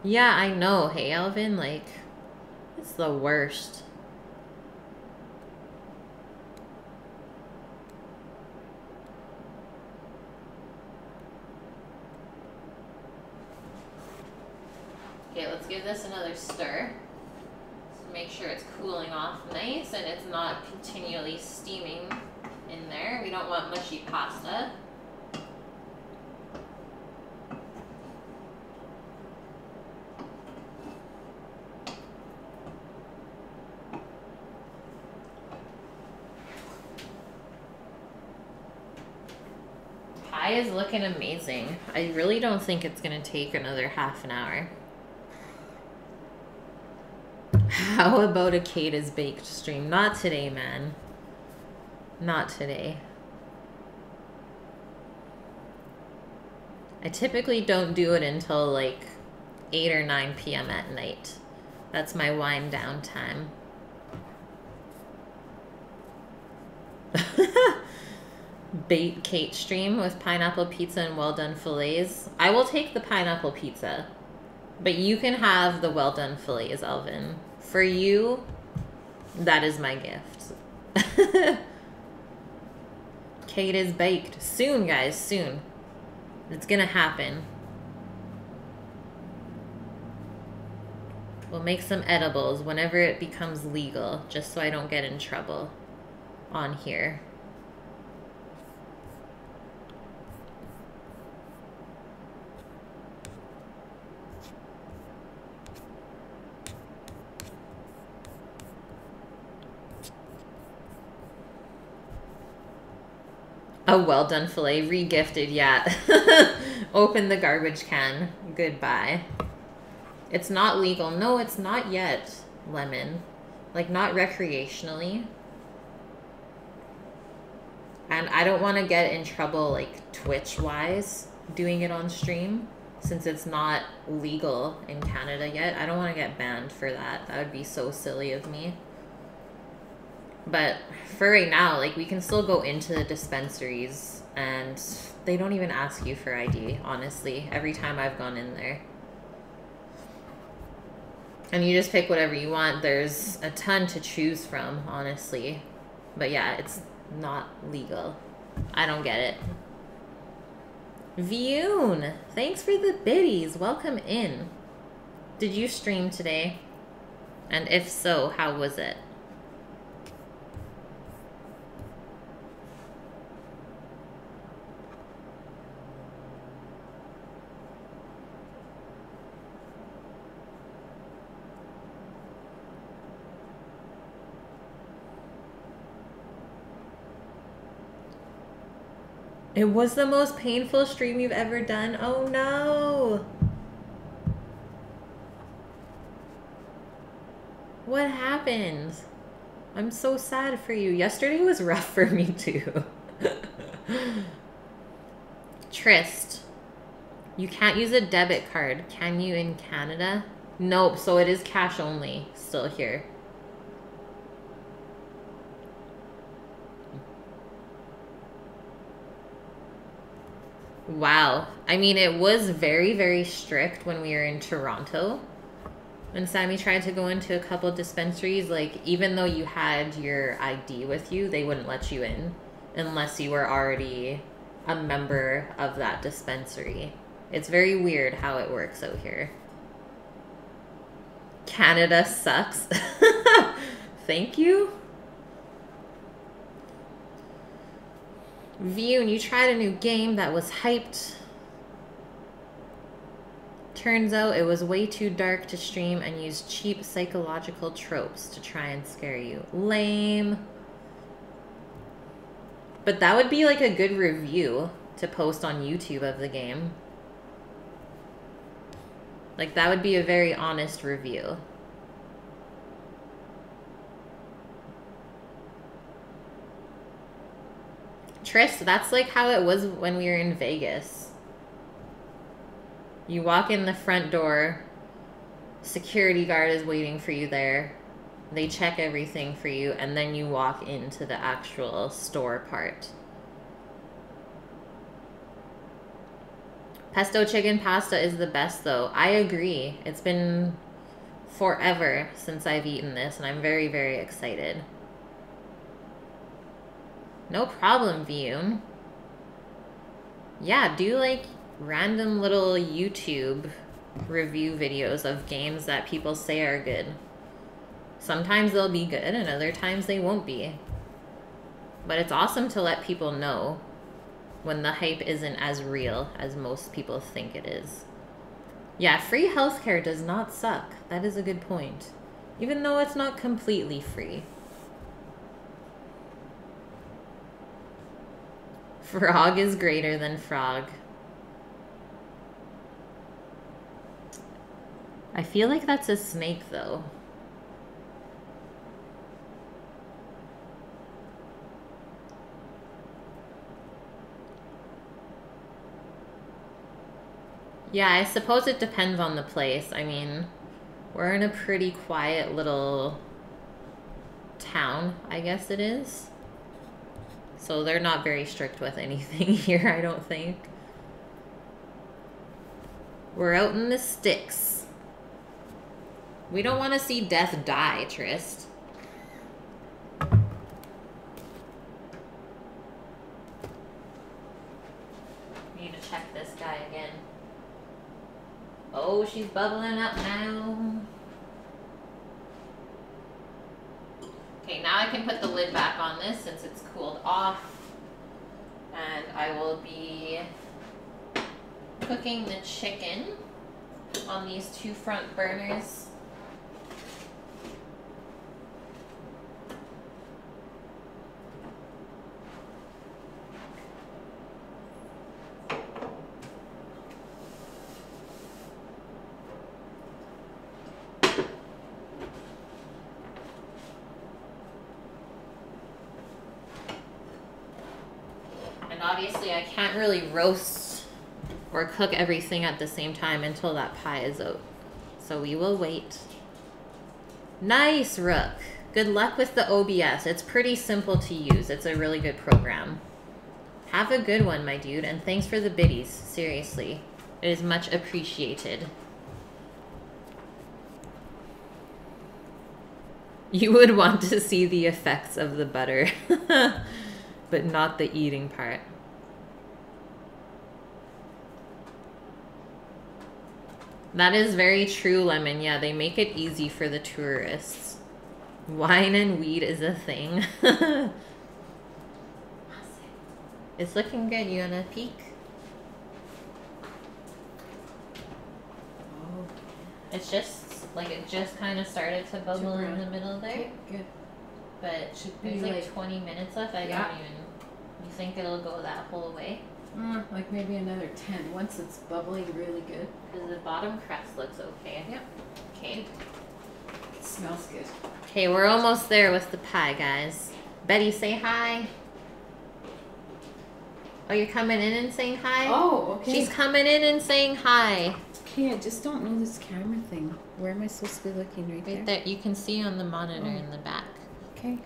Yeah, I know. Hey, Alvin, like, it's the worst. Okay, let's give this another stir. So make sure it's cooling off nice and it's not continually steaming in there. We don't want mushy pasta. Pie is looking amazing. I really don't think it's going to take another half an hour. How about a Kate is baked stream? Not today, man. Not today. I typically don't do it until like 8 or 9 p.m. at night. That's my wind down time. Bait Kate stream with pineapple pizza and well done fillets. I will take the pineapple pizza, but you can have the well done fillets, Elvin. For you, that is my gift. Kate is baked. Soon, guys, soon. It's gonna happen. We'll make some edibles whenever it becomes legal, just so I don't get in trouble on here. A well done filet, regifted, yet. Open the garbage can. Goodbye. It's not legal. No, it's not yet, Lemon. Like, not recreationally. And I don't want to get in trouble, like, Twitch-wise, doing it on stream. Since it's not legal in Canada yet. I don't want to get banned for that. That would be so silly of me. But for right now, like we can still go into the dispensaries and they don't even ask you for ID, honestly, every time I've gone in there. And you just pick whatever you want. There's a ton to choose from, honestly. But yeah, it's not legal. I don't get it. Vioon, thanks for the biddies. Welcome in. Did you stream today? And if so, how was it? It was the most painful stream you've ever done. Oh no. What happened? I'm so sad for you. Yesterday was rough for me too. Trist. You can't use a debit card, can you in Canada? Nope, so it is cash only still here. Wow. I mean, it was very, very strict when we were in Toronto. When Sammy tried to go into a couple dispensaries, like, even though you had your ID with you, they wouldn't let you in unless you were already a member of that dispensary. It's very weird how it works out here. Canada sucks. Thank you. View, and you tried a new game that was hyped. Turns out it was way too dark to stream and used cheap psychological tropes to try and scare you. Lame. But that would be like a good review to post on YouTube of the game. Like that would be a very honest review. Trist, that's like how it was when we were in Vegas. You walk in the front door, security guard is waiting for you there. They check everything for you, and then you walk into the actual store part. Pesto chicken pasta is the best, though. I agree. It's been forever since I've eaten this, and I'm very, very excited. No problem, View. Yeah, do like random little YouTube review videos of games that people say are good. Sometimes they'll be good and other times they won't be. But it's awesome to let people know when the hype isn't as real as most people think it is. Yeah, free healthcare does not suck. That is a good point. Even though it's not completely free. Frog is greater than frog. I feel like that's a snake, though. Yeah, I suppose it depends on the place. I mean, we're in a pretty quiet little town, I guess it is. So they're not very strict with anything here, I don't think. We're out in the sticks. We don't want to see death die, Trist. Need to check this guy again. Oh, she's bubbling up now. Okay, now I can put the lid back on this since it's cooled off. And I will be cooking the chicken on these two front burners. And obviously I can't really roast or cook everything at the same time until that pie is out. So we will wait. Nice, Rook. Good luck with the OBS. It's pretty simple to use. It's a really good program. Have a good one, my dude, and thanks for the biddies. Seriously. It is much appreciated. You would want to see the effects of the butter, but not the eating part. That is very true, Lemon. Yeah, they make it easy for the tourists. Wine and weed is a thing. it's looking good. You wanna peek?
Oh,
It's just like it just kind of started to bubble in the middle there,
okay, good.
but
Should be
there's like
like
20 minutes left. I
Yeah.
don't even. You think it'll go that whole way?
Mm, like maybe another ten once it's bubbling really good.
Because the bottom crust looks okay.
Yep.
Okay.
It smells good.
Okay, we're almost there with the pie, guys. Betty, say hi. Oh, you're coming in and saying hi?
Oh, okay.
She's coming in and saying hi.
okay, I just don't know this camera thing. Where am I supposed to be looking? Right,
Right
there?
there. You can see on the monitor
Oh.
in the back.
Okay.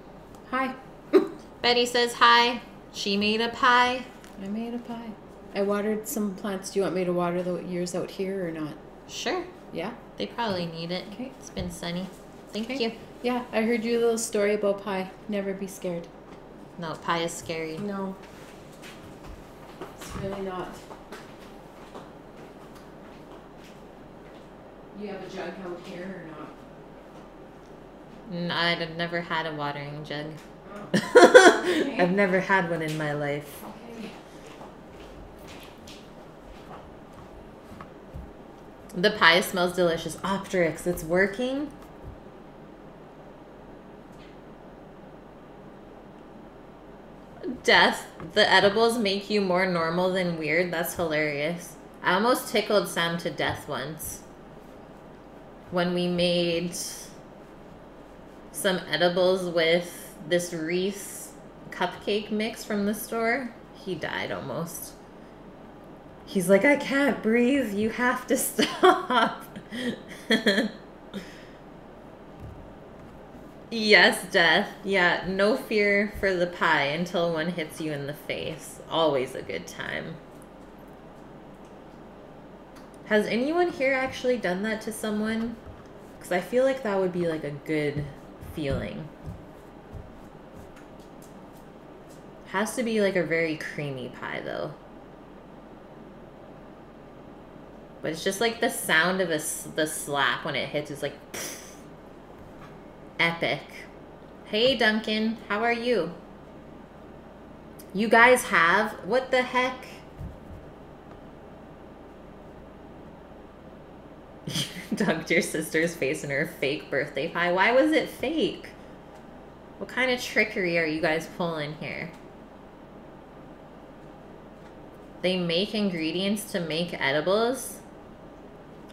Hi.
Betty says hi. She made a pie.
I made a pie. I watered some plants. Do you want me to water the yours out here or not?
Sure.
Yeah.
They probably need it.
Okay.
It's been sunny. Thank
Okay.
you.
Yeah, I heard your little story about pie. Never be scared.
No, pie is scary.
No. It's really not. You have a jug out here or not?
I'd never had a watering jug.
Oh.
I've never had one in my life.
Okay.
The pie smells delicious. Optrix, it's working. Death. The edibles make you more normal than weird. That's hilarious. I almost tickled Sam to death once. When we made some edibles with this Reese cupcake mix from the store, he died almost. He's like, I can't breathe. You have to stop. yes, death. Yeah, no fear for the pie until one hits you in the face. Always a good time. Has anyone here actually done that to someone? Because I feel like that would be like a good feeling. Has to be like a very creamy pie though. But it's just like the sound of a, the slap when it hits is like epic. Hey Duncan, how are you? You guys have what the heck? You dunked your sister's face in her fake birthday pie. Why was it fake? What kind of trickery are you guys pulling here? They make ingredients to make edibles?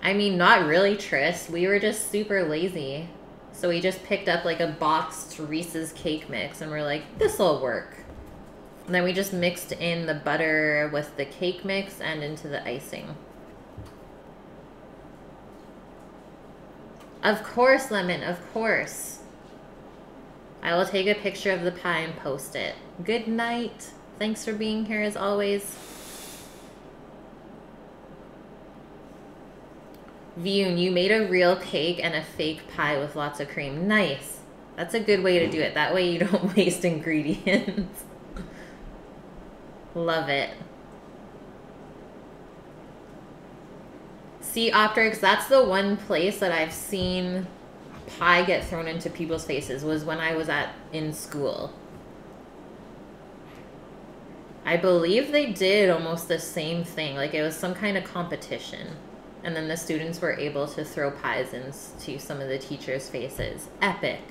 I mean, not really, Trist. We were just super lazy. So we just picked up like a boxed Reese's cake mix and we're like, this'll work. And then we just mixed in the butter with the cake mix and into the icing. Of course, Lemon, of course. I will take a picture of the pie and post it. Good night. Thanks for being here as always. Vune, you made a real cake and a fake pie with lots of cream. Nice. That's a good way to do it. That way you don't waste ingredients. Love it. See, Optrix, that's the one place that I've seen pie get thrown into people's faces was when I was at in school. I believe they did almost the same thing. Like it was some kind of competition. And then the students were able to throw pies into some of the teachers' faces. Epic.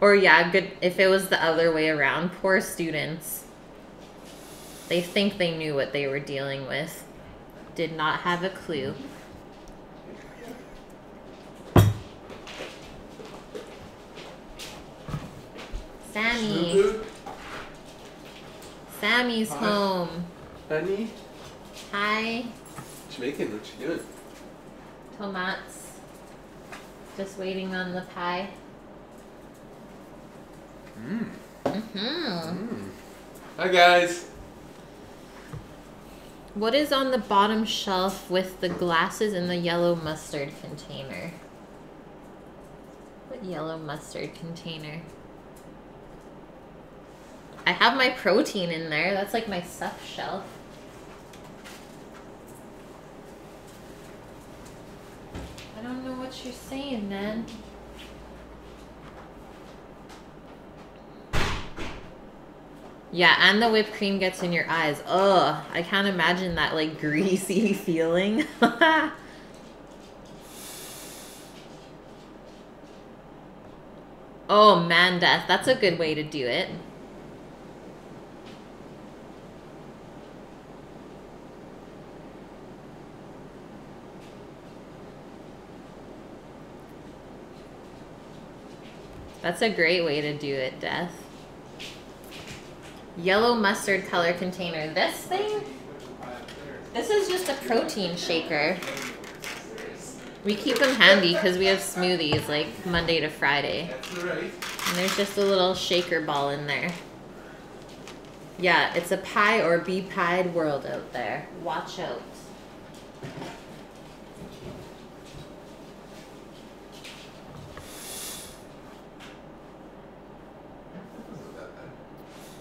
Or yeah, good if it was the other way around. Poor students. They think they knew what they were dealing with. Did not have a clue. Sammy. Sammy's
Hi.
home.
Honey,
Hi,
Jamaican, what you doing?
Tomats. Just waiting on the pie.
Mmm.
Mm-hmm.
Mmm. Hi guys.
What is on the bottom shelf with the glasses in the yellow mustard container? What yellow mustard container? I have my protein in there. That's like my stuff shelf. I don't know what you're saying, man. Yeah, and the whipped cream gets in your eyes. Ugh, I can't imagine that like greasy feeling. oh man, death. That's a good way to do it. That's a great way to do it, Death. Yellow mustard color container. This thing, this is just a protein shaker. We keep them handy because we have smoothies like Monday to Friday. And there's just a little shaker ball in there. Yeah, it's a pie or be pied world out there. Watch out.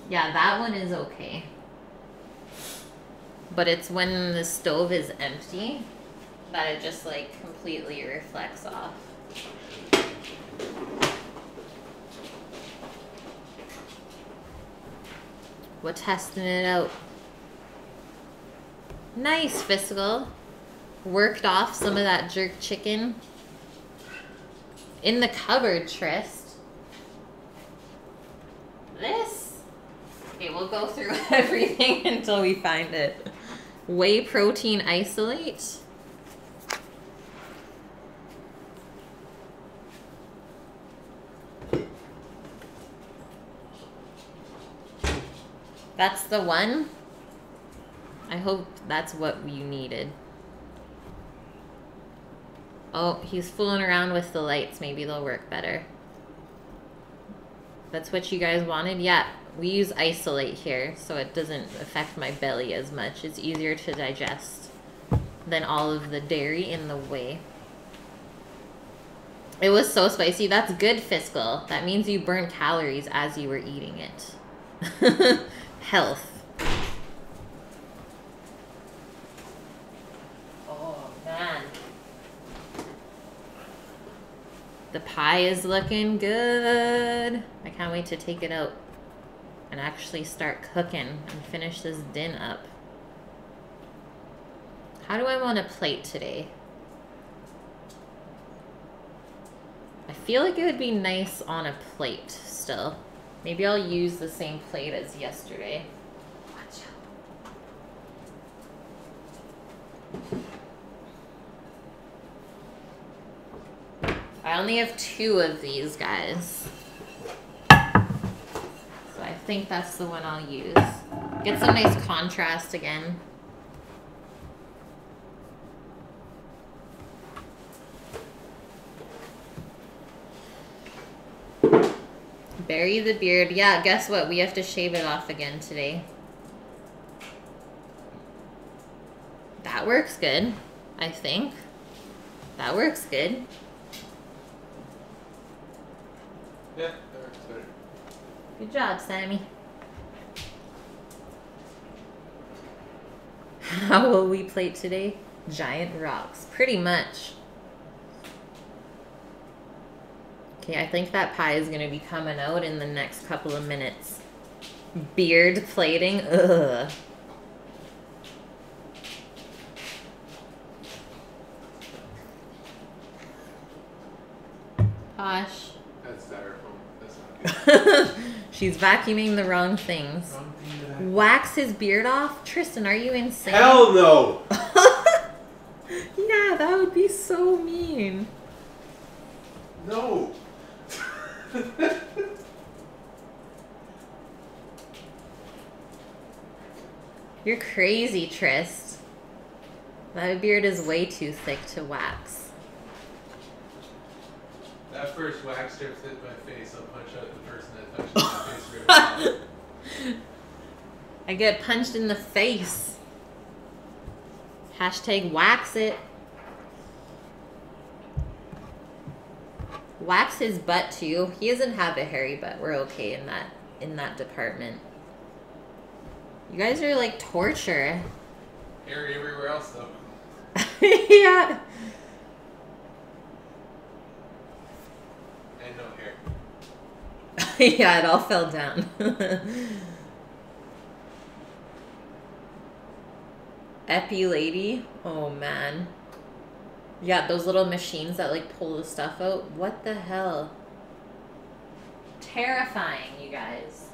Yeah, that one is okay. But it's when the stove is empty that it just like completely reflects off. We're testing it out. Nice, Fiscal. Worked off some of that jerk chicken. In the cupboard, Trist. This. Okay, we'll go through everything until we find it. Whey protein isolate. That's the one. I hope that's what you needed. Oh, he's fooling around with the lights. Maybe they'll work better. That's what you guys wanted? Yeah, we use isolate here, so it doesn't affect my belly as much. It's easier to digest than all of the dairy in the whey. It was so spicy. That's good, Fiscal. That means you burned calories as you were eating it. Health. Oh, man. The pie is looking good. I can't wait to take it out and actually start cooking and finish this din up. How do I want a plate today? I feel like it would be nice on a plate still. Maybe I'll use the same plate as yesterday. Watch out. I only have two of these guys. So I think that's the one I'll use. Get some nice contrast again. Bury the beard. Yeah, guess what? We have to shave it off again today. That works good, I think. That works good.
Yeah.
Good job, Sammy. How will we plate today? Giant rocks. Pretty much. Okay, I think that pie is going to be coming out in the next couple of minutes. Beard plating? Ugh. Posh.
That's styrofoam. That's not good.
She's vacuuming the wrong things.
Wrong thing to have.
Wax his beard off? Tristan, are you insane?
Hell no!
yeah, that would be so mean.
No!
You're crazy, Trist. My beard is way too thick to wax.
That first wax strip hit my face. I'll punch out the person that touched my face.
I get punched in the face. Hashtag wax it. Wax his butt too. He doesn't have a hairy butt. We're okay in that in that department. You guys are like torture.
Hair everywhere else though.
yeah.
And no hair.
yeah, it all fell down. Epilady. Oh man. Yeah, those little machines that like pull the stuff out. What the hell? Terrifying, you guys.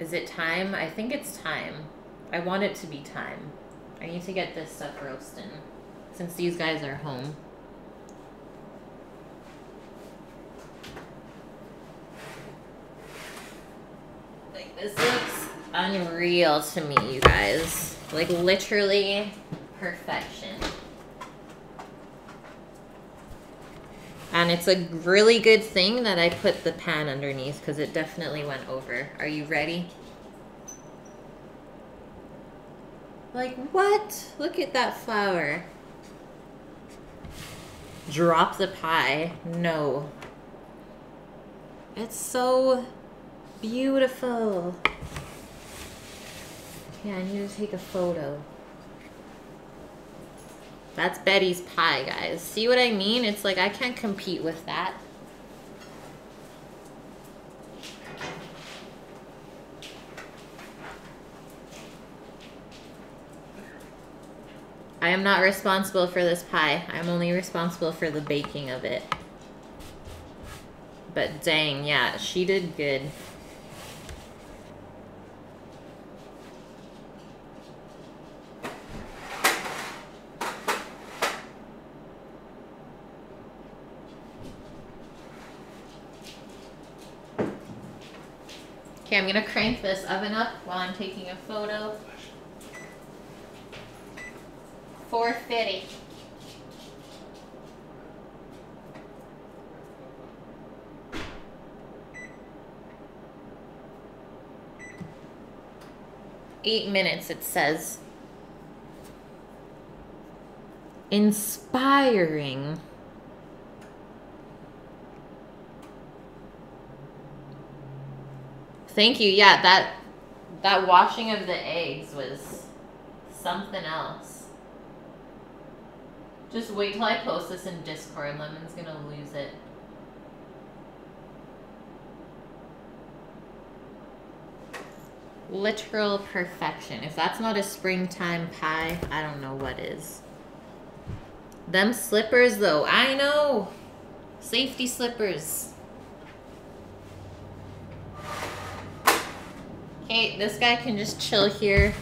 Is it time? I think it's time. I want it to be time. I need to get this stuff roasting since these guys are home. Like this looks unreal to me, you guys. Like literally perfection. And it's a really good thing that I put the pan underneath because it definitely went over. Are you ready? Like, what? Look at that flower. Drop the pie. No. It's so beautiful. Yeah, I need to take a photo. That's Betty's pie, guys. See what I mean? It's like I can't compete with that. I am not responsible for this pie. I'm only responsible for the baking of it. But dang, yeah, she did good. Okay, I'm gonna crank this oven up while I'm taking a photo. 450. Eight minutes, it says. Inspiring. Thank you. Yeah, that that washing of the eggs was something else. Just wait till I post this in Discord. Lemon's gonna lose it. Literal perfection. If that's not a springtime pie, I don't know what is. Them slippers, though. I know. Safety slippers. Okay, this guy can just chill here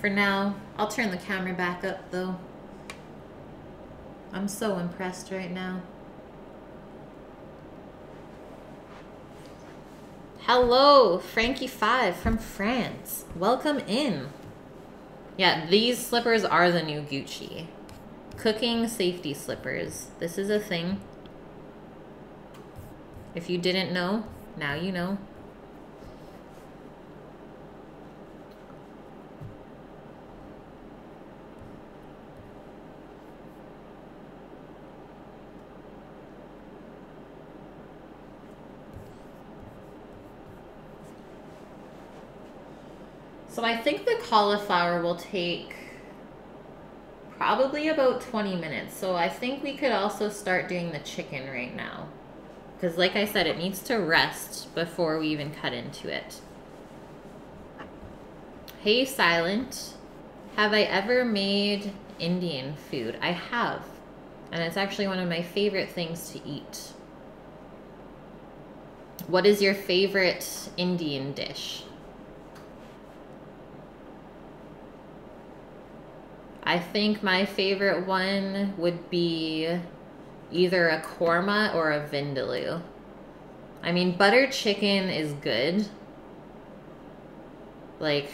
for now. I'll turn the camera back up, though. I'm so impressed right now. Hello, Frankie5 from France. Welcome in. Yeah, these slippers are the new Gucci. Cooking safety slippers. This is a thing. If you didn't know, now you know. So I think the cauliflower will take probably about 20 minutes. So I think we could also start doing the chicken right now. Because like I said, it needs to rest before we even cut into it. Hey Silent, have I ever made Indian food? I have. And it's actually one of my favorite things to eat. What is your favorite Indian dish? I think my favorite one would be either a korma or a vindaloo. I mean, butter chicken is good. Like,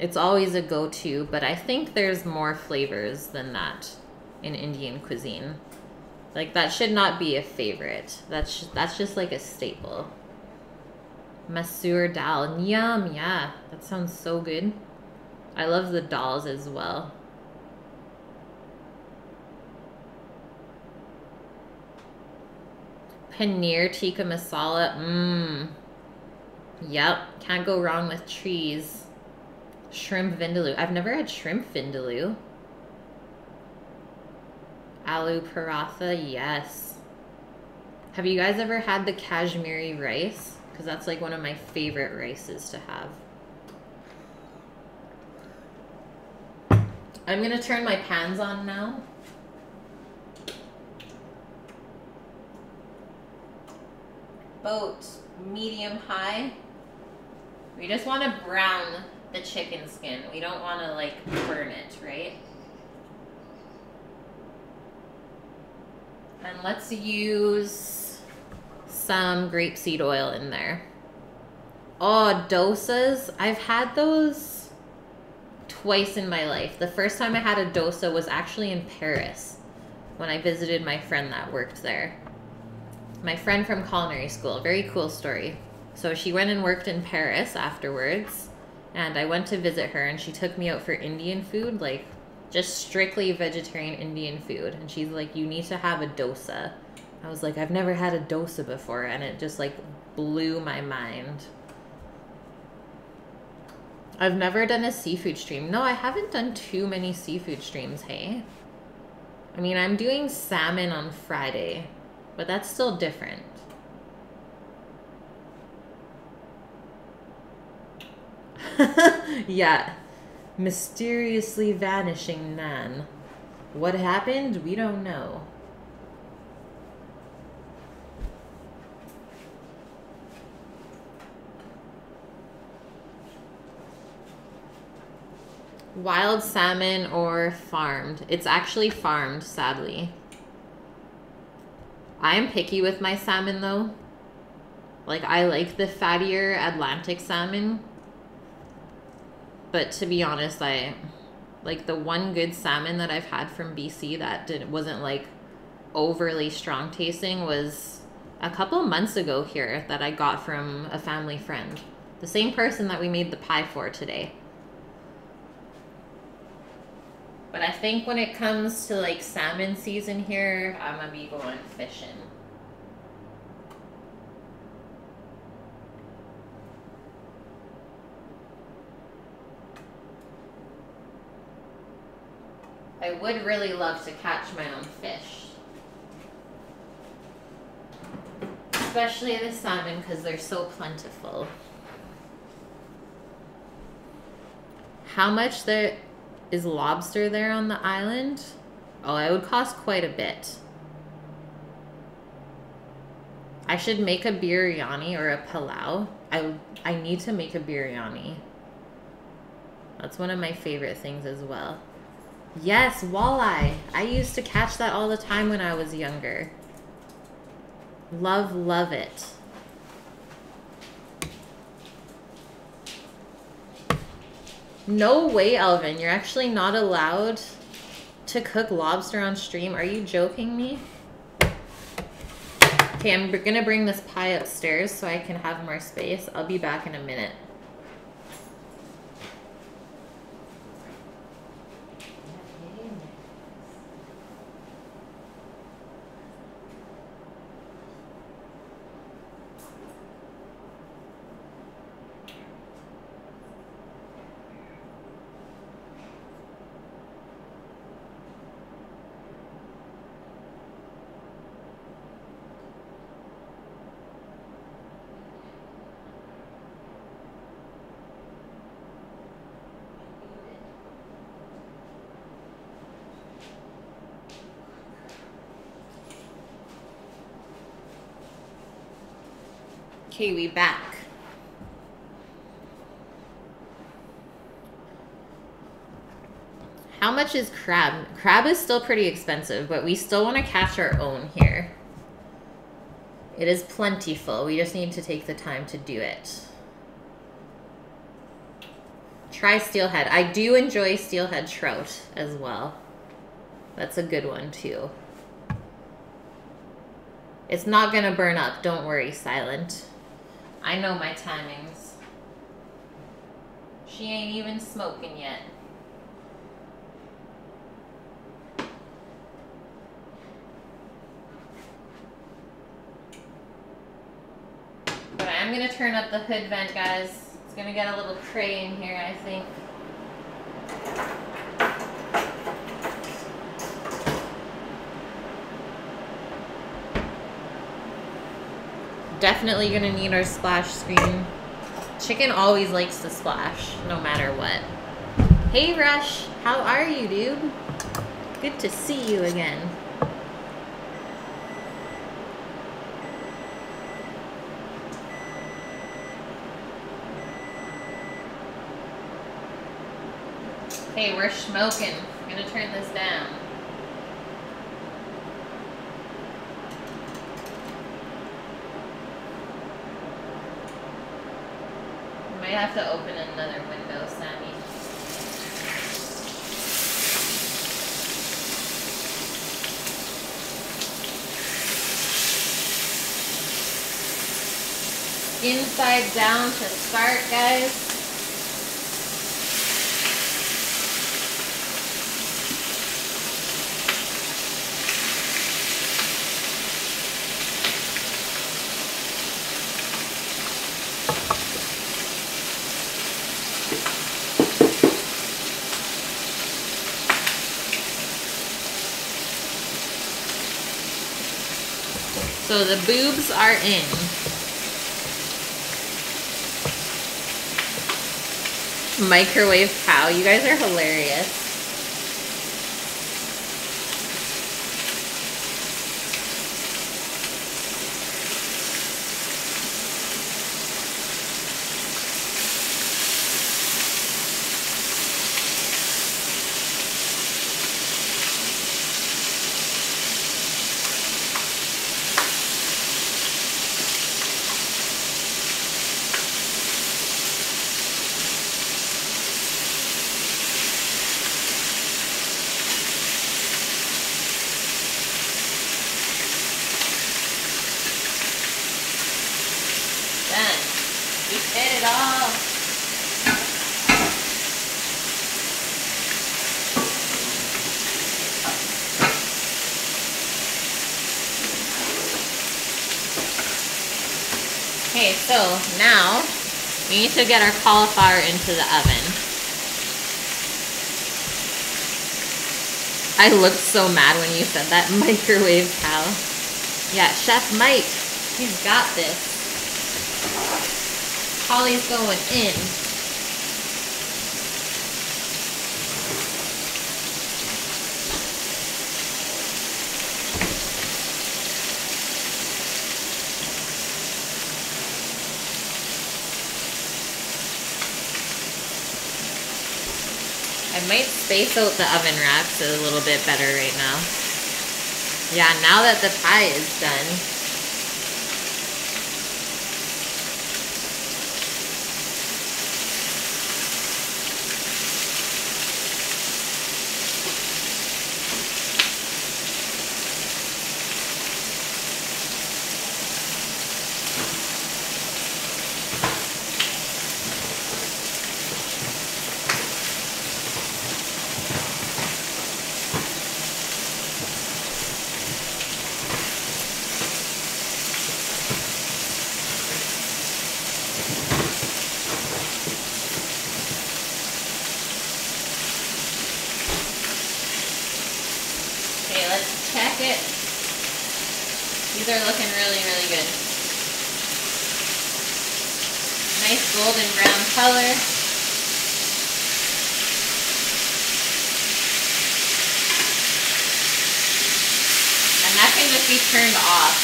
it's always a go-to, but I think there's more flavors than that in Indian cuisine. Like, that should not be a favorite. That's, that's just like a staple. Masoor dal. Yum, yeah. That sounds so good. I love the dals as well. Paneer tikka masala. Mmm. Yep. Can't go wrong with cheese. Shrimp vindaloo. I've never had shrimp vindaloo. Aloo paratha. Yes. Have you guys ever had the Kashmiri rice? Because that's like one of my favorite rices to have. I'm going to turn my pans on now. Medium high. We just want to brown the chicken skin. We don't want to like burn it, right? And let's use some grapeseed oil in there. Oh, dosas. I've had those twice in my life. The first time I had a dosa was actually in Paris when I visited my friend that worked there. My friend from culinary school. Very cool story. So she went and worked in Paris afterwards, and I went to visit her, and she took me out for Indian food, like just strictly vegetarian Indian food. And she's like, You need to have a dosa. I was like, I've never had a dosa before, and it just like blew my mind. I've never done a seafood stream. No, I haven't done too many seafood streams, hey? I mean, I'm doing salmon on Friday, but that's still different. yeah. Mysteriously vanishing Nan. What happened? We don't know. Wild salmon or farmed? It's actually farmed, sadly. I am picky with my salmon though. Like I like the fattier Atlantic salmon. But to be honest, I like the one good salmon that I've had from BC that didn't wasn't like overly strong tasting was a couple months ago here that I got from a family friend. The same person that we made the pie for today. But I think when it comes to like salmon season here, I'm gonna be going fishing. I would really love to catch my own fish. Especially the salmon because they're so plentiful. How much there is lobster there on the island? Oh, it would cost quite a bit. I should make a biryani or a pilau. I, I need to make a biryani. That's one of my favorite things as well. Yes, walleye. I used to catch that all the time when I was younger. Love, love it. No way, Elvin. You're actually not allowed to cook lobster on stream. Are you joking me? Okay, I'm gonna bring this pie upstairs so I can have more space. I'll be back in a minute. We back. How much is crab? Crab is still pretty expensive, but we still want to catch our own here. It is plentiful. We just need to take the time to do it. Try steelhead. I do enjoy steelhead trout as well. That's a good one too. It's not going to burn up. Don't worry, Silent. I know my timings. She ain't even smoking yet. But I'm gonna turn up the hood vent, guys. It's gonna get a little cray in here, I think. Definitely gonna need our splash screen. Chicken always likes to splash, no matter what. Hey Rush, how are you, dude? Good to see you again. Hey, we're smoking. I'm gonna turn this down. Might have to open another window, Sammy. Inside down to start, guys. So the boobs are in. Microwave cow, you guys are hilarious. Done. We fit it all. Okay, so now we need to get our cauliflower into the oven. I looked so mad when you said that microwave cow. Yeah, Chef Mike, he's got this. Cauli's going in. I might space out the oven wraps a little bit better right now. Yeah, now that the pie is done, Okay, let's check it. These are looking really, really good. Nice golden brown color. And that can just be turned off.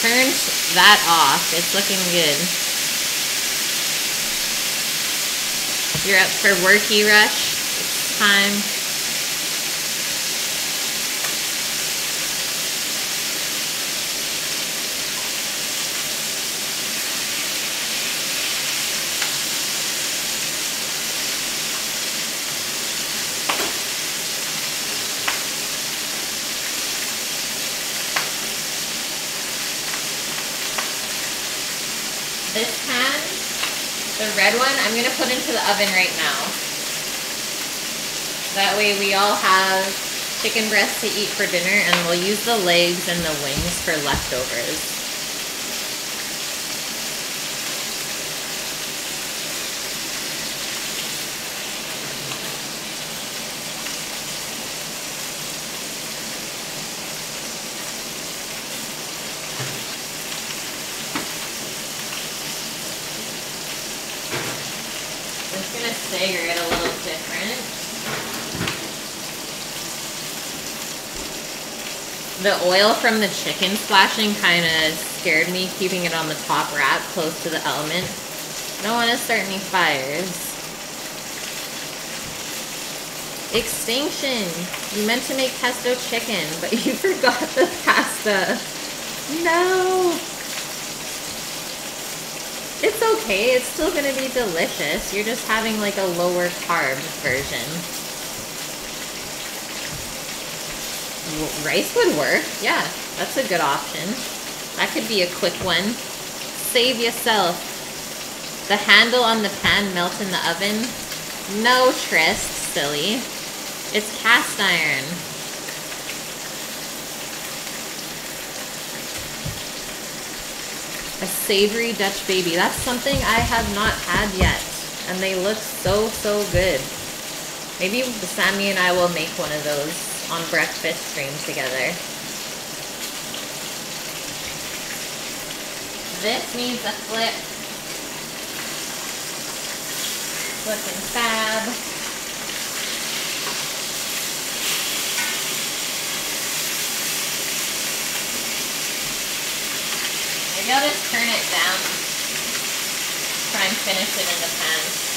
Turned that off. It's looking good. You're up for worky rush. It's time. This pan the red one, I'm gonna put into the oven right now. That way we all have chicken breast to eat for dinner, and we'll use the legs and the wings for leftovers. Just gonna stagger it a little different. The oil from the chicken splashing kind of scared me, keeping it on the top wrap close to the element. I don't want to start any fires. Extinction! You meant to make pesto chicken, but you forgot the pasta. No! It's okay. It's still to be delicious. You're just having like a lower carb version. Rice would work. Yeah, that's a good option. That could be a quick one. Save yourself. The handle on the pan melt in the oven. No, Trist, silly. It's cast iron. A savory Dutch baby. That's something I have not had yet. And they look so, so good. Maybe Sammy and I will make one of those on breakfast stream together. This needs a flip. Looking fab. Maybe I'll just turn it down. Try and finish it in the pan.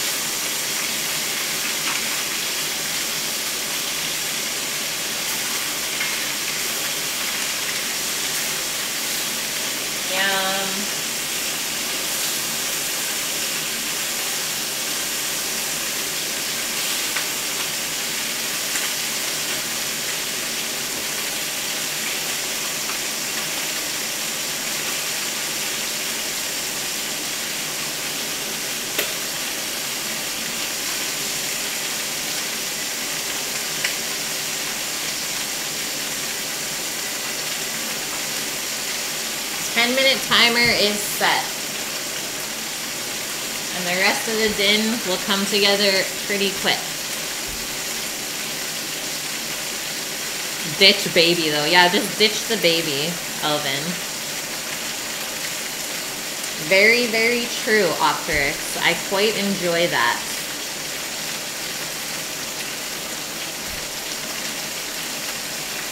Yum. Minute timer is set. And the rest of the din will come together pretty quick. Ditch baby though. Yeah, just ditch the baby, Elvin. Very, very true, Optrix. I quite enjoy that.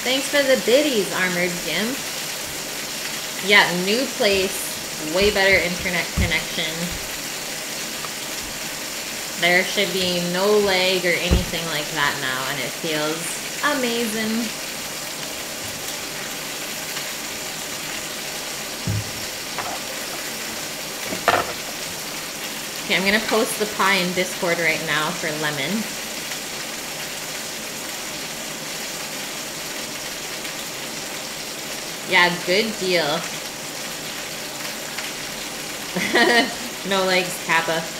Thanks for the biddies, Armored Gimp. Yeah, new place, way better internet connection. There should be no lag or anything like that now, and it feels amazing. Okay, I'm gonna post the pie in Discord right now for lemon. Yeah, good deal. no legs, Kappa.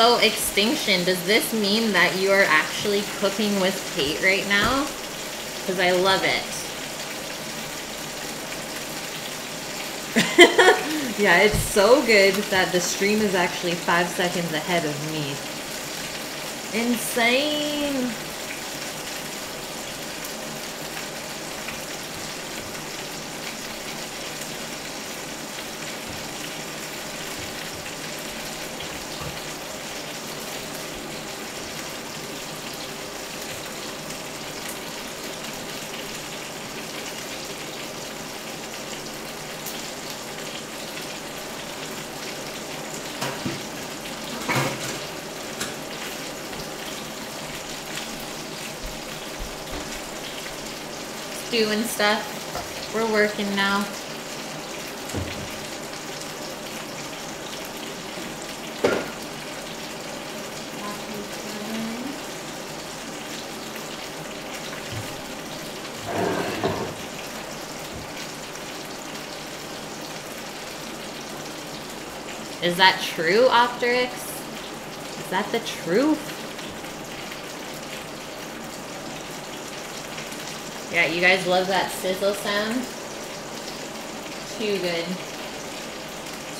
So, Extinction, does this mean that you are actually cooking with Kait right now? Because I love it. yeah, it's so good that the stream is actually five seconds ahead of me. Insane! doing stuff. We're working now. Is that true, Optrix? Is that the truth? Yeah, you guys love that sizzle sound? Too good.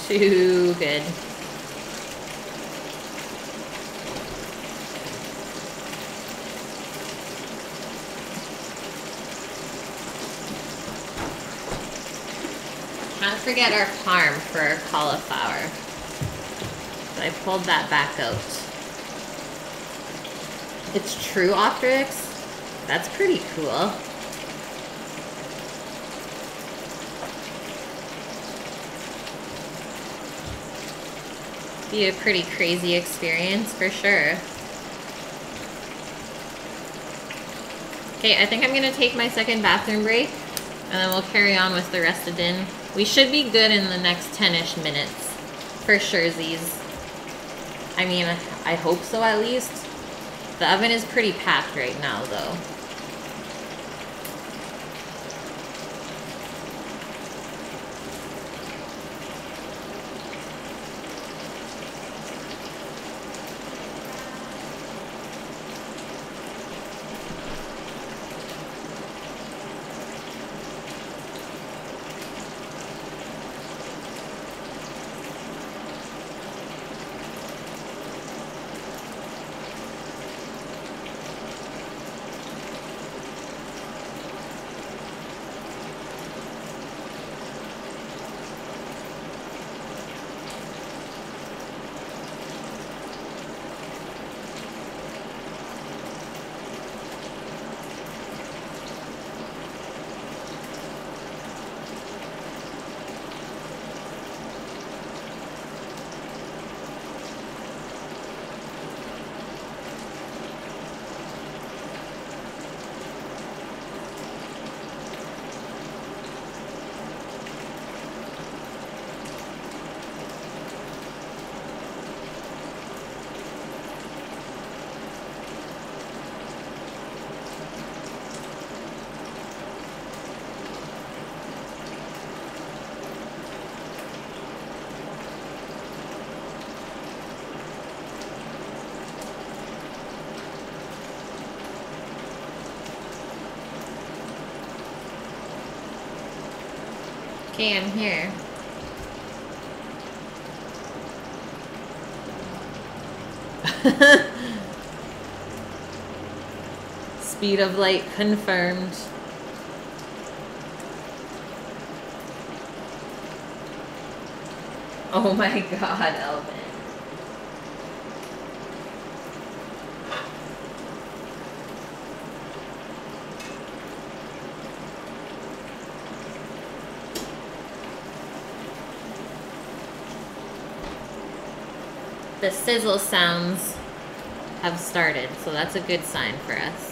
Too good. Can't forget our parm for our cauliflower. I pulled that back out. It's true, Optrix? That's pretty cool. Be a pretty crazy experience for sure. Okay, I think I'm gonna take my second bathroom break and then we'll carry on with the rest of din. We should be good in the next 10-ish minutes. For sure, Z's. I mean, I hope so at least. The oven is pretty packed right now, though. Okay, I'm here. Speed of light confirmed. Oh my god, Elvin. The sizzle sounds have started, so that's a good sign for us.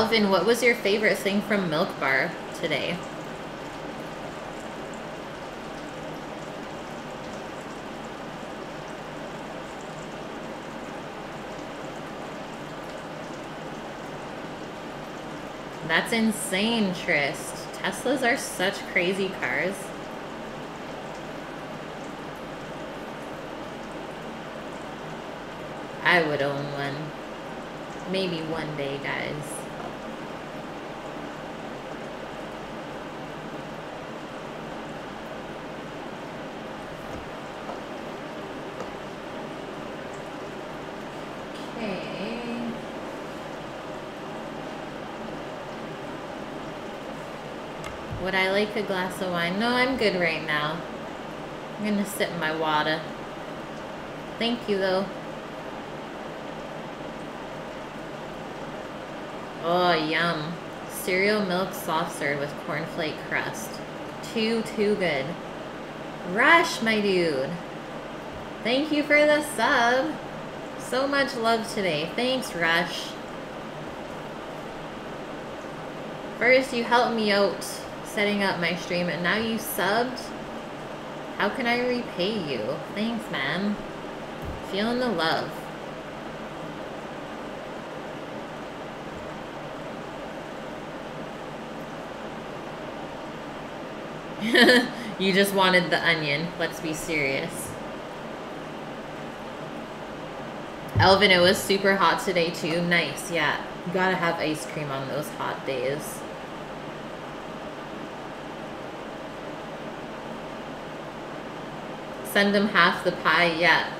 Elvin, what was your favorite thing from Milk Bar today? That's insane, Trist. Teslas are such crazy cars. I would own one. Maybe one day, guys. Okay. Would I like a glass of wine? No, I'm good right now. I'm gonna sip my water. Thank you, though. Oh, yum. Cereal milk soft serve with cornflake crust. Too, too good. Rush, my dude. Thank you for the sub. So much love today. Thanks, Rush. First, you helped me out setting up my stream, and now you subbed? How can I repay you? Thanks, man. Feeling the love. you just wanted the onion. Let's be serious. Elvin, it was super hot today too. Nice, yeah. You gotta have ice cream on those hot days. Send him half the pie, yeah.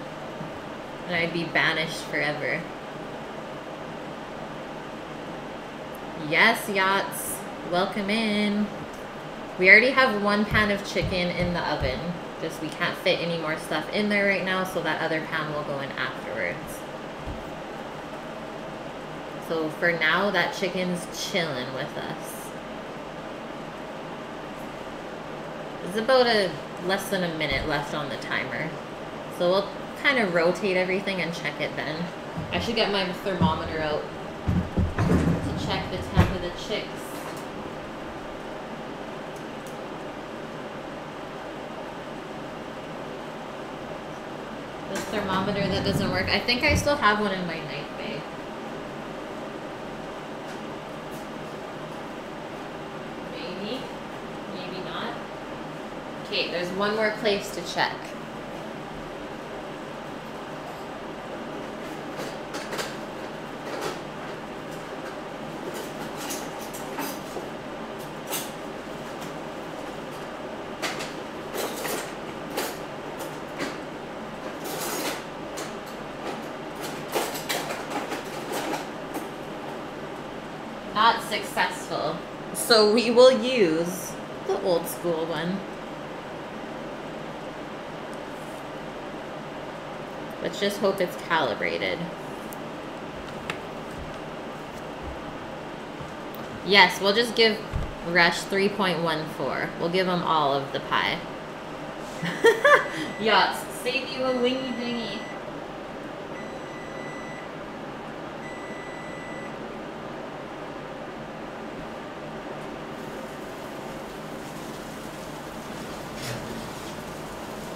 And I'd be banished forever. Yes, yachts. Welcome in. We already have one pan of chicken in the oven. Just we can't fit any more stuff in there right now, so that other pan will go in afterwards. So for now, that chicken's chilling with us. There's about a less than a minute left on the timer. So we'll kind of rotate everything and check it then. I should get my thermometer out to check the temp of the chicks. The thermometer that doesn't work. I think I still have one in my knife bag. Maybe. Maybe not. Okay, there's one more place to check. Not successful. So we will use the old school one. Just hope it's calibrated. Yes, we'll just give Rush 3.14. We'll give him all of the pie. Yachts, save you a wingy dingy.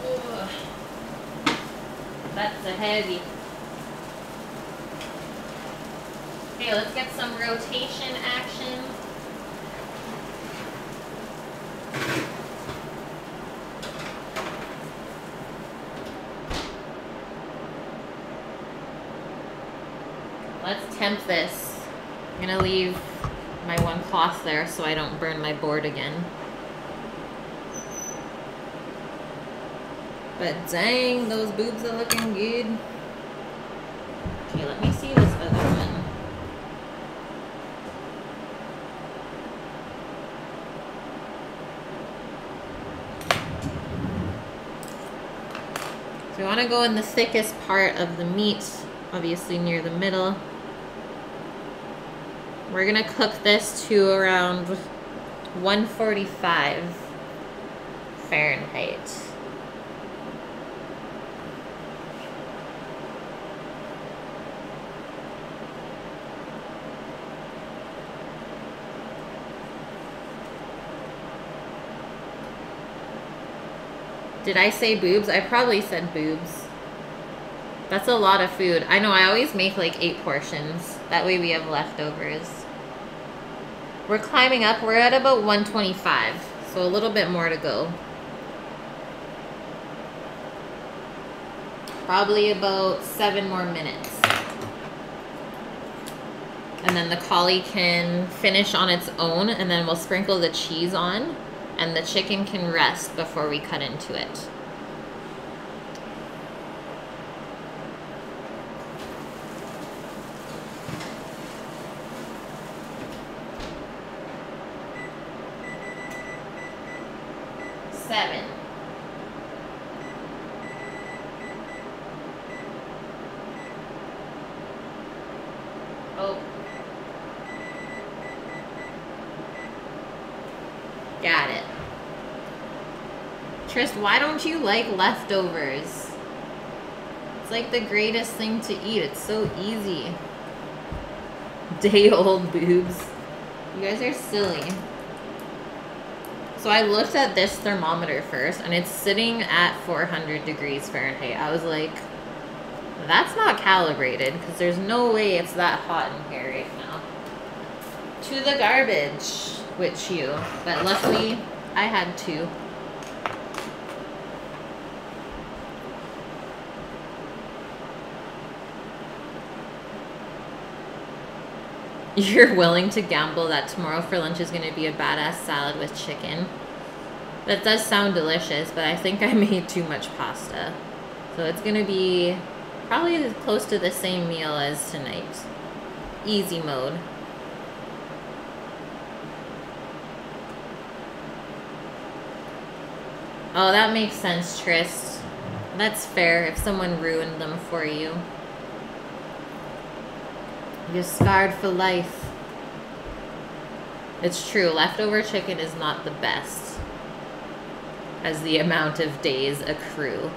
Ugh. That's a heavy. Okay, let's get some rotation action. Let's temp this. I'm gonna leave my one cloth there so I don't burn my board again. But dang, those boobs are looking good. Okay, let me see this other one. So we want to go in the thickest part of the meat, obviously near the middle. We're going to cook this to around 145 Fahrenheit. Did I say boobs? I probably said boobs. That's a lot of food. I know, I always make like eight portions. That way we have leftovers. We're climbing up. We're at about 125. So a little bit more to go. Probably about seven more minutes. And then the cauli can finish on its own and then we'll sprinkle the cheese on and the chicken can rest before we cut into it. Seven. Oh. Got it. Trist, why don't you like leftovers? It's like the greatest thing to eat. It's so easy. Day old boobs. You guys are silly. So I looked at this thermometer first, and it's sitting at 400 degrees Fahrenheit. I was like, that's not calibrated, because there's no way it's that hot in here right now. To the garbage, which you. But luckily, I had two. You're willing to gamble that tomorrow for lunch is going to be a badass salad with chicken. That does sound delicious, but I think I made too much pasta. So it's going to be probably close to the same meal as tonight. Easy mode. Oh, that makes sense, Trist. That's fair if someone ruined them for you. You're scarred for life. It's true, leftover chicken is not the best as the amount of days accrue.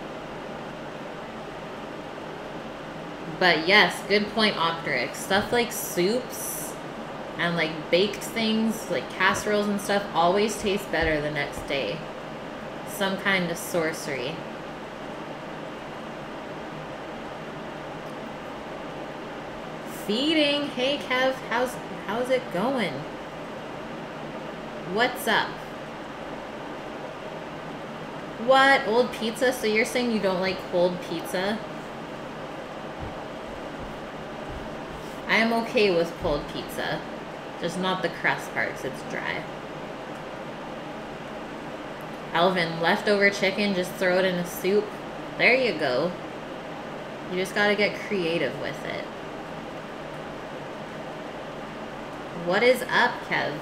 But yes, good point, Optrix. Stuff like soups and like baked things, like casseroles and stuff, always taste better the next day. Some kind of sorcery. Feeding. Hey Kev, how's how's it going? What's up? What? Old pizza? So you're saying you don't like cold pizza? I am okay with cold pizza. Just not the crust parts, it's dry. Elvin, leftover chicken, just throw it in a soup. There you go. You just gotta get creative with it. What is up, Kev?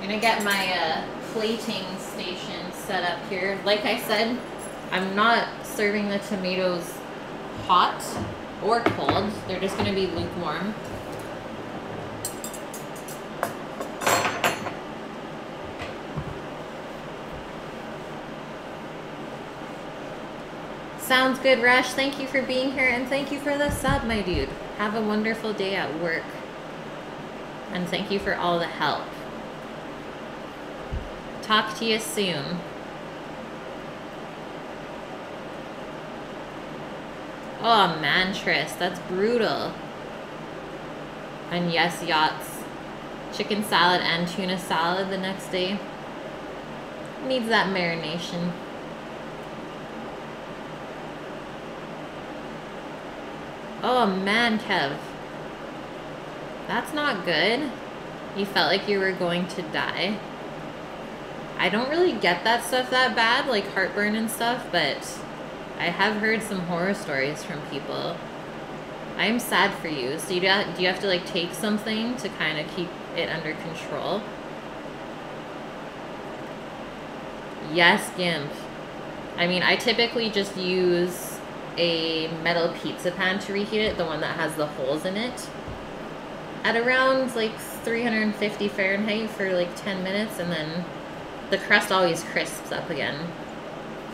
I'm gonna get my uh, plating station set up here. Like I said, I'm not serving the tomatoes hot or cold. They're just gonna be lukewarm. Sounds good, Rush. Thank you for being here, and thank you for the sub, my dude. Have a wonderful day at work. And thank you for all the help. Talk to you soon. Oh, mantris. That's brutal. And yes, yachts. Chicken salad and tuna salad the next day. Needs that marination. Oh man, Kev. That's not good. You felt like you were going to die. I don't really get that stuff that bad, like heartburn and stuff, but I have heard some horror stories from people. I'm sad for you. So you do, do you have to like take something to kind of keep it under control? Yes, Gimp. I mean, I typically just use a metal pizza pan to reheat it, the one that has the holes in it, at around like 350 Fahrenheit for like 10 minutes, and then the crust always crisps up again.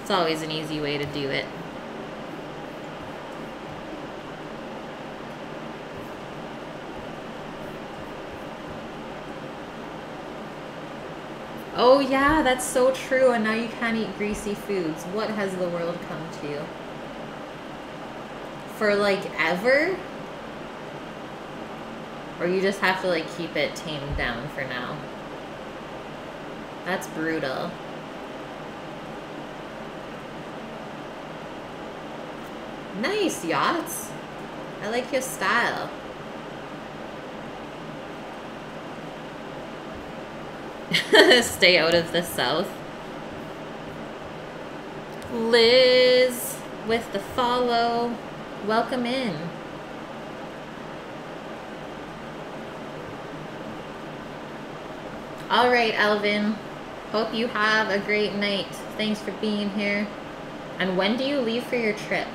It's always an easy way to do it. Oh yeah, that's so true, and now you can't eat greasy foods. What has the world come to? For like ever? Or you just have to like keep it tamed down for now? That's brutal. Nice, yachts. I like your style. Stay out of the south. Liz with the follow. Welcome in. All right, Alvin. Hope you have a great night. Thanks for being here. And when do you leave for your trip?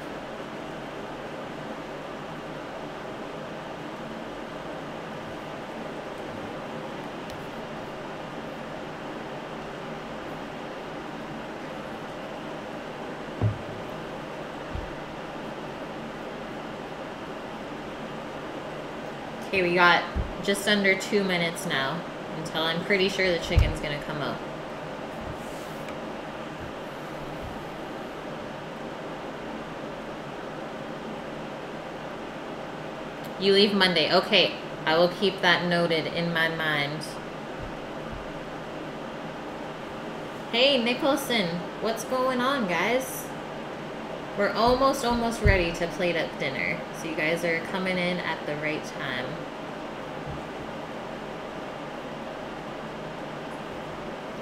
Okay, we got just under two minutes now until I'm pretty sure the chicken's gonna come out. You leave Monday. Okay, I will keep that noted in my mind. Hey, Nicholson, what's going on, guys? We're almost, almost ready to plate up dinner. So you guys are coming in at the right time.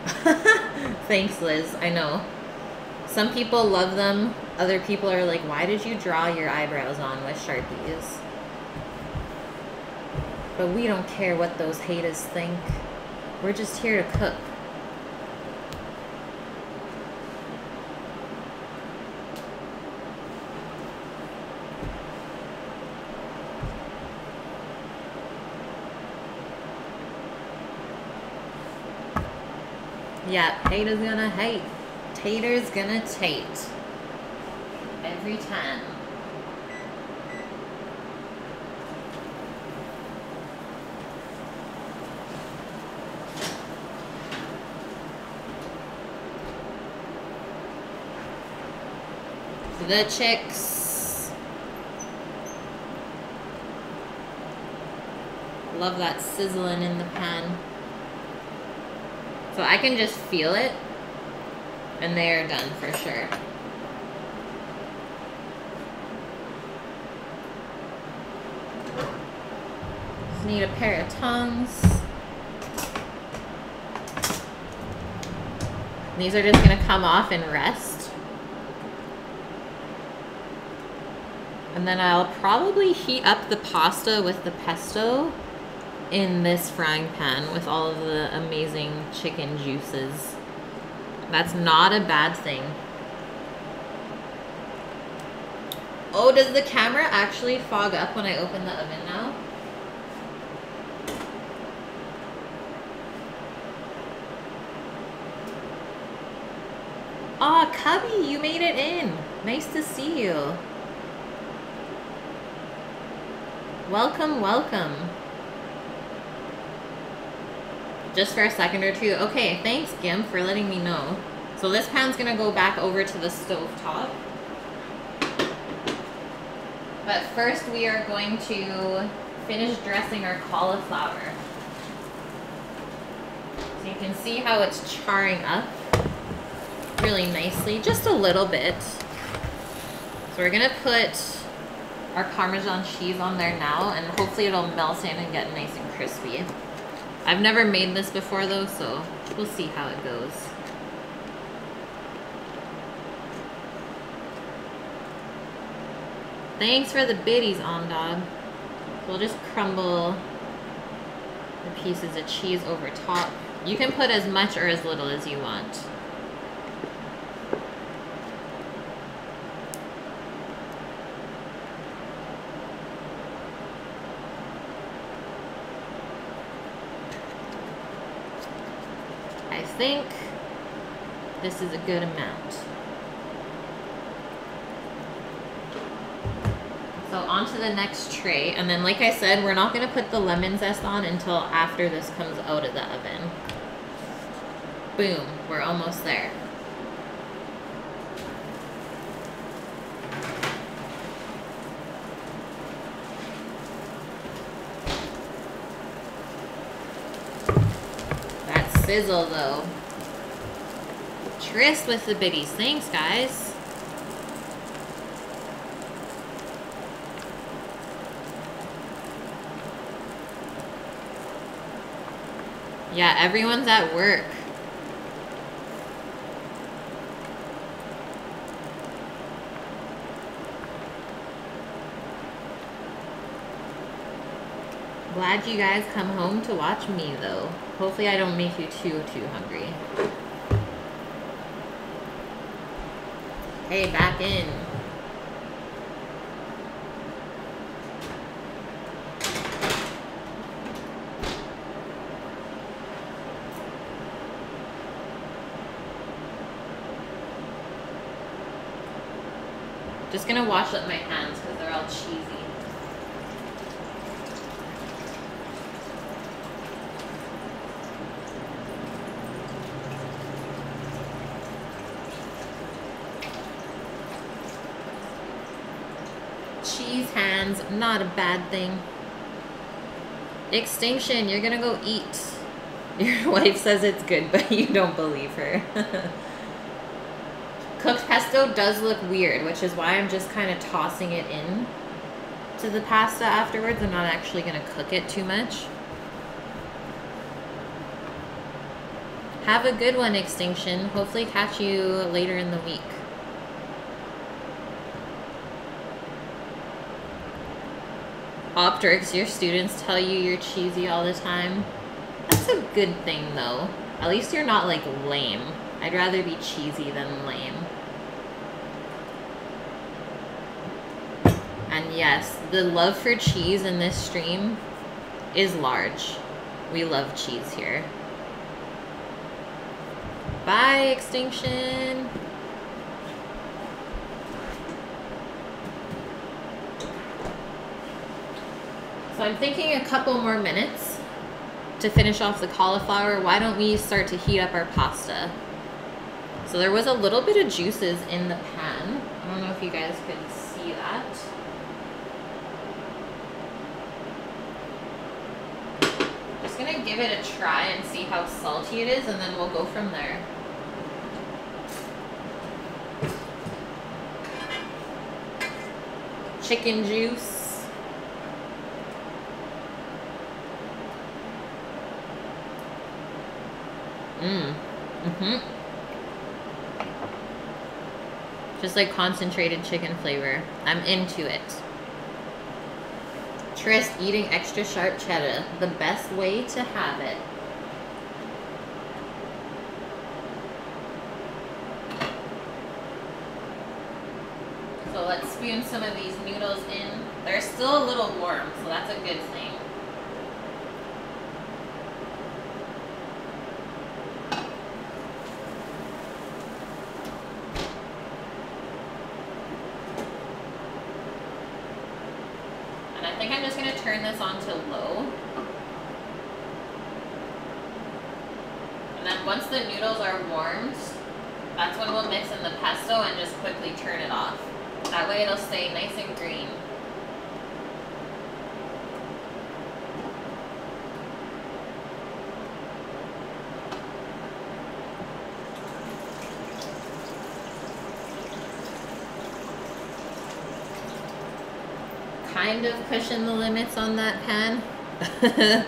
Thanks, Liz. I know. Some people love them. Other people are like, why did you draw your eyebrows on with Sharpies? But we don't care what those haters think. We're just here to cook. Yeah, haters gonna hate. Tater's gonna tate. Every time. The chicks. Love that sizzling in the pan. So I can just feel it and they are done for sure. Just need a pair of tongs. These are just gonna come off and rest. And then I'll probably heat up the pasta with the pesto in this frying pan with all of the amazing chicken juices. That's not a bad thing. Oh, does the camera actually fog up when I open the oven now? Aw, oh, Cubby, you made it in. Nice to see you. Welcome, welcome. Just for a second or two. Okay, thanks, Gimp, for letting me know. So this pan's gonna go back over to the stove top. But first we are going to finish dressing our cauliflower. So you can see how it's charring up really nicely, just a little bit. So we're gonna put our Parmesan cheese on there now and hopefully it'll melt in and get nice and crispy. I've never made this before though, so we'll see how it goes. Thanks for the biddies, Om Dog. We'll just crumble the pieces of cheese over top. You can put as much or as little as you want. Think this is a good amount. So onto the next tray. And then like I said, we're not going to put the lemon zest on until after this comes out of the oven. Boom, we're almost there. Fizzle though. Trist with the biddies. Thanks, guys. Yeah, everyone's at work. Glad you guys come home to watch me, though. Hopefully I don't make you too, too hungry. Hey, back in. Just gonna wash up my hands because they're all cheesy. Not a bad thing. Extinction, you're gonna go eat. Your wife says it's good, but you don't believe her. Cooked pesto does look weird, which is why I'm just kind of tossing it in to the pasta afterwards. I'm not actually to cook it too much. Have a good one, Extinction. Hopefully catch you later in the week. Optrix, your students tell you you're cheesy all the time. That's a good thing, though. At least you're not, like, lame. I'd rather be cheesy than lame. And yes, the love for cheese in this stream is large. We love cheese here. Bye, Extinction. So I'm thinking a couple more minutes to finish off the cauliflower. Why don't we start to heat up our pasta? So there was a little bit of juices in the pan. I don't know if you guys could see that. Just gonna give it a try and see how salty it is and then we'll go from there. Chicken juice. Mmm. Mm-hmm. Just like concentrated chicken flavor. I'm into it. Trist eating extra sharp cheddar. The best way to have it. So let's spoon some of these noodles in. They're still a little warm, so that's a good thing. And I think I'm just gonna turn this on to low. And then once the noodles are warmed, that's when we'll mix in the pesto and just quickly turn it off. That way it'll stay nice and green. Kind of pushing the limits on that pan. and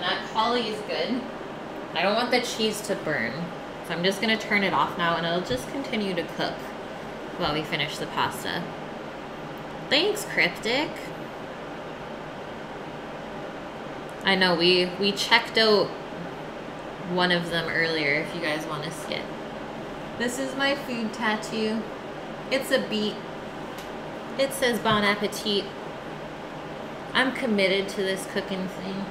that cauli is good. I don't want the cheese to burn. So I'm just going to turn it off now and it'll just continue to cook while we finish the pasta. Thanks, Cryptic. I know, we, we checked out one of them earlier if you guys want to it. This is my food tattoo. It's a beet. It says Bon Appetit. I'm committed to this cooking thing.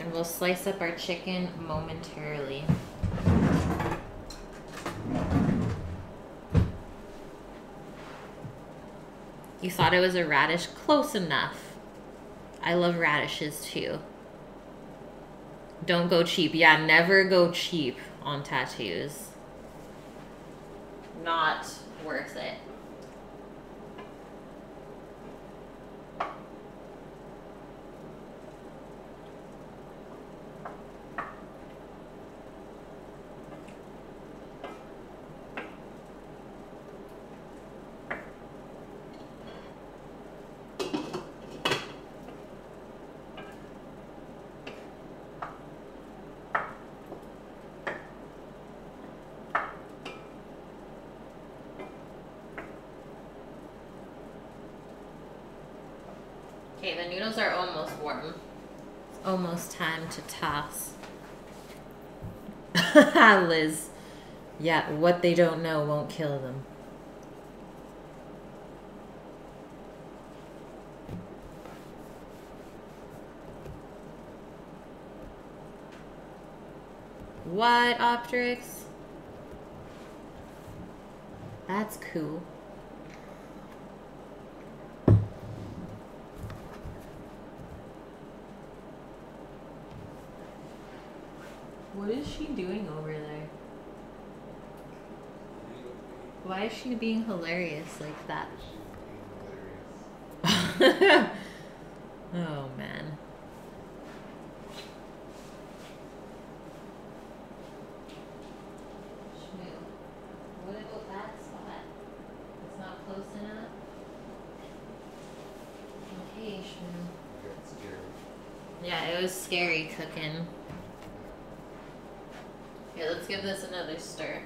And we'll slice up our chicken momentarily. You thought it was a radish? Close enough. I love radishes too. Don't go cheap. Yeah, never go cheap on tattoos. Not worth it. To toss. Liz. Yeah, what they don't know won't kill them. What, Optrix? That's cool. What is she doing over there? Why is she being hilarious like that? oh man. Shmoo. What about that spot? It's not close enough? Okay, Shmoo. Yeah, it was scary cooking. Give this another stir.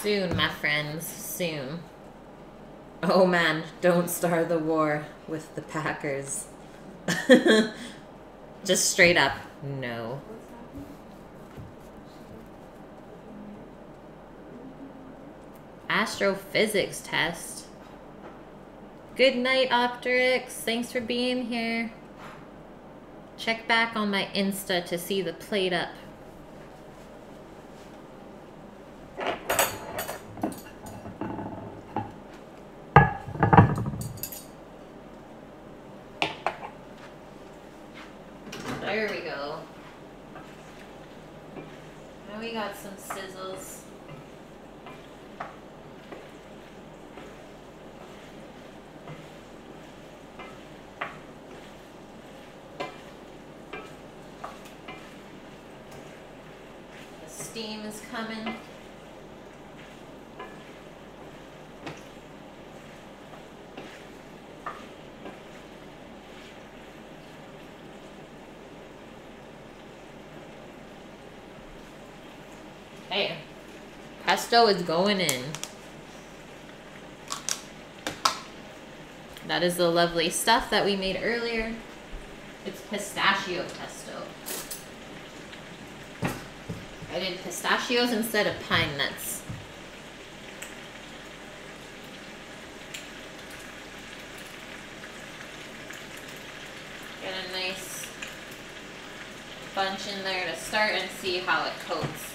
Soon, my friends, soon. Oh man, don't start the war with the Packers. Just straight up, no. Astrophysics test. Good night, Optrix. Thanks for being here. Check back on my Insta to see the plate up. There we go. Now we got some sizzles. The steam is coming. Hey, pesto is going in. That is the lovely stuff that we made earlier. It's pistachio pesto. I did pistachios instead of pine nuts. Get a nice bunch in there to start and see how it coats.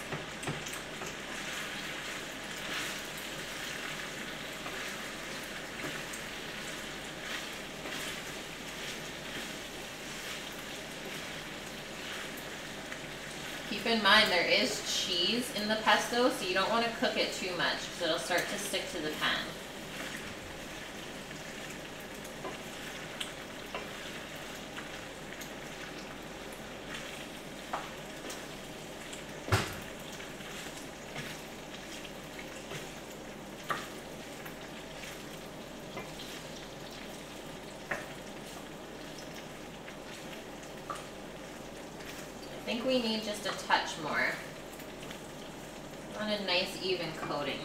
Keep in mind there is cheese in the pesto, so you don't want to cook it too much because it'll start to stick to the pan. I think we need just a touch more. Want a nice even coating.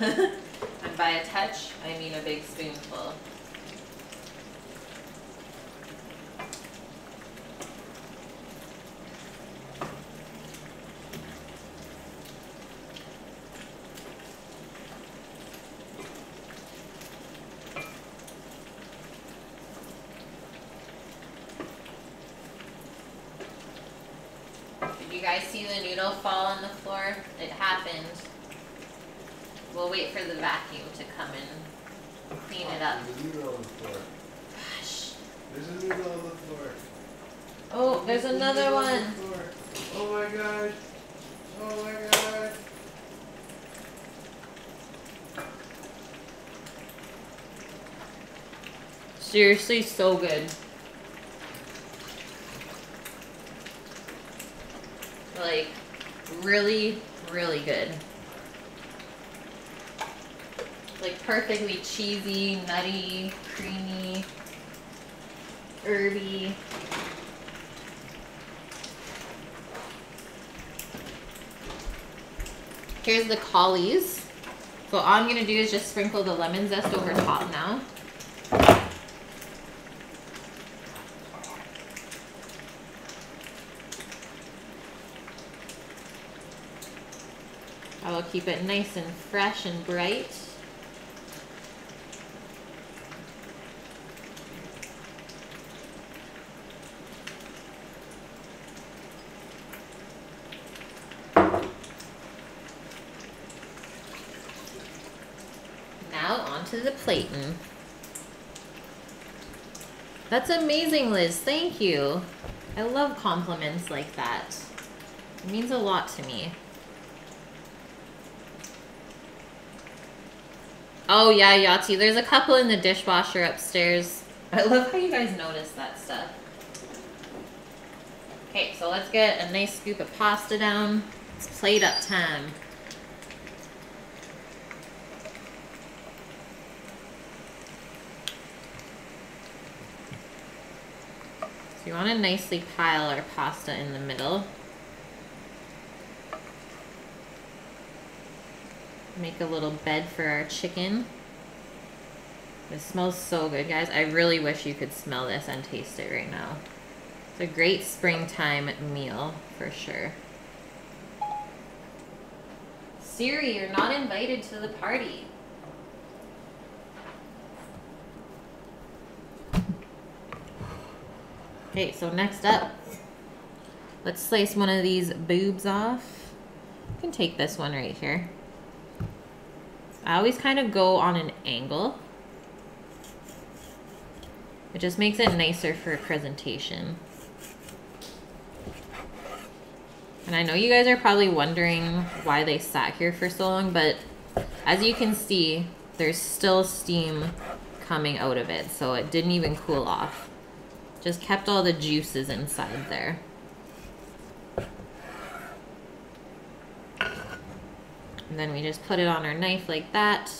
and by a touch, I mean a big spoonful. Did you guys see the noodle fall on the floor? It happened. We'll wait for the vacuum to come and clean it up.
There's a noodle on the floor.
Gosh.
There's a noodle on the floor.
Oh, there's
a
another
noodle on
one.
Oh my gosh. Oh my god.
Seriously, so good. Really, really good. Like perfectly cheesy, nutty, creamy, herby. Here's the caulis. So all I'm gonna do is just sprinkle the lemon zest over top now. I will keep it nice and fresh and bright. Now onto the plating. That's amazing, Liz. Thank you. I love compliments like that. It means a lot to me. Oh yeah, Yahtzee. There's a couple in the dishwasher upstairs. I love how you guys notice that stuff. Okay, so let's get a nice scoop of pasta down. It's plate up time. You want to nicely pile our pasta in the middle. Make a little bed for our chicken. It smells so good, guys. I really wish you could smell this and taste it right now. It's a great springtime meal for sure. Siri, you're not invited to the party. Okay, so next up, let's slice one of these boobs off. You can take this one right here. I always kind of go on an angle. It just makes it nicer for a presentation. And I know you guys are probably wondering why they sat here for so long, but as you can see, there's still steam coming out of it, so it didn't even cool off. Just kept all the juices inside there. Then we just put it on our knife like that.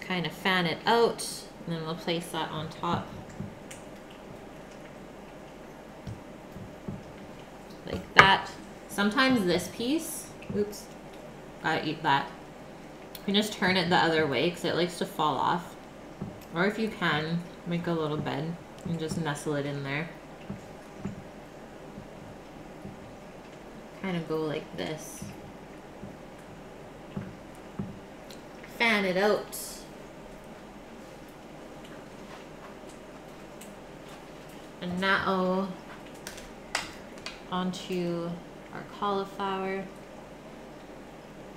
Kind of fan it out. And then we'll place that on top. Like that. Sometimes this piece, oops, gotta eat that. You can just turn it the other way because it likes to fall off. Or if you can, make a little bed and just nestle it in there. Kind of go like this. Fan it out. And now onto our cauliflower.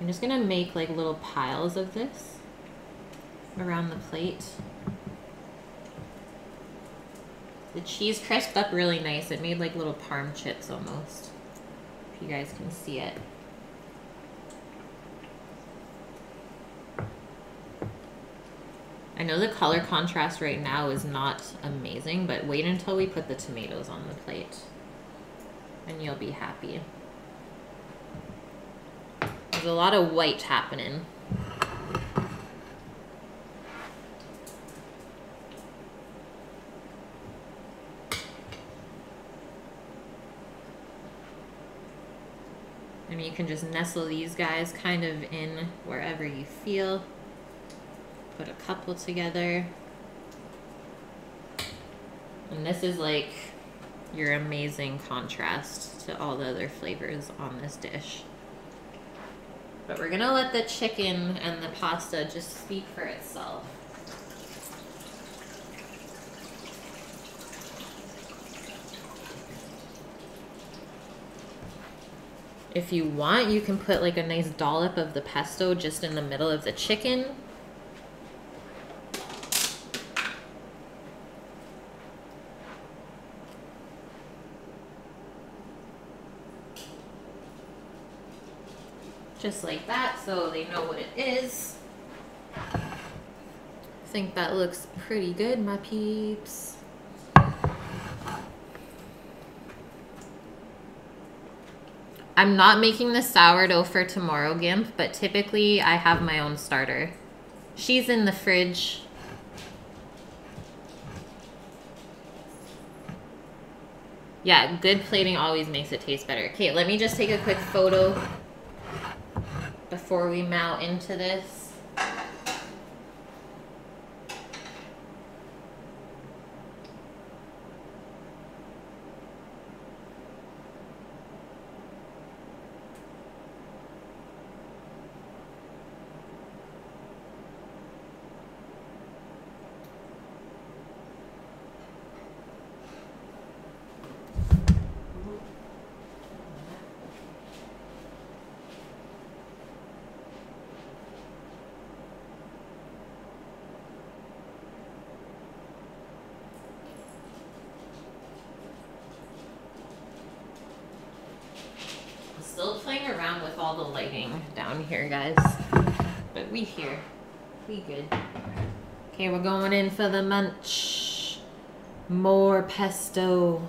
I'm just gonna make like little piles of this around the plate. The cheese crisped up really nice. It made like little parm chips almost. If you guys can see it. I know the color contrast right now is not amazing, but wait until we put the tomatoes on the plate and you'll be happy. There's a lot of white happening. And you can just nestle these guys kind of in wherever you feel put a couple together. And this is like your amazing contrast to all the other flavors on this dish. But we're gonna let the chicken and the pasta just speak for itself. If you want, you can put like a nice dollop of the pesto just in the middle of the chicken just like that so they know what it is. I think that looks pretty good, my peeps. I'm not making the sourdough for tomorrow, Gimp, but typically I have my own starter. She's in the fridge. Yeah, good plating always makes it taste better. Okay, let me just take a quick photo before we mount into this. Still playing around with all the lighting down here, guys. But we here. We good. We're going in for the munch. More pesto.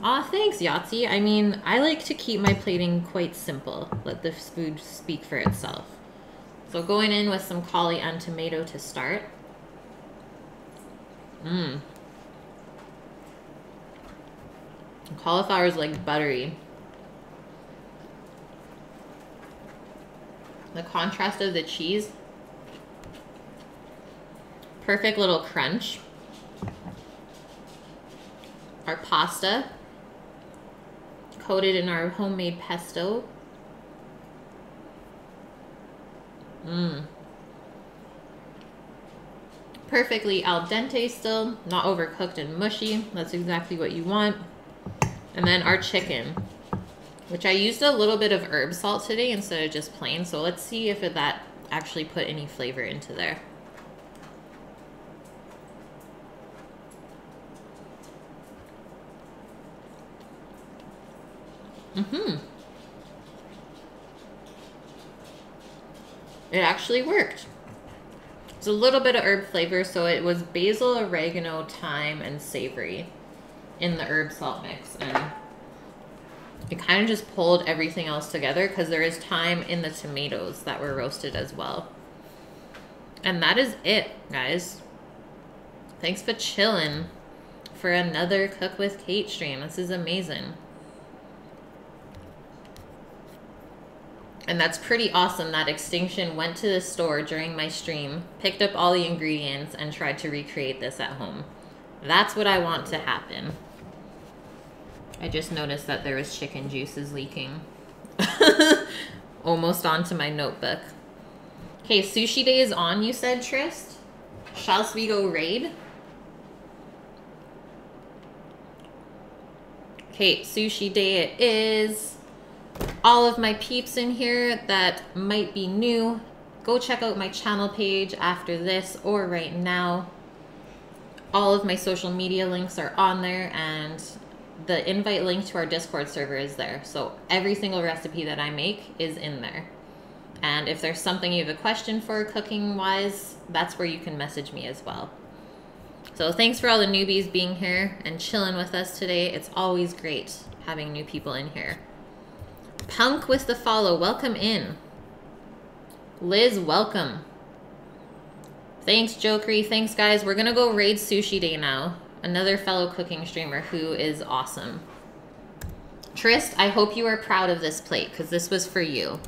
Aw, thanks, Yahtzee. I mean, I like to keep my plating quite simple. Let the food speak for itself. So going in with some cauli and tomato to start. Mmm. Cauliflower is like buttery. The contrast of the cheese. Perfect little crunch. Our pasta. Coated in our homemade pesto. Mmm. Perfectly al dente still, not overcooked and mushy. That's exactly what you want. And then our chicken, which I used a little bit of herb salt today instead of just plain. So let's see if that actually put any flavor into there. Mm-hmm. It actually worked. It's a little bit of herb flavor, so it was basil, oregano, thyme, and savory in the herb salt mix. And it kind of just pulled everything else together because there is thyme in the tomatoes that were roasted as well. And that is it, guys. Thanks for chilling for another Cook with Kait stream. This is amazing. And that's pretty awesome that Extinction went to the store during my stream, picked up all the ingredients, and tried to recreate this at home. That's what I want to happen. I just noticed that there was chicken juices leaking. Almost onto my notebook. Okay, sushi day is on, you said, Trist? Shall we go raid? Okay, sushi day it is all of my peeps in here that might be new, go check out my channel page after this or right now. All of my social media links are on there and the invite link to our Discord server is there. So every single recipe that I make is in there. And if there's something you have a question for cooking wise, that's where you can message me as well. So thanks for all the newbies being here and chilling with us today. It's always great having new people in here. Punk with the follow. Welcome in. Liz, welcome. Thanks, Jokery. Thanks, guys. We're going to go raid Sushi Day now. Another fellow cooking streamer who is awesome. Trist, I hope you are proud of this plate because this was for you.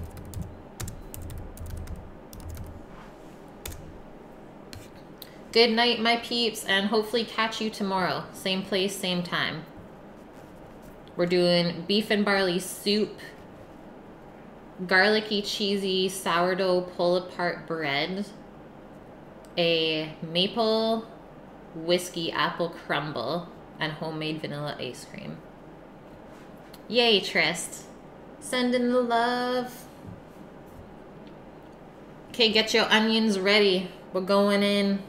Good night, my peeps, and hopefully catch you tomorrow. Same place, same time. We're doing beef and barley soup garlicky, cheesy sourdough pull apart bread, a maple whiskey apple crumble, and homemade vanilla ice cream. Yay, Trist. Sending the love. Okay, get your onions ready. We're going in.